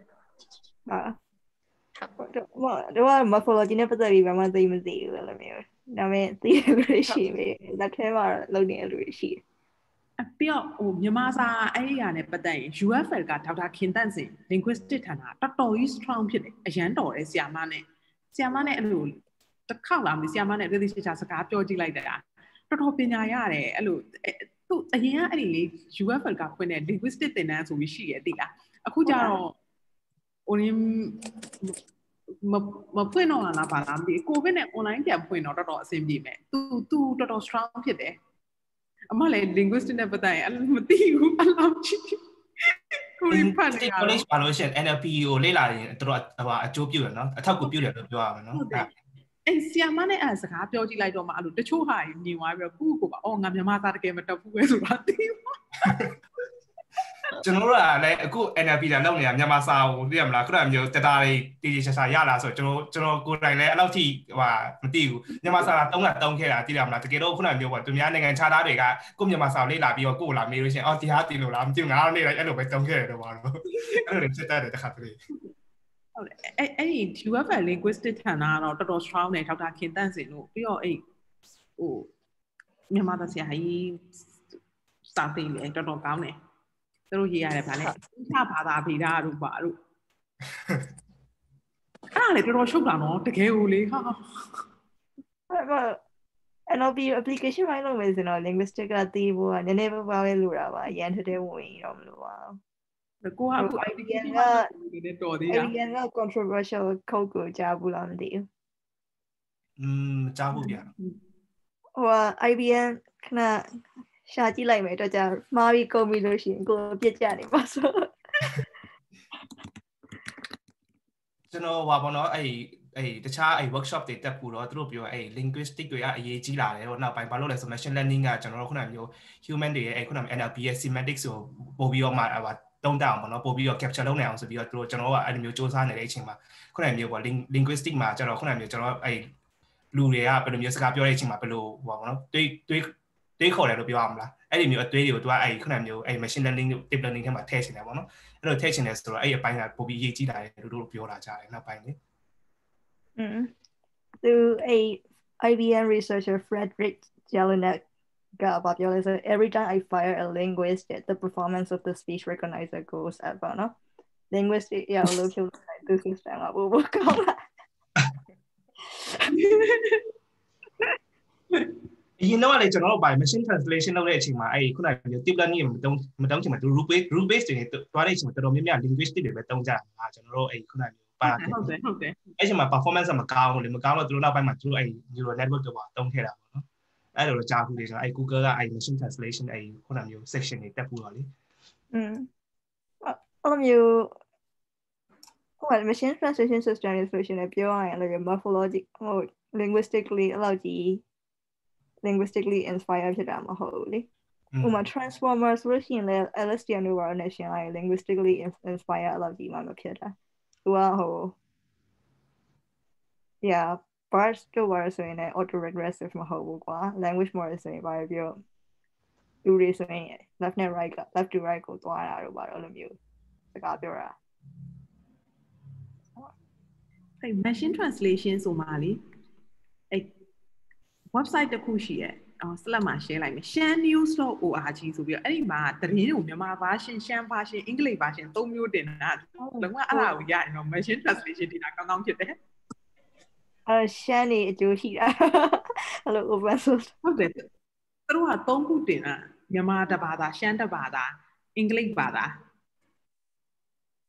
ဟာဟုတ်တော့မ morphology နဲ့ပတ်သက်ပြီးဘာမှသိမသိဘူးလည်းမျိုးဒါပေမဲ့သိရလို့ရှိပြီလက်ထဲမှာလုံနေလို့ရှိတယ်အပြီးတော့ဟိုမြန်မာစာအဲ့ဒီဟာနဲ့ပတ်သက်ရင် UFL ကဒေါက်တာခင်တန့်စင် linguistic ဌာနတော်တော်ကြီး strong ဖြစ်တယ်အရန်တော်တယ်ဆီယာမနဲ့ဆီယာမနဲ့အဲ့လိုတစ်ခေါက်လာမဆီယာမနဲ့တတိချာစကားပြောကြည့်လိုက်တာတော်တော်ပညာရတယ်အဲ့လိုသူအရင်ကအဲ့ဒီလေ UFL ကဖွင့်တဲ့ linguistic သင်တန်းဆိုပြီးရှိရသိလားအခုကျတော့ ဟိုရင်းမမဖွင့်တော့လားပါလားမသိကိုဗစ်နဲ့ online ပြန်ဖွင့်တော့တော်တော်အဆင်ပြေမယ်သူသူတော်တော် strong ဖြစ်တယ်အမလည်း linguistic နဲ့ပတ်သက်ရင်မသိဘူးအလောက်ကြီးကိုရဖတ်နေရ college ပါလို့ရှိရင် NLP ကိုလေ့လာရင်တော်တော်ဟိုအကျိုးပြုတယ်နော်အထောက်ကူပြုတယ်လို့ပြောရမှာနော်အဲ့ဆီယာမနဲ့အဲ့စကားပြောကြည့်လိုက်တော့မှအဲ့လိုတချို့ဟာမြင်သွားပြီးတော့ခုကိုပါအော်ငါမြန်မာသားတကယ်မတက်ဘူးပဲဆိုတာသိပါ ကျွန်တော်တို့ကလည်းအခု NLP လာလောက်နေတာမြန်မာစာကိုသိရမလားခုနကမျိုးတတားလေးတီတီချာချာရလာဆိုကျွန်တော်ကျွန်တော်ကိုယ်တိုင်လည်းအဲ့လောက်ထိဟိုမသိဘူးမြန်မာစာတုံးကတုံးခဲ့တာသိရမလားတကယ်တော့ခုနကမျိုးပေါ့သူများနိုင်ငံခြားသားတွေကကိုမြန်မာစာလေးလာပြီးတော့ကိုယ်လာမေးလို့ရှိရင်အော်ဒီဟာတင်လို့လားမသိဘူးငါတော့နေလိုက်အဲ့လိုပဲတုံးခဲ့တယ်တော့ပါတော့အဲ့လိုဖြစ်တတ်တယ်တခါတလေဟုတ်တယ်အဲ့အဲ့ဒီ UFL linguistic ဌာနကတော့တော်တော် strong တယ်ဒေါက်တာခင်တန့်စင်တို့ပြီးတော့အဲ့ဟိုမြန်မာသားဆရာကြီးစာသိတယ်တော်တော်ကောင်းတယ် သူတို့ရေးရတယ်ဗာလဲအချဘာသာဗေဒတို့ပါတို့အဲ့ဒါလေတော်တော်ရှုပ်တာနော်တကယ်ကိုလေဟာအဲ့တော့ NLP application ပိုင်းလုပ်မယ်ဆိုတော့ linguistic ကသိဖို့ကနည်းနည်းပါးပါးပဲလိုတာပါအရန်တည်းဝင်တော့မလိုပါဘူးကိုကအခု IBM ကနည်းတော်သေးတာ IBM က controversial code ကိုကြားဘူးလားမသိဘူးอืมကြားဖို့ဗျာဟိုက IBM ခဏ ရှာကြည့်လိုက်မယ်တော့ကြာမှားပြီးကုန်ပြီလို့ရှိရင်ကိုပြစ်ကြနေပါဆိုကျွန်တော်ဟာပေါ့နော်အဲ့အဲ့တခြားအဲ့ workshop တွေတက်ဖို့တော့သူတို့ပြောအဲ့ linguistic တွေကအရေးကြီးလာတယ်ဟိုနောက်ပိုင်းဘာလို့လဲဆို machine learning ကကျွန်တော်တို့ခုနကမျိုး human တွေရဲ့အဲ့ခုနက NLP ရဲ့ semantics ကိုပို့ပြီးတော့မှဟိုတုံးတက်အောင်ပေါ့နော်ပို့ပြီးတော့ capture လုပ်နိုင်အောင်ဆိုပြီးတော့သူတို့ကျွန်တော်တို့ကအဲ့လိုမျိုးစူးစမ်းနေတဲ့အချိန်မှာခုနကမျိုးပေါ့ linguistic မှာကျွန်တော်ခုနကမျိုးကျွန်တော်အဲ့လူတွေကဘယ်လိုမျိုးစကားပြောတဲ့အချိန်မှာဘယ်လိုဟိုပါပေါ့နော်တွေးတွေး တွေးခေါ်တယ်လို့ပြောရမလားအဲ့ဒီမျိုးအတွေးတွေကိုသူကအဲ့ခုနကမျိုးအဲ့ machine learning deep learning ထဲမှာထည့်ချင်တယ်ပေါ့နော်အဲ့လိုထည့်ချင်တယ်ဆိုတော့အဲ့အပိုင်းကပို့ပြီးရေးကြည့်တာလေလို့ပြောတာကြားတယ်နောက်ပိုင်းလေ อืมသူအဲ့ IBM researcher Frederick Jelinek ကဘာပြောလဲဆို every time I fire a linguist the performance of the speech recognizer goes up ပေါ့နော် linguistic ရလို့ဖြုတ်လိုက်သူ system ကဘောဘောကောင်းလာ အရင်တော့လေကျွန်တော်တို့ဘာ machine translation လုပ်တဲ့အချိန်မှာအဲ့ခုနကမျိုး deep learning မတုံးမတုံးချင်မှာသူ rule base rule base တွေတွားတဲ့အချိန်မှာတော်တော်များများ linguistic တွေပဲတုံးကြတာကျွန်တော်တို့အဲ့ခုနကမျိုးပါဟုတ်တယ်ဟုတ်တယ်အဲ့ချိန်မှာ performance မကောင်းဘူးလေမကောင်းတော့သူတို့နောက်ပိုင်းမှာသူတို့အဲ့ neural network တွေပါတုံးထည့်တာပေါ့နော်အဲ့လိုတော့ကြားဘူးလေကျွန်တော်အဲ့ Google ကအဲ့ machine translation အဲ့ခုနမျိုး section တွေတက်ဖို့တော့လေอืมအဲ့လိုမျိုးဟို machine translation system တွေဆိုရှင်လည်းပြောရရင်လည်း morphology ဟို linguistically အဲ့လိုကြီး linguistically inspired ဖြစ်တာမဟုတ်ဘူးလေဥပမာ transformer ဆိုလို့ရှိရင်လည်း LSTM တို့ပါနဲ့ရှင်လိုက် linguistically inspired အဲ့လိုကြီးမှမဖြစ်တာသူကဟို yeah parts တို့ပါဆိုရင်လည်း auto regressive မဟုတ်ဘူးကွာ language model ဆိုရင်ဘာပြောလူတွေဆိုရင် left နဲ့ right က left to right ကိုသွားတာတို့ပါတော့လိုမျိုးစကားပြောတာ အဲ့ machine translation ဆိုမှလေအဲ့ Website တစ်ခုရှိရဲ့အော် slide မှာ share လိုက်မယ် shannews.org ဆိုပြီးတော့အဲ့ဒီမှာသတင်းကိုမြန်မာ version ရှမ်း version အင်္ဂလိပ် version သုံးမျိုးတင်တာလုံးဝအဲ့ဒါကိုရရင်တော့ machine translation ဒီတာကောင်းကောင်းဖြစ်တယ်အဲရှမ်းနေအကျိုးရှိတာအဲ့လို open source ဟုတ်တယ်သူတို့ကသုံးခုတင်တာမြန်မာတစ်ဘာသာရှမ်းတစ်ဘာသာအင်္ဂလိပ်ဘာသာ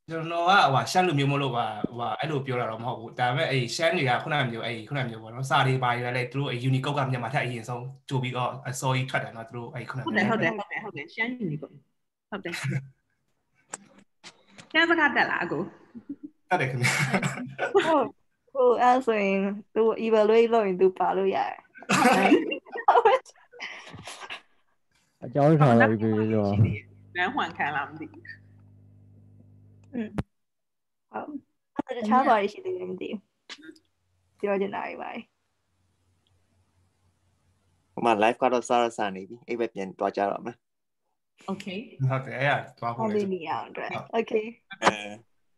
ကျွန်တော်ကဟိုရှမ်းလူမျိုးမလို့ပါဟိုအဲ့လိုပြောတာတော့မဟုတ်ဘူးဒါပေမဲ့အဲ့ရှမ်းတွေကခုနကမျိုးအဲ့ခုနကမျိုးပေါ့နော်စာတွေပါရလဲသူတို့ Unicode ကမြန်မာထက်အရင်ဆုံးကြိုပြီးတော့အစောကြီးထွက်တယ်နော်သူတို့အဲ့ခုနကဟုတ်တယ်ဟုတ်တယ်ဟုတ်တယ်ဟုတ်တယ်ရှမ်း Unicode ဟုတ်တယ်ရှမ်းစကားတက်လားအကိုတက်တယ်ခင်ဗျဟုတ်ဟိုအဲ့ဆိုရင်သူ evaluate လုပ်ရင်သူပါလို့ရတယ်အကြောင်းထားလိုက်ပြီးတော့လမ်းဟွန်ခံလားမသိဘူး อืมဟုတ်တခြားဘာတွေရှိသေးလဲမသိဘူးပြောချင်တာတွေပါဟိုမှာ live ကတော့စားရစားနေပြီအဲ့ပဲပြန်တွားကြတော့မယ် Okay ဟုတ်တယ်အဲ့ဒါသွားဖို့ဟုတ်လေပြီမြအောင်အတွက် okay အဲ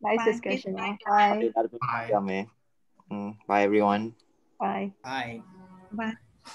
nice discussion bye bye bye everyone mm, bye everyone bye Bye. bye